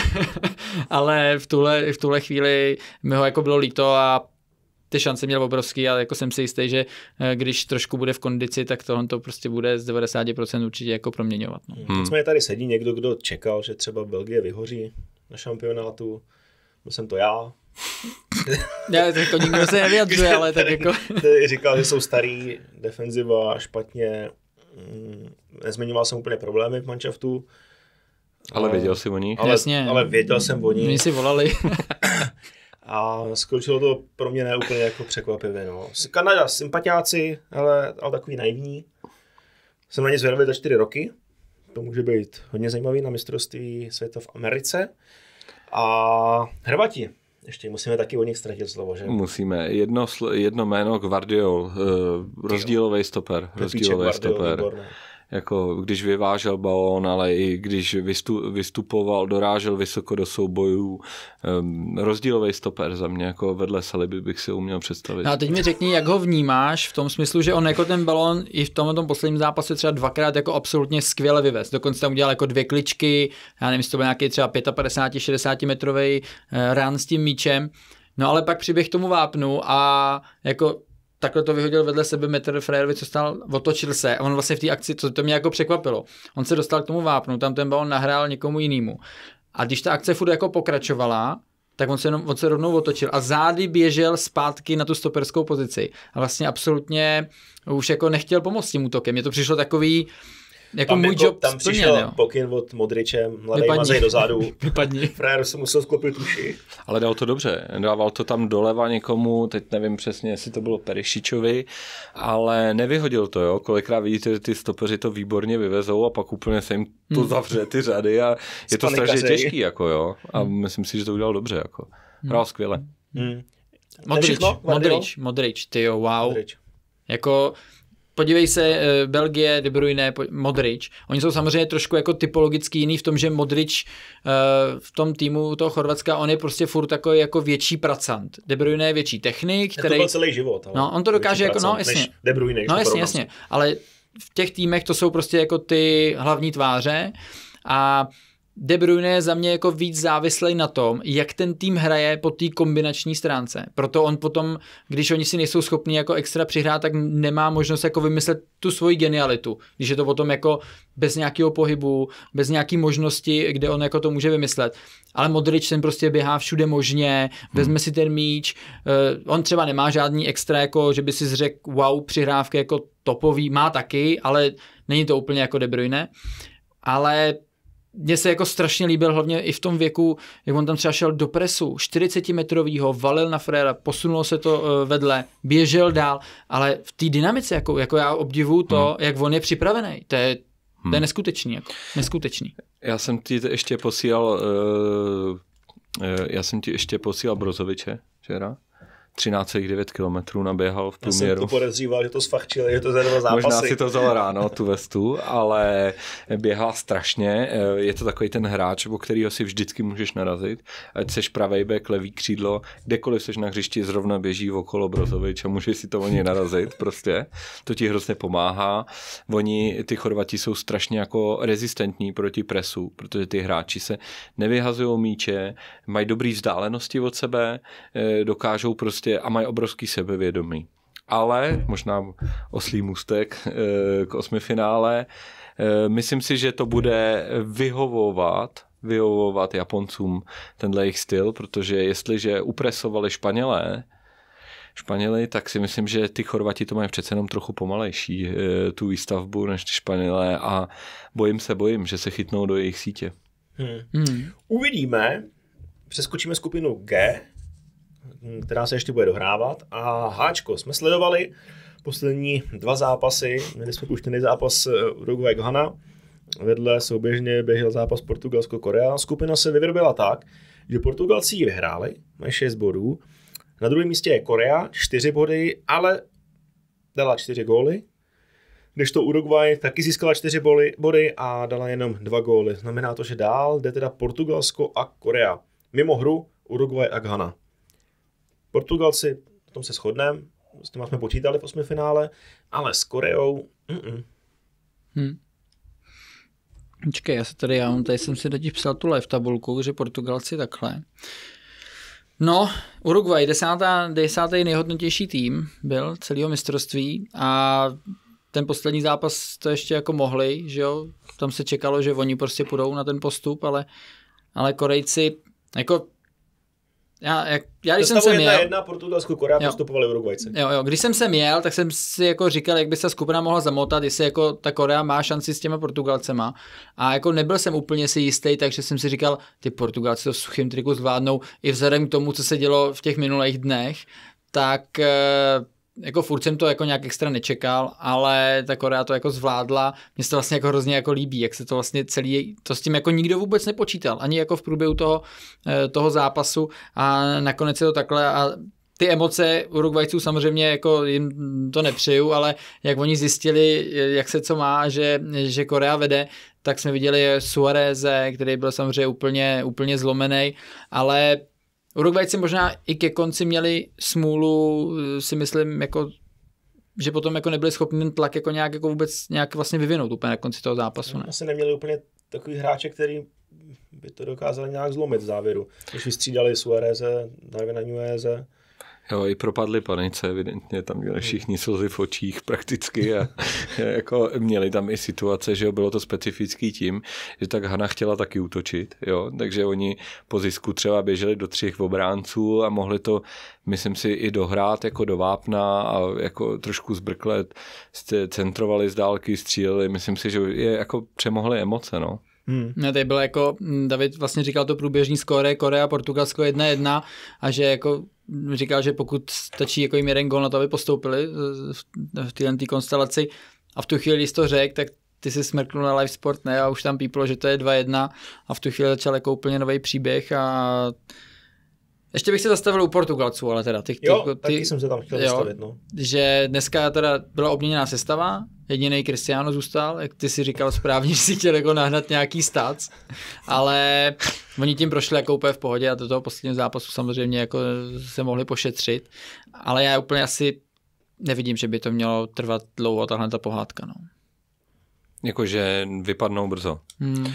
ale v tuhle, v tuhle chvíli mi ho jako bylo líto a ty šance měl obrovský, ale jako jsem si jistý, že eh, když trošku bude v kondici, tak tohle to prostě bude z 90% určitě jako proměňovat. No. Hmm. Nicméně tady sedí někdo, kdo čekal, že třeba Belgie vyhoří na šampionátu. Byl jsem to já. Já, jako nikdo se nevyjadřuje, ale tak jako... Říkal, že jsou starý, defenziva špatně, mm, nezmiňoval jsem úplně problémy v manšaftu. Ale věděl jsi o nich? Ale, Jasně. ale věděl jsem o nich. Oni si volali. A skončilo to pro mě ne úplně jako překvapivě. No. Kanada, sympatiáci, ale, ale takový naivní. Jsem na ně zvědavý za čtyři roky. To může být hodně zajímavý na mistrovství světa v Americe. A Hrvati, ještě musíme taky o nich ztratit slovo, že? Musíme. Jedno, jedno jméno Guardiol, uh, rozdílový stoper. Rozdílový stoper. Výborné. Jako když vyvážel balón, ale i když vystu, vystupoval, dorážel vysoko do soubojů. Um, rozdílový stoper za mě, jako vedle Saliby bych si uměl představit. No a teď mi řekni, jak ho vnímáš v tom smyslu, že on jako ten balon i v tomhle tom posledním zápase třeba dvakrát jako absolutně skvěle vyvez. Dokonce tam udělal jako dvě kličky, já nevím, jestli to byl nějaký třeba 55-60 metrový run s tím míčem. No ale pak přiběh tomu vápnu a jako takhle to vyhodil vedle sebe metr Frejerovi, co stál, otočil se a on vlastně v té akci, to, to mě jako překvapilo. On se dostal k tomu vápnu, tam ten balon nahrál někomu jinému. A když ta akce furt jako pokračovala, tak on se, jenom, on se rovnou otočil a zády běžel zpátky na tu stoperskou pozici. A vlastně absolutně už jako nechtěl pomoct tím útokem. Mně to přišlo takový, jako Tam, můj jako, job tam splněn, přišel jo. pokyn od Modriče, mladý Vypadni. mazej dozadu. Vypadni. Frajer se musel sklopit uši. Ale dal to dobře. Dával to tam doleva někomu, teď nevím přesně, jestli to bylo Perišičovi, ale nevyhodil to, jo. Kolikrát vidíte, že ty stopeři to výborně vyvezou a pak úplně se jim to Hmm. zavře ty řady a je to strašně těžký, jako jo. A Hmm. myslím si, že to udělal dobře, jako. Hrál skvěle. Hmm. Modrič? Modrič, Modrič, ty jo, wow. Modrič. Jako, podívej se, eh, Belgie, De Bruyne, Modrič. Oni jsou samozřejmě trošku jako typologicky jiný v tom, že Modrič eh, v tom týmu toho Chorvatska, on je prostě furt takový jako větší pracant. De Bruyne je větší technik, Který... To byl celý život. Ale No, on to dokáže jako- no, jasně. De Bruyne, No jasně, jasně, ale v těch týmech to jsou prostě jako ty hlavní tváře a De Bruyne je za mě jako víc závislý na tom, jak ten tým hraje po té kombinační stránce. Proto on potom, když oni si nejsou schopni jako extra přihrát, tak nemá možnost jako vymyslet tu svoji genialitu. Když je to potom jako bez nějakého pohybu, bez nějaké možnosti, kde on jako to může vymyslet. Ale Modrič ten prostě běhá všude možně, vezme si ten míč, eh, on třeba nemá žádný extra, jako že by si řekl wow, přihrávky jako topový, má taky, ale není to úplně jako De Bruyne. Ale mně se jako strašně líbil, hlavně i v tom věku, jak on tam třeba šel do presu, 40 metrovýho, valil na Frera, posunulo se to eh, vedle, běžel dál, ale v té dynamice, jako, jako já obdivuju to, hmm. jak on je připravený, to je, to je neskutečný, jako, neskutečný. Já jsem ti ještě posílal, uh, uh, já jsem ti ještě posílal Brozoviče včera. 13,9 km naběhal v Já jsem průměru. to podezříval, že to sfachčil, že to za dva zápasy. Možná si to vzal ráno, tu vestu, ale běhá strašně. Je to takový ten hráč, o kterého si vždycky můžeš narazit. Ať seš pravej back, levý křídlo, kdekoliv seš na hřišti, zrovna běží okolo Brozovič a můžeš si to o něj narazit prostě. To ti hrozně pomáhá. Oni, ty Chorvati, jsou strašně jako rezistentní proti presu, protože ty hráči se nevyhazují míče, mají dobrý vzdálenosti od sebe, eh, dokážou prostě a mají obrovský sebevědomí ale možná oslý můstek eh, k osmifinále. Eh, Myslím si, že to bude vyhovovat vyhovovat Japoncům tenhle jejich styl, protože jestliže upresovali Španělé, Španěli, tak si myslím, že ty Chorvati to mají přece jenom trochu pomalejší eh, tu výstavbu než ty Španělé a bojím se, bojím, že se chytnou do jejich sítě. Hmm. Hmm. Uvidíme, přeskočíme skupinu G, která se ještě bude dohrávat. A Háčko jsme sledovali poslední dva zápasy. Měli jsme puštěný zápas eh, Uruguay Ghana. Vedle souběžně běžel zápas Portugalsko-Korea. Skupina se vyvrbila tak, že Portugalci ji vyhráli, mají 6 bodů. Na druhém místě je Korea, 4 body, ale dala 4 góly. Kdežto Uruguay taky získala 4 body, body a dala jenom 2 góly. Znamená to, že dál jde teda Portugalsko a Korea. Mimo hru Uruguay a Ghana. Portugalci, v tom se shodneme, s tím jsme počítali v osmi finále, ale s Koreou, mm-mm. Hmm. Já se tady, já mám, tady jsem si totiž psal tu live tabulku, že Portugalci takhle. No, Uruguay, desátá, desátý nejhodnotější tým byl celého mistrovství a ten poslední zápas to ještě jako mohli, že jo, tam se čekalo, že oni prostě půjdou na ten postup, ale, ale Korejci, jako já, jak, já když jsem se jedna, měl... jedna Portugalsku, Korea Jo. postupovali Uruguayci. Jo, jo, když jsem se měl, tak jsem si jako říkal, jak by se skupina mohla zamotat, jestli jako ta Korea má šanci s těma Portugalcema. A jako nebyl jsem úplně si jistý, takže jsem si říkal, ty Portugalci to v suchým triku zvládnou i vzhledem k tomu, co se dělo v těch minulých dnech, tak eh, jako furt jsem to jako nějak extra nečekal, ale ta Korea to jako zvládla. Mně se to vlastně jako hrozně jako líbí, jak se to vlastně celý, to s tím jako nikdo vůbec nepočítal, ani jako v průběhu toho, eh, toho zápasu a nakonec je to takhle a ty emoce Uruguayců samozřejmě jako jim to nepřeju, ale jak oni zjistili, jak se co má, že, že Korea vede, tak jsme viděli Suareze, který byl samozřejmě úplně, úplně zlomený, ale Uruguayci možná i ke konci měli smůlu, si myslím, jako že potom jako nebyli schopni ten tlak jako nějak jako vůbec nějak vlastně vyvinout úplně na konci toho zápasu. Ne? Asi neměli úplně takový hráče, který by to dokázali nějak zlomit v závěru. Když vystřídali Suareze, Darwina Nueze, Jo, i propadli panice, evidentně tam měli všichni slzy v očích prakticky a jako měli tam i situace, že jo, bylo to specifický tím, že tak Hana chtěla taky útočit, jo, takže oni po zisku třeba běželi do třech obránců a mohli to, myslím si, i dohrát jako do vápna a jako trošku zbrklet, centrovali z dálky, stříleli, myslím si, že je jako přemohli emoce, no. Hmm. Tady bylo jako, David vlastně říkal to průběžný skóre, Korea, Portugalsko 1-1 a že jako říkal, že pokud stačí jako jim jeden gol na to, aby postoupili v téhle konstelaci a v tu chvíli, jsi to řekl, tak ty si smrknul na live sport, ne, a už tam píplo, že to je 2-1 a v tu chvíli začal jako úplně nový příběh a ještě bych se zastavil u Portugalců, ale teda ty, ty, jo, ty, taky jsem se tam chtěl jo, zastavit, no. Že dneska teda byla obměněná sestava, jediný Cristiano zůstal, jak ty si říkal správně, že si chtěl jako nahnat nějaký stats, ale oni tím prošli jako úplně v pohodě a do toho posledního zápasu samozřejmě jako se mohli pošetřit, ale já úplně asi nevidím, že by to mělo trvat dlouho tahle ta pohádka, no. Jakože vypadnou brzo. Hmm.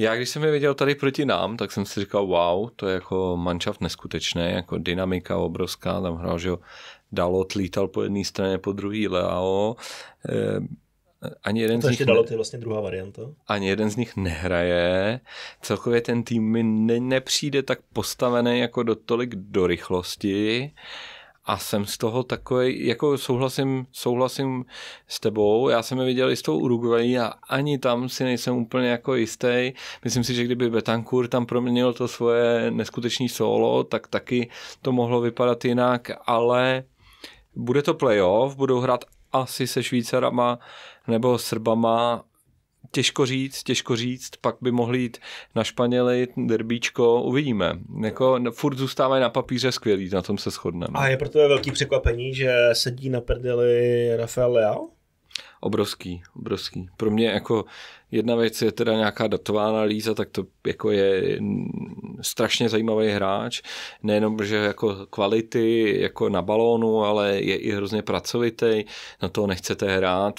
Já když jsem je viděl tady proti nám, tak jsem si říkal, wow, to je jako manšaft neskutečný, jako dynamika obrovská, tam hrál, že Dalot lítal po jedné straně, po druhé Leao. Eh, ani jeden to z ještě nich Dalot je vlastně druhá varianta. Ani jeden z nich nehraje. Celkově ten tým mi ne, nepřijde tak postavený jako do tolik do rychlosti a jsem z toho takový, jako souhlasím, souhlasím s tebou, já jsem je viděl i s tou Uruguay a ani tam si nejsem úplně jako jistý. Myslím si, že kdyby Betancourt tam proměnil to svoje neskutečné solo, tak taky to mohlo vypadat jinak, ale bude to playoff, budou hrát asi se Švýcarama nebo Srbama těžko říct, těžko říct, pak by mohli jít na Španěli, derbíčko, uvidíme. Jako furt zůstávají na papíře skvělý, na tom se shodneme. A je proto velký překvapení, že sedí na prdeli Rafael Leao? Obrovský, obrovský. Pro mě jako jedna věc je teda nějaká datová analýza, tak to jako je strašně zajímavý hráč. Nejenom, že jako kvality jako na balónu, ale je i hrozně pracovitý. Na to nechcete hrát.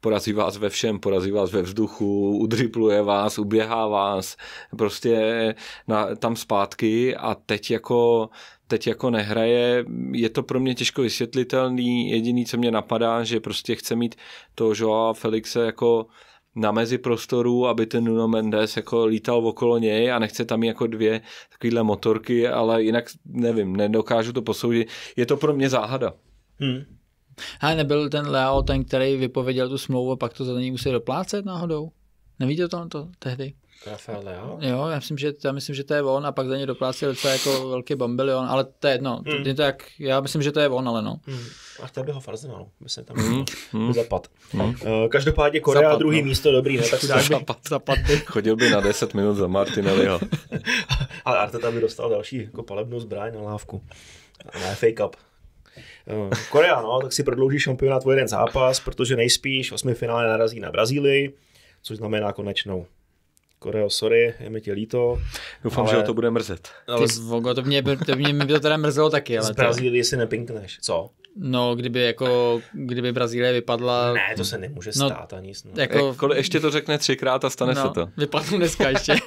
Porazí vás ve všem, porazí vás ve vzduchu, udripluje vás, uběhá vás. Prostě na, tam zpátky a teď jako teď jako nehraje, je to pro mě těžko vysvětlitelný, jediný, co mě napadá, že prostě chce mít to Joao Felixe jako na mezi prostoru, aby ten Nuno Mendes jako lítal okolo něj a nechce tam jako dvě takovéhle motorky, ale jinak nevím, nedokážu to posoudit. Je to pro mě záhada. Hmm. A nebyl ten Leo ten, který vypověděl tu smlouvu a pak to za ní musí doplácet náhodou? Nevíte to, to tehdy? Rafael Leao? Jo, já myslím, že, já myslím, že to je on a pak za ně doplácí docela jako velký bambilion, ale to je jedno. Hmm. Je to jak, já myslím, že to je on, ale no. Hmm. A chtěl bych ho v Arsenalu, by se tam hmm. hmm. zapad. Hmm. Uh, každopádně Korea zapad, druhý no. místo dobrý, ne? Tak si zapad, zapad by. Chodil by na 10 minut za Martinelliho. ale Arteta by dostal další jako palebnou zbraň na lávku. Na FA Cup. Uh, Korea, no, tak si prodlouží šampionát o jeden zápas, protože nejspíš osmi finále narazí na Brazílii, což znamená konečnou Koreo, sorry, je mi tě líto. Doufám, ale... že ho to bude mrzet. Ale... Ty vogo, to mě, to mě, mě by to teda mrzelo taky. Ale z Brazílie to... si nepinkneš, co? No, kdyby jako, kdyby Brazílie vypadla... Ne, to se nemůže No, stát ani snad. Jako, Jako, ještě to řekne třikrát a stane se no, to. vypadnu dneska ještě.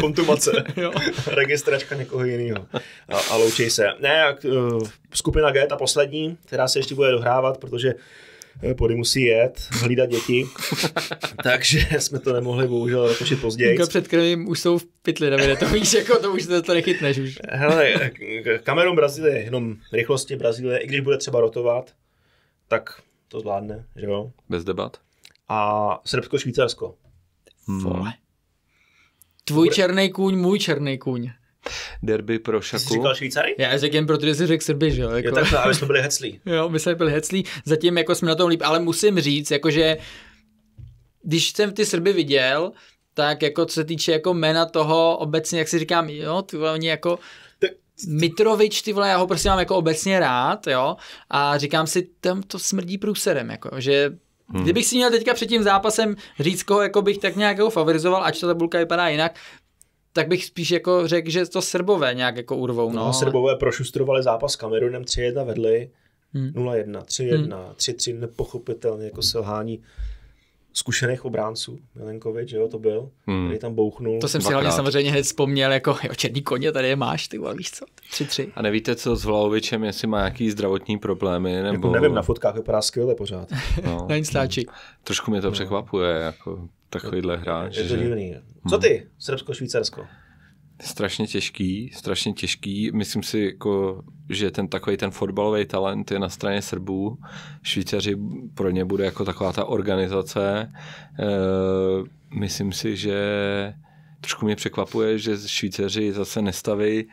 Kontumace. jo. Registračka někoho jiného. A, a loučej se. Ne, jak, uh, skupina G, ta poslední, která se ještě bude dohrávat, protože eh, Pody musí jet, hlídat děti, takže jsme to nemohli bohužel natočit později. Jako před krvím už jsou v pytli, Davide, to víš, jako to už to, to nechytneš už. Hele, Kamerun Brazílie, jenom rychlosti Brazílie, i když bude třeba rotovat, tak to zvládne, že jo? Bez debat. A Srbsko-Švýcarsko. Vole. Tvůj černý kůň, můj černý kůň. Derby pro Ty jsi Šaku. říkal Švýcary? Já řekl, protože jsi řekl Srby, že jo? Jako, Jo, takhle, ale jsme byli heclí. jo, my jsme byli heclí, zatím jako jsme na tom líp, ale musím říct, jakože když jsem ty Srby viděl, tak jako co se týče jako jména toho obecně, jak si říkám, jo, ty oni jako Mitrovič, ty vole, já ho prostě mám jako obecně rád, jo, a říkám si, tam to smrdí průserem, jako, že Hmm. kdybych si měl teďka před tím zápasem říct, koho jako bych tak nějak jako favorizoval, ač ta tabulka vypadá jinak, tak bych spíš jako řekl, že to Srbové nějak jako urvou, no. No, ale- Srbové prošustrovali zápas s Kamerunem 3-1 vedli, Hmm. 0-1, 3-1, 3-3 nepochopitelně jako selhání zkušených obránců. Milenkovič, že jo, to byl, Hmm. který tam bouchnul. To jsem si hlavně samozřejmě hned vzpomněl, jako jo, černý koně, tady je máš, ty víš co, 3-3. A nevíte, co s Vlaovičem, jestli má nějaký zdravotní problémy, nebo... jako nevím, na fotkách vypadá skvěle pořád. no, Na Instači. trošku mě to překvapuje, jako takovýhle hráč. Je to že- divný. Co ty, Srbsko-Švýcarsko? Strašně těžký, strašně těžký. Myslím si, jako, že ten takový ten fotbalový talent je na straně Srbů. Švýcaři pro ně bude jako taková ta organizace. E, myslím si, že trošku mě překvapuje, že Švýcaři zase nestaví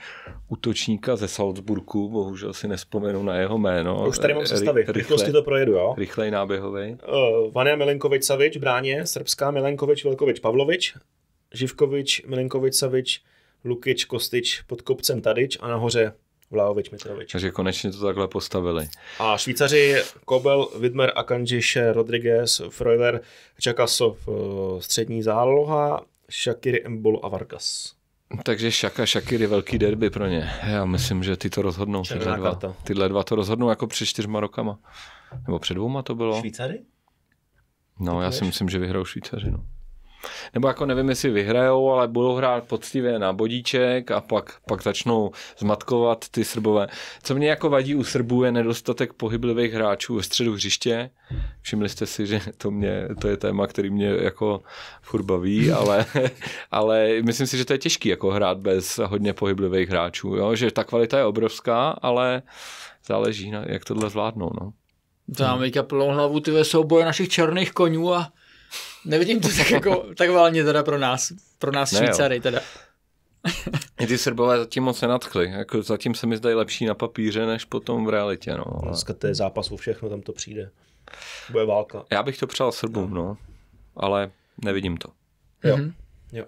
útočníka ze Salzburgu, bohužel si nespomenu na jeho jméno. Už tady mám sestavy, Ry- rychlosti to projedu, jo. Rychlej náběhový. Uh, Vania Milenkovič Savič bráně, srbská Milenkovič Velkovič Pavlovič, Živkovič Milenkovič Savič, Lukič Kostič pod kopcem Tadič a nahoře Vlaovič Mitrovič. Takže konečně to takhle postavili. A Švýcaři Kobel, Widmer, Akanjiš, Rodriguez, Freuler, Čakasov, eh, střední záloha, Shakiri, Embolo a Vargas. Takže Šaka, Šakiry, velký derby pro ně. Já myslím, že ty to rozhodnou. Tyhle dva, tyhle dva to rozhodnou jako před čtyřma rokama. Nebo před dvouma to bylo. Švýcary? No, já si myslím, že vyhrajou Švýcaři. No. Nebo jako nevím, jestli vyhrajou, ale budou hrát poctivě na bodíček a pak, pak začnou zmatkovat ty Srbové. Co mě jako vadí u Srbů je nedostatek pohyblivých hráčů ve středu hřiště. Všimli jste si, že to, mě, to je téma, který mě jako furt baví, ale, ale myslím si, že to je těžký jako hrát bez hodně pohyblivých hráčů. Jo? Že ta kvalita je obrovská, ale záleží, na, jak tohle zvládnou. No. To máme teďka plnou hlavu ty souboje našich černých konňů a nevidím to tak jako, tak válně teda pro nás, pro nás Ne, jo. Švýcary teda. I ty Srbové zatím moc nenadchli. Jako zatím se mi zdají lepší na papíře, než potom v realitě. No. Ale Dneska to je zápas o všechno, tam to přijde. Bude válka. Já bych to přál Srbům, no. ale nevidím to. Jo. Mhm. Jo.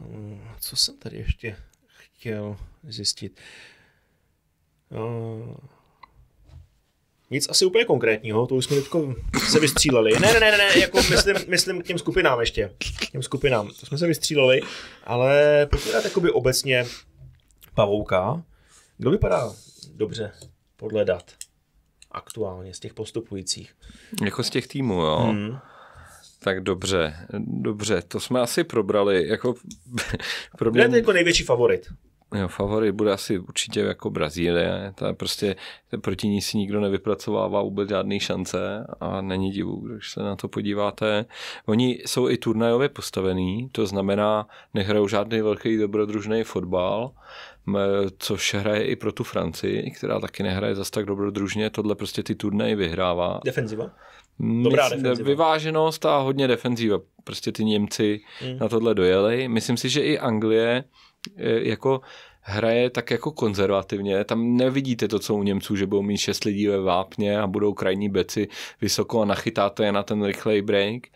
Mm, Co jsem tady ještě chtěl zjistit? Uh, nic asi úplně konkrétního, to už jsme teď se vystříleli. Ne, ne, ne, ne, jako myslím, myslím k těm skupinám ještě. K těm skupinám. To jsme se vystříleli, ale pokud dát jakoby obecně pavouka, kdo vypadá dobře podle dat aktuálně z těch postupujících? Jako z těch týmů, jo. Hmm. Tak dobře, dobře, to jsme asi probrali. Jako pro Kdo je mě to jako největší favorit? Jo, favorit bude asi určitě jako Brazílie. Ta prostě proti ní si nikdo nevypracovává vůbec žádné šance a není divu, když se na to podíváte. Oni jsou i turnajově postavení, to znamená, nehrajou žádný velký dobrodružný fotbal, což hraje i pro tu Francii, která taky nehraje zas tak dobrodružně, tohle prostě ty turnaje vyhrává. Defenziva? Dobrá defenziva. Vyváženost a hodně defenziva. Prostě ty Němci Mm. na tohle dojeli. Myslím si, že i Anglie jako hraje tak jako konzervativně. Tam nevidíte to, co u Němců, že budou mít šest lidí ve vápně a budou krajní beci vysoko a nachytá to je na ten rychlej break.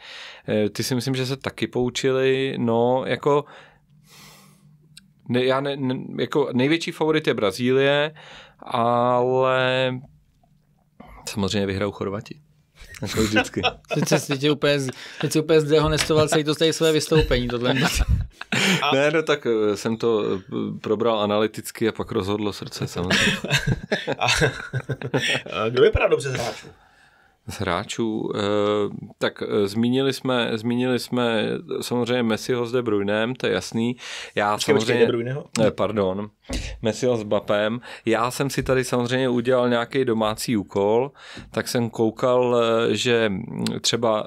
Eh, Ty si myslím, že se taky poučili. No, jako ne, já ne, ne, jako největší favorit je Brazílie, ale samozřejmě vyhrajou Chorvati. Jako vždycky. Teď, se, je úplně, z- teď si úplně zdehonestoval celý to tady své vystoupení, tohle. Ne, no tak eh, jsem to eh, probral analyticky a pak rozhodlo srdce samozřejmě. A, a kdo vypadá dobře z hráčů? Z hráčů, eh, tak eh, zmínili jsme, zmínili jsme samozřejmě Messiho s De Bruynem, to je jasný. Já Počkej, počkej, samozřejmě... De Bruyneho? Eh, Pardon, Messiho s Bapem. Já jsem si tady samozřejmě udělal nějaký domácí úkol, tak jsem koukal, že třeba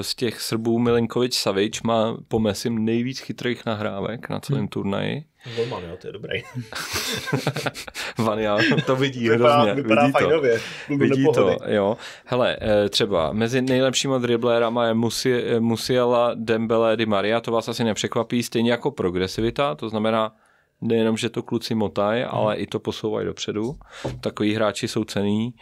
z těch Srbů Milinkovič Savič má po Messim nejvíc chytrých nahrávek na celém turnaji. Golman, jo, to je dobrý. Vania to vidí Vypadá, hrozně. vypadá vidí to. fajnově. Vidí to, jo. Hele, eh, třeba mezi nejlepšíma driblérama je eh, Musiala, Dembele, Di Maria, to vás asi nepřekvapí, stejně jako progresivita, to znamená nejenom, že to kluci motají, Mhm. ale i to posouvají dopředu. Takový hráči jsou cený.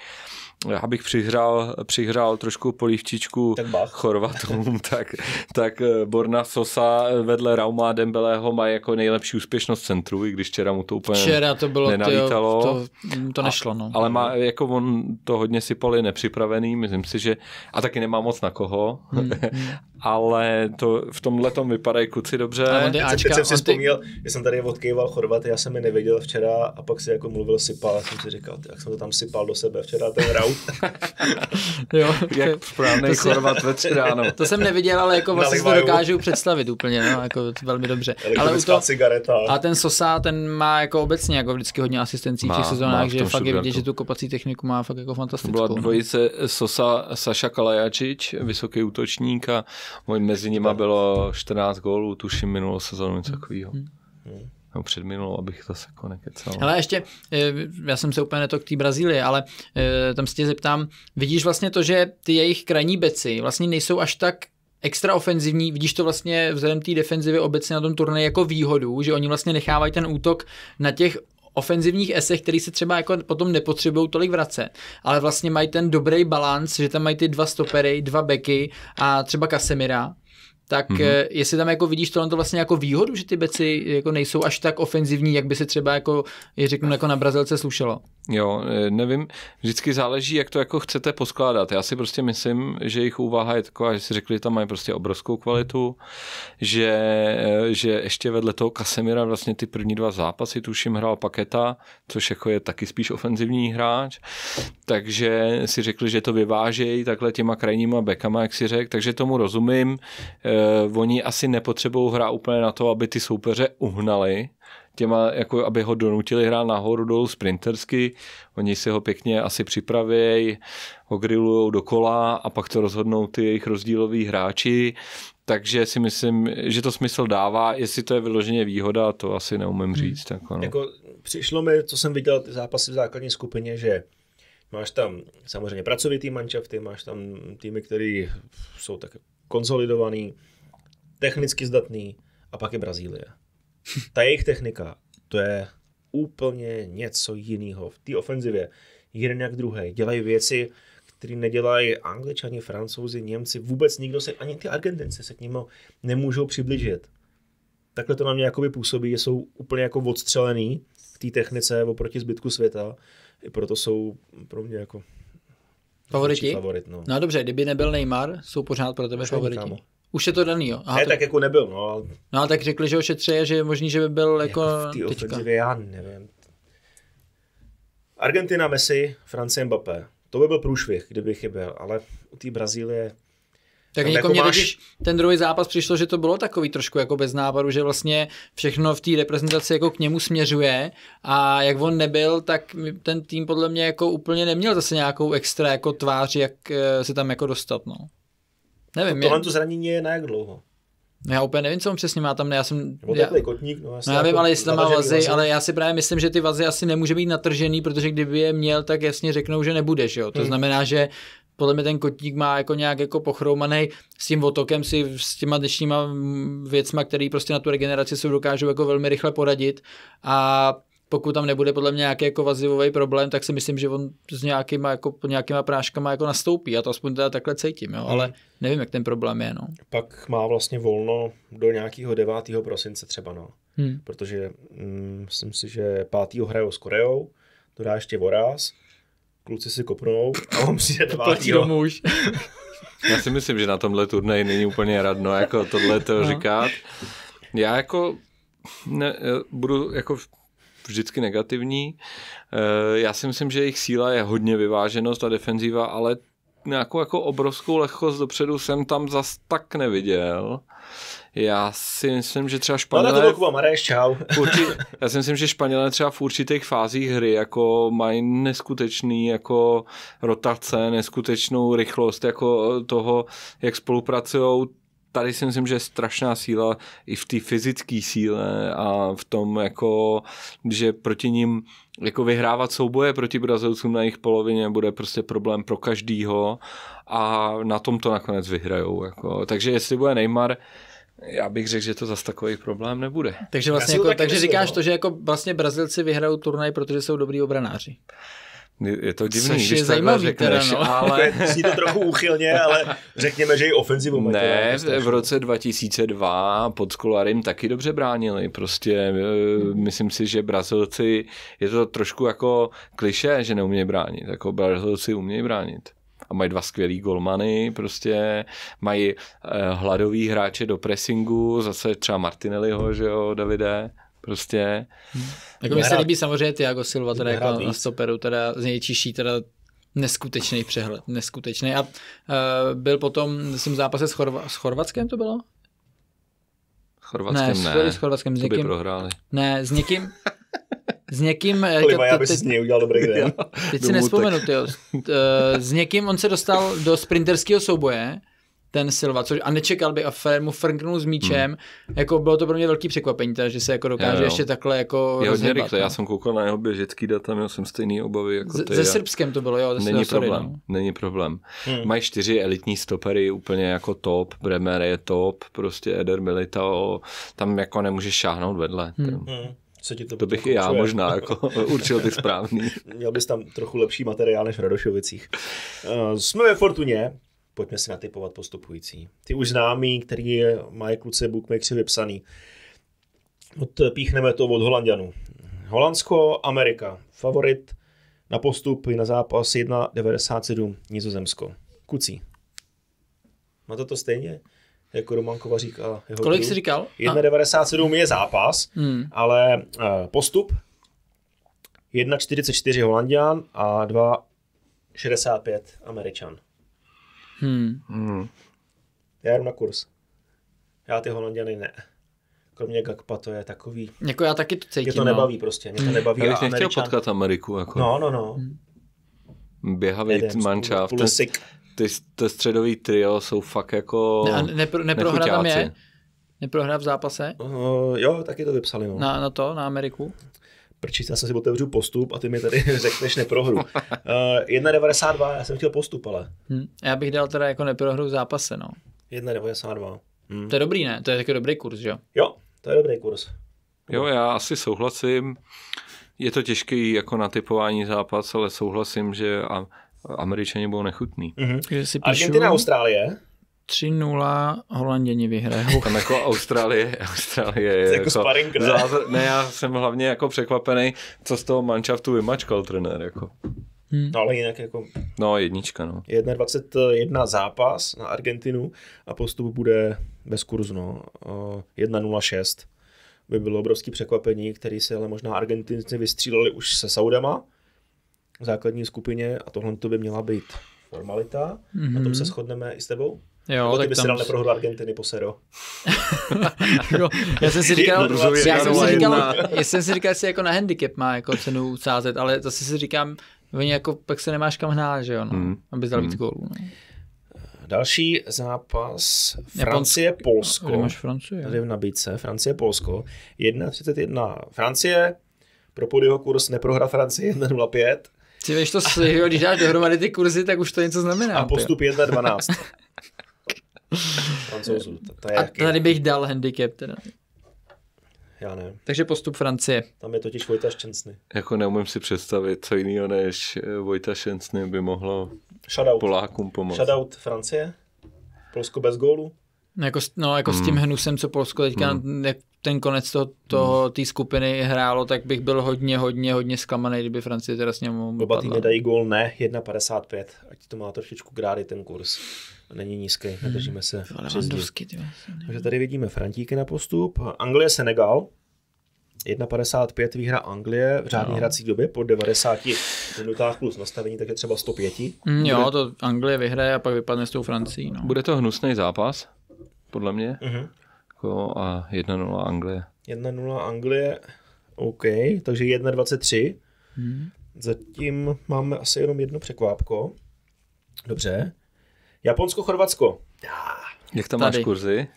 Já bych přihřál, přihřál trošku polívčičku. Chorvatům, tak, tak eh, Borna Sosa vedle Rauma a Dembeleho má jako nejlepší úspěšnost centru, i když včera mu to úplně Včera to bylo, tyjo, nenalítalo. to, to nešlo, no. ale má, jako on to hodně sypali nepřipravený, myslím si, že a taky nemá moc na koho, Hmm, ale to v tomhle tom vypadají kluci dobře. Ale on ty Teď, teď Ačka, jsem si on ty, vzpomněl, že jsem tady odkýval Chorvaty, já jsem je neviděl včera a pak si jako mluvil sypal, já jsem si říkal, jak jsem to tam sypal do sebe včera, ten raut. jo, Jak správný to chorvat ve ráno. to jsem neviděl, ale jako vlastně si to dokážu představit úplně, no, jako velmi dobře. Ale toho, cigareta. a ten Sosa, ten má jako obecně jako vždycky hodně asistencí v Má, těch má sezónách, v že tom fakt je vidět, že tu kopací techniku má fakt jako To byla fantastickou. no. dvojice Sosa, Saša Kalajačič, vysoký útočník a mezi nima bylo 14 gólů, tuším minulou sezónu, něco takového. Hmm. No před minulou, abych zase jako nekecal. Ale ještě, eh, já jsem se úplně netok k té Brazílii, ale eh, tam se tě zeptám, vidíš vlastně to, že ty jejich krajní beci vlastně nejsou až tak extra ofenzivní, vidíš to vlastně vzhledem té defenzivy obecně na tom turnaji jako výhodu, že oni vlastně nechávají ten útok na těch ofenzivních esech, který se třeba jako potom nepotřebují tolik vracet, ale vlastně mají ten dobrý balans, že tam mají ty dva stopery, dva beky a třeba Casemira, tak Mhm. mm-hmm. jestli tam jako vidíš tohle to vlastně jako výhodu, že ty beci jako nejsou až tak ofenzivní, jak by se třeba jako, je řeknu, jako na Brazilce slušelo. Jo, eh, nevím, vždycky záleží, jak to jako chcete poskládat. Já si prostě myslím, že jejich úvaha je taková, že si řekli, že tam mají prostě obrovskou kvalitu, že, eh, že ještě vedle toho Casemira vlastně ty první dva zápasy, tuším, hrál Paketa, což jako je taky spíš ofenzivní hráč, takže si řekli, že to vyvážejí takhle těma krajníma bekama, jak si řekl, takže tomu rozumím. Eh, oni asi nepotřebují hrát úplně na to, aby ty soupeře uhnali, těma, jako aby ho donutili hrát nahoru dolů sprintersky, oni si ho pěkně asi připravějí, ho grillujou dokola a pak to rozhodnou ty jejich rozdíloví hráči, takže si myslím, že to smysl dává, jestli to je vyloženě výhoda, to asi neumím říct. Hmm. Jako, no. Jako přišlo mi, co jsem viděl, ty zápasy v základní skupině, že máš tam samozřejmě pracovitý manšafty, máš tam týmy, které jsou tak konsolidovaný, technicky zdatný a pak je Brazílie. Ta jejich technika, to je úplně něco jiného. V té ofenzivě jeden jak druhý dělají věci, které nedělají angličani, francouzi, Němci, vůbec nikdo se, ani ty Argentinci se k ním nemůžou přiblížit. Takhle to na mě jakoby působí, že jsou úplně jako odstřelený v té technice oproti zbytku světa. I proto jsou pro mě jako Favoriti? favorit. No. No dobře, kdyby nebyl Neymar, jsou pořád pro tebe Už favoriti. kámo. Už je to daný, jo. Aha, ne, to, tak jako nebyl, no, ale no ale tak řekli, že ho šetří a že je možný, že by byl jako, jako v teďka. ofenzivě já nevím. Argentina, Messi, Francie, Mbappé. To by byl průšvih, kdyby chyběl, ale u té Brazílie Tak jako jako mě máš- totiž ten druhý zápas přišlo, že to bylo takový trošku jako bez nápadu, že vlastně všechno v té reprezentaci jako k němu směřuje a jak on nebyl, tak ten tým podle mě jako úplně neměl zase nějakou extra jako tvář, jak eh, se tam jako dostat, no. Nevím, tohle mě, to zranění je na jak dlouho? já úplně nevím, co on přesně má tam, ne, já jsem, Nebo já, kotník, no, No já vím, jako ale jestli tam má natažený vazy, ale já si právě myslím, že ty vazy asi nemůže být natržený, protože kdyby je měl, tak jasně řeknou, že nebudeš, jo. To Hmm. znamená, že podle mě ten kotník má jako nějak jako pochroumaný s tím otokem si s těma dnešníma věcma, který prostě na tu regeneraci se dokážou jako velmi rychle poradit a pokud tam nebude podle mě nějaký jako vazivový problém, tak si myslím, že on s nějakýma, jako, nějakýma práškama jako nastoupí. Já to aspoň teda takhle cítím, jo? ale nevím, jak ten problém je. No. Pak má vlastně volno do nějakého 9. prosince třeba, no. Hmm. Protože mm, myslím si, že 5. hrajou s Koreou, to dá ještě voraz kluci si kopnou a on přijde Platí devátýho. domů už. Já si myslím, že na tomhle turnaji není úplně radno jako tohle to No. říkat. Já jako ne, budu jako vždycky negativní. Eh, Já si myslím, že jejich síla je hodně vyváženost a defenzíva, ale nějakou jako obrovskou lehkost dopředu jsem tam zas tak neviděl. Já si myslím, že třeba No to Španělé... byl Kuba Mareš, čau. v urči- já si myslím, že Španělé třeba v určitých fázích hry jako mají neskutečný jako rotace, neskutečnou rychlost jako toho, jak spolupracují. Tady si myslím, že je strašná síla i v té fyzické síle a v tom, jako, že proti ním jako vyhrávat souboje proti Brazilcům na jejich polovině bude prostě problém pro každýho a na tom to nakonec vyhrajou. Jako. Takže jestli bude Neymar, já bych řekl, že to zase takový problém nebude. Takže vlastně jako, takže myslím, říkáš no. to, že jako vlastně Brazilci vyhrajou turnaj, protože jsou dobrý obranáři. Je to divný, Což je když takhle zajímavý řekneš, teda, no. ale Zní to trochu úchylně, ale řekněme, že i ofenzivu mají ne, v roce 2002 pod Skolarim taky dobře bránili. Prostě eh, myslím si, že Brazilci, je to trošku jako kliše, že neumějí bránit. Jako Brazilci umějí bránit. A mají dva skvělý golmany, prostě mají eh, hladový hráče do pressingu, zase třeba Martinelliho, že jo, Davide, prostě. Jako mi se líbí samozřejmě Thiago Silva, teda jako na stoperu, teda z něj čiší teda neskutečný přehled, neskutečný. A uh, byl potom v tom zápase s, Chorva- s Chorvatskem to bylo? Chorvatskem ne, ne, s, Chorvatskem, s to by někým, prohráli. ne, s někým, s někým, eh, Kliva, já bych si z něj udělal dobrý den. teď si nespomenu, tyjo. Eh, s někým on se dostal do sprinterského souboje, ten Silva, což, a nečekal by a Fer mu frknul s míčem, hmm. jako bylo to pro mě velký překvapení, teda, že se jako dokáže Jo, jo. ještě takhle jako Je hodně rychle, no. já jsem koukal na jeho běžecký data, měl jsem stejný obavy jako ty. Se a- Srbskem to bylo, jo. to- Není sorry, problém, no. není problém. Hmm. Mají čtyři elitní stopery úplně jako top, Bremer je top, prostě Eder Militao, tam jako nemůžeš šáhnout vedle. Hmm. Hmm. Hmm. Co ti to, To bych i já možná jako určil ty správný. Měl bys tam trochu lepší materiál než v Radošovicích. Uh, jsme ve Fortuně, pojďme si natypovat postupující. Ty už známý, který je, mají kluci bookmakeri vypsaný. Odpíchneme to od Holandianů. Holandsko, Amerika. Favorit na postup i na zápas 1,97 Nizozemsko. Kucí. Máte to stejně? Jako Roman Kovařík a jeho Kolik jsi říkal? 1,97 je zápas, Hmm. ale uh, postup 1,44 Holandian a 2,65 Američan. Hmm. Hmm. Já jdu na kurz. Já ty Holandiany ne. Kromě Gakpa to je takový, Jako já taky to cítím. mě to no. nebaví prostě, mě to nebaví. Já a bych nechtěl Američan- potkat Ameriku. Jako. No, no, no. Běhavý Adams, mančav. Ten, ty, to středový trio jsou fakt jako Ne, a nepro, neprohra tam je? Neprohra v zápase? Uh, jo, taky to vypsali, no. Na, na to, na Ameriku? Prčíc, já jsem si otevřu postup a ty mi tady řekneš neprohru. Uh, 1,92, já jsem chtěl postup, ale Hm. Já bych dal teda jako neprohru v zápase, no. 1,92. Hm. To je dobrý, ne? To je taky dobrý kurz, že jo? Jo, to je dobrý kurz. Jo, já asi souhlasím. Je to těžký jako na typování zápas, ale souhlasím, že a, Američani budou nechutný. Mhm. Si píšu Argentina, Austrálie. 3-0 Holanděni vyhrajou. Tam jako Austrálie, Austrálie je je jako sparring, ne? zázr- ne, já jsem hlavně jako překvapený, co z toho manšaftu vymačkal trenér. Jako. No ale jinak jako No, jednička, no. 1,21 zápas na Argentinu a postup bude bez kurzu. No. Eh, 1,06 by bylo obrovský překvapení, který se ale možná Argentinci vystříleli už se Saudama v základní skupině a tohle to by měla být formalita. Mm-hmm. Na tom se shodneme i s tebou? Jo, Nebo ty tak by si tam... dal neprohru Argentiny po sero. jako, já jsem si říkal, já jsem si říkal, já jsem si říkal, jestli jako na handicap má jako cenu sázet, ale zase si říkám, oni jako pak se nemáš kam hnát, že jo, no, Hmm. aby dal víc Hmm. gólů. No. Další zápas Francie, Polsko. Kde máš Francii? Tady v nabídce Francie, Polsko. 1,31 Francie. Pro podyho kurz neprohra Francie 1,05 Si víš to, jo, když dáš dohromady ty kurzy, tak už to něco znamená. a postup 1,12. Francouzů, to, to je. A jaký? tady bych dal handicap teda. Já nevím. Takže postup Francie. Tam je totiž Vojta Šťastný. Jako neumím si představit, co jiného než eh, Vojta Šencny by mohlo Shoutout. Polákům pomoct. Shoutout Francie. Polsko bez gólu. No, Jako, s- no, jako s tím hnusem, co Polsko teďka, jak ten konec toho, toho té skupiny hrálo, tak bych byl hodně, hodně, hodně zklamaný, kdyby Francie teda s něm Oba týmy dají gól ne, 1,55, ať to má trošičku grády ten kurz. Není nízký, nedržíme se přes Takže tady vidíme Frantíky na postup. Anglie, Senegal, 1,55 výhra Anglie v řádné no. hrací době po 90 minutách plus nastavení, tak je třeba 105. Mm, jo, to Anglie vyhraje a pak vypadne s tou Francií. No. Bude to hnusný zápas, podle mě. Uh-huh. Jako a 1-0 Anglie. 1-0 Anglie, OK, takže 1-23. Hmm. Zatím máme asi jenom jedno překvápko. Dobře. Japonsko-Chorvatsko. Jak tam Tady. máš kurzy?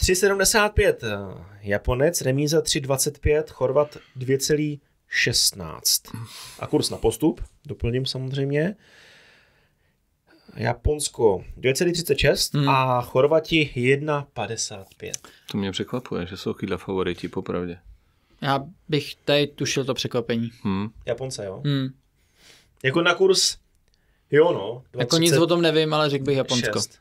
3,75. Japonec, remíza 3,25, Chorvat 2,16. A kurz na postup, doplním samozřejmě. Japonsko 2,36 hmm. a Chorvati 1,55. To mě překvapuje, že jsou chytla favoriti, popravdě. Já bych tady tušil to překvapení. Hmm. Japonce, jo? Hmm. Jako na kurz, jo no. 20, jako nic o tom nevím, ale řekl bych Japonsko. 6.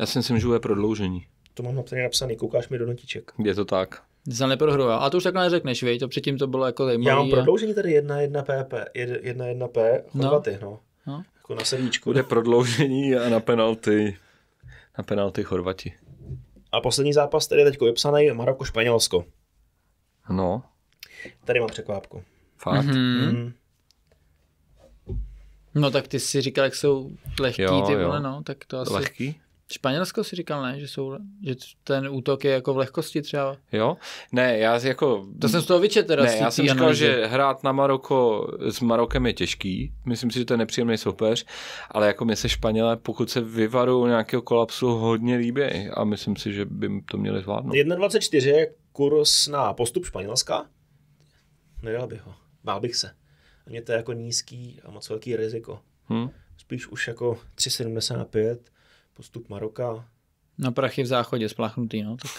Já si myslím, že bude prodloužení. To mám napsaný, napsaný, koukáš mi do notiček. Je to tak. Za neprohruval. A to už takhle neřekneš, vej, to předtím to bylo jako zajímavé. Já mám prodloužení tady 1-1 PP, 1-1 P, Chorvaty, no. no. no. Jako na sedíčku. Bude prodloužení a na penalty, na penalty Chorvati. A poslední zápas tady je teď vypsaný Maroko-Španělsko. No. Tady mám překvápku. Fakt? Mm-hmm. Mm. No tak ty si říkal, jak jsou lehký jo, ty vole, no, tak to asi... Lehký? Španělsko si říkal, ne, že, jsou, že ten útok je jako v lehkosti třeba. Jo, ne, já jako... To jsem z toho vyčet teda. Ne, já jsem říkal, analýzy. že hrát na Maroko s Marokem je těžký, myslím si, že to je nepříjemný soupeř, ale jako mě se Španělé, pokud se vyvarují nějakého kolapsu, hodně líbí a myslím si, že by to měli zvládnout. 1,24 je kurz na postup Španělska. Nedal bych ho, bál bych se. A mě to je jako nízký a moc velký riziko. Hmm. Spíš už jako 3,75 postup Maroka. Na prachy v záchodě spláchnutý, no. Tak.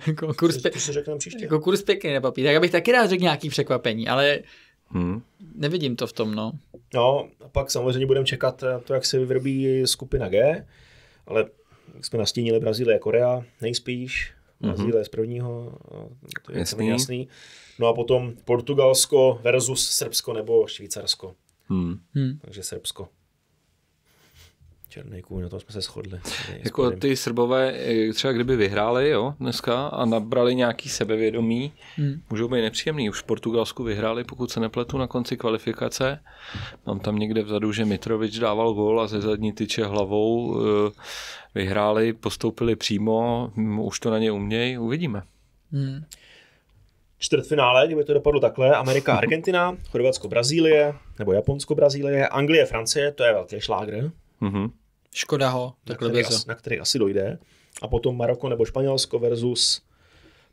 jako kurz, pe- si řekneme příště. Jako kurz pěkný na papír. Tak abych taky rád řekl nějaký překvapení, ale hmm. nevidím to v tom, no. No, a pak samozřejmě budeme čekat to, jak se vyrobí skupina G, ale jak jsme nastínili Brazílie, Korea, nejspíš. Mhm. Brazílie mm-hmm. z prvního, to je jasný. jasný. No a potom Portugalsko versus Srbsko nebo Švýcarsko. Hmm. Takže Srbsko. Černý kůň, na tom jsme se shodli. Jako ty Srbové, eh, třeba kdyby vyhráli jo, dneska a nabrali nějaký sebevědomí, hmm. můžou být nepříjemný. Už v Portugalsku vyhráli, pokud se nepletu na konci kvalifikace. Mám tam někde vzadu, že Mitrovič dával gól a ze zadní tyče hlavou eh, vyhráli, postoupili přímo, už to na ně umějí, uvidíme. Hmm. Čtvrtfinále, kdyby to dopadlo takhle, Amerika, Argentina, Chorvatsko, Brazílie, nebo Japonsko, Brazílie, Anglie, Francie, to je velký šlágr. Mm-hmm. Škoda ho, takhle na který, asi, na který asi dojde. A potom Maroko nebo Španělsko versus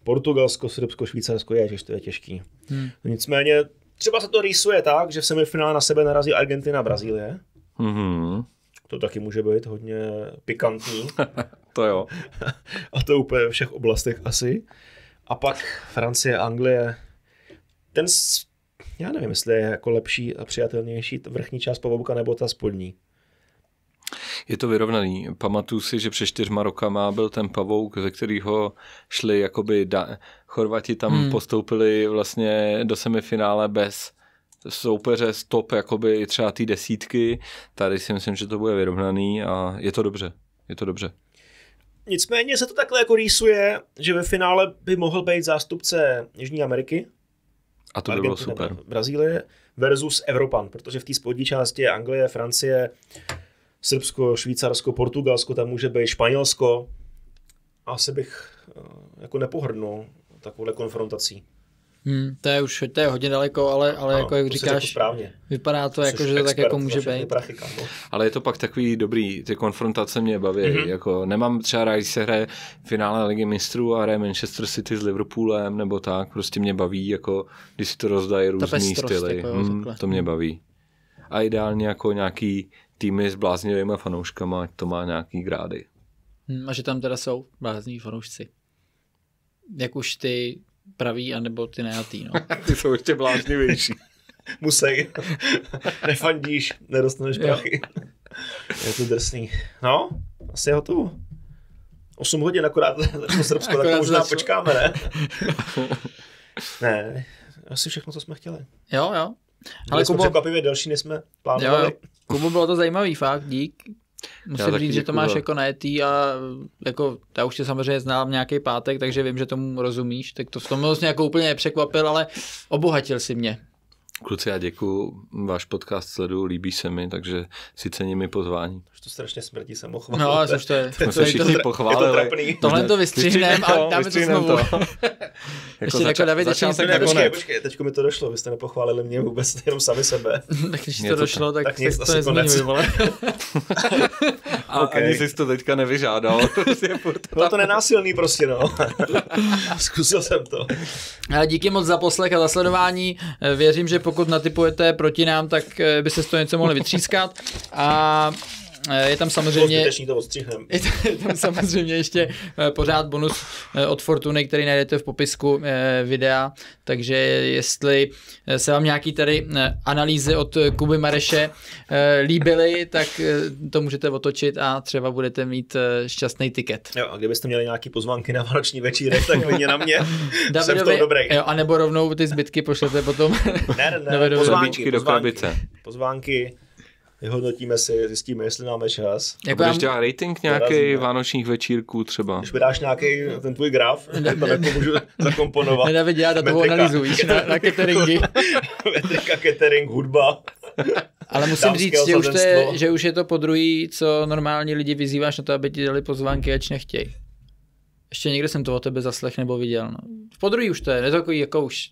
Portugalsko, Srbsko, Švýcarsko, je, že to je těžký. Hmm. Nicméně třeba se to rýsuje tak, že v semifinále na sebe narazí Argentina a Brazílie. Mm-hmm. To taky může být hodně pikantní. to jo. a to úplně ve všech oblastech asi. A pak Francie, Anglie. Ten, já nevím, jestli je jako lepší a přijatelnější vrchní část pavouka nebo ta spodní. Je to vyrovnaný. Pamatuju si, že před čtyřma rokama byl ten pavouk, ze kterého šli jakoby da- Chorvati tam hmm. postoupili vlastně do semifinále bez soupeře stop jakoby třeba ty desítky. Tady si myslím, že to bude vyrovnaný a je to dobře. Je to dobře. Nicméně se to takhle jako rýsuje, že ve finále by mohl být zástupce Jižní Ameriky. A to by bylo super. Brazílie versus Evropan, protože v té spodní části je Anglie, Francie, Srbsko, Švýcarsko, Portugalsko, tam může být Španělsko. Asi bych eh, jako nepohrnul takovouhle konfrontací. Hmm, to je už to je hodně daleko, ale, ale ano, jako jak říkáš, vypadá to, jako, že to tak jako může být. Prachy, ale je to pak takový dobrý, ty konfrontace mě baví. Mm-hmm. Jako, nemám třeba rád, když se hraje finále ligy mistrů a hraje Manchester City s Liverpoolem nebo tak, prostě mě baví, jako, když si to rozdají různý styly. Jako, hmm, to mě baví. A ideálně jako nějaký týmy s bláznivými fanouškama, ať to má nějaký grády. Hmm, a že tam teda jsou blázniví fanoušci. Jak už ty praví, anebo ty nejatý, no. ty jsou ještě bláznivější. Musej. Nefandíš, nedostaneš prachy. Je to drsný. No, asi je hotovo. 8 hodin akorát začalo Srbsko, tak Akorát to možná začalo. počkáme, ne? ne, asi všechno, co jsme chtěli. Jo, jo. Ale Kubo, překvapivě delší, než jsme jo, plánovali. jo. Kubo, bylo to zajímavý fakt, dík. Musím říct, že to máš jako najetý a jako, já už tě samozřejmě znám nějaký pátek, takže vím, že tomu rozumíš, tak to v tom vlastně jako úplně nepřekvapil, ale obohatil si mě. Kluci, já děkuju, váš podcast sleduju, líbí se mi, takže si cením i pozvání. Už to strašně smrtí jsem mohl. No, ale což to je, Jsme to se je všichni to, pochválili. je to trapný. tohle to vystřihneme a dáme to znovu. Jako Ještě jako David začátek na počkej, konec. počkej, teďko mi to došlo, vy jste nepochválili mě vůbec, jenom sami sebe. tak když to to došlo, tak, tak nic, to konec. vole. A Ok. ani jsi to teďka nevyžádal. Bylo to nenásilný prostě, no. Zkusil jsem to. Ale díky moc za poslech a za sledování. Věřím, že pokud natypujete proti nám, tak eh, by se z toho něco mohli vytřískat. A je tam samozřejmě... to odstřihnem. Je tam- je tam samozřejmě ještě eh, pořád bonus eh, od Fortuny, který najdete v popisku eh, videa, takže jestli eh, se vám nějaký tady eh, analýzy od eh, Kuby Mareše eh, líbily, tak eh, to můžete otočit a třeba budete mít eh, šťastný tiket. Jo, a kdybyste měli nějaký pozvánky na vánoční večírek, tak klidně na mě. jsem v tom dobrý. jo, a nebo rovnou ty zbytky pošlete potom. Ne, ne, ne, Davidovi. pozvánky, Zabíčky do pozvánky. krabice. Pozvánky, vyhodnotíme si, zjistíme, jestli máme čas. A jako budeš já- dělat rating nějaký vánočních večírků třeba? Když mi dáš nějaký ten tvůj graf, tak tam jako můžu zakomponovat. Nedavid dělá datovou Metrika. analýzu, víš, na, na cateringy. Metrika, catering, hudba. Ale musím říct, že už, to je, že už je to po druhý, co normálně lidi vyzýváš na to, aby ti dali pozvánky, ač nechtějí. Ještě někde jsem to o tebe zaslech nebo viděl. No. Po druhý už to je, je to takový jako už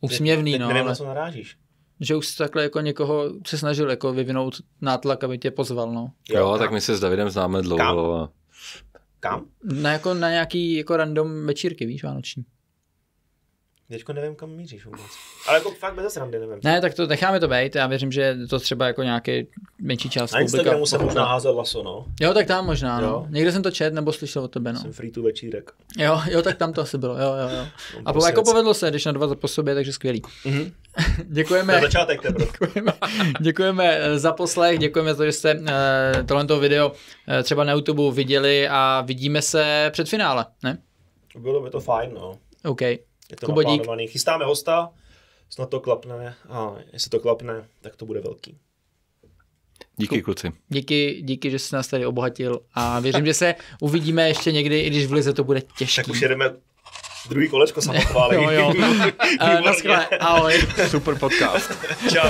úsměvný, Teď no, nevím, ale, na co narážíš. Že už jsi takhle jako někoho se snažil jako vyvinout nátlak, aby tě pozval, no. Jo, kam? tak my se s Davidem známe dlouho. A... Kam? Na, jako, na nějaký jako random večírky, víš, vánoční. Teďko nevím, kam míříš vůbec. Ale jako fakt bez srandy, nevím. Ne, tak to necháme to být, já věřím, že to třeba jako nějaký menší část Na Instagramu jsem možná házel laso, no. Jo, tak tam možná, no. Jo. Někde jsem to čet nebo slyšel od tebe, no. Jsem free to večírek. Jo, jo, tak tam to asi bylo, jo, jo, jo. Mám A po, jako povedlo se, když na dva po sobě, takže skvělý. Mhm. Děkujeme. je začátek teprve. Děkujeme, děkujeme eh, za poslech, děkujeme za to, že jste uh, tohle video uh, třeba na YouTube viděli a vidíme se před finále, ne? Bylo by to fajn, no. OK. Je to Kubo, dík. Chystáme hosta, snad to klapne a jestli to klapne, tak to bude velký. Díky kluci. Díky, díky, že jsi nás tady obohatil a věřím, že se uvidíme ještě někdy, i když v Lize to bude těžký. Tak už jedeme druhý kolečko samochválení. Jo, jo. Uh, ahoj. Super podcast. Čau.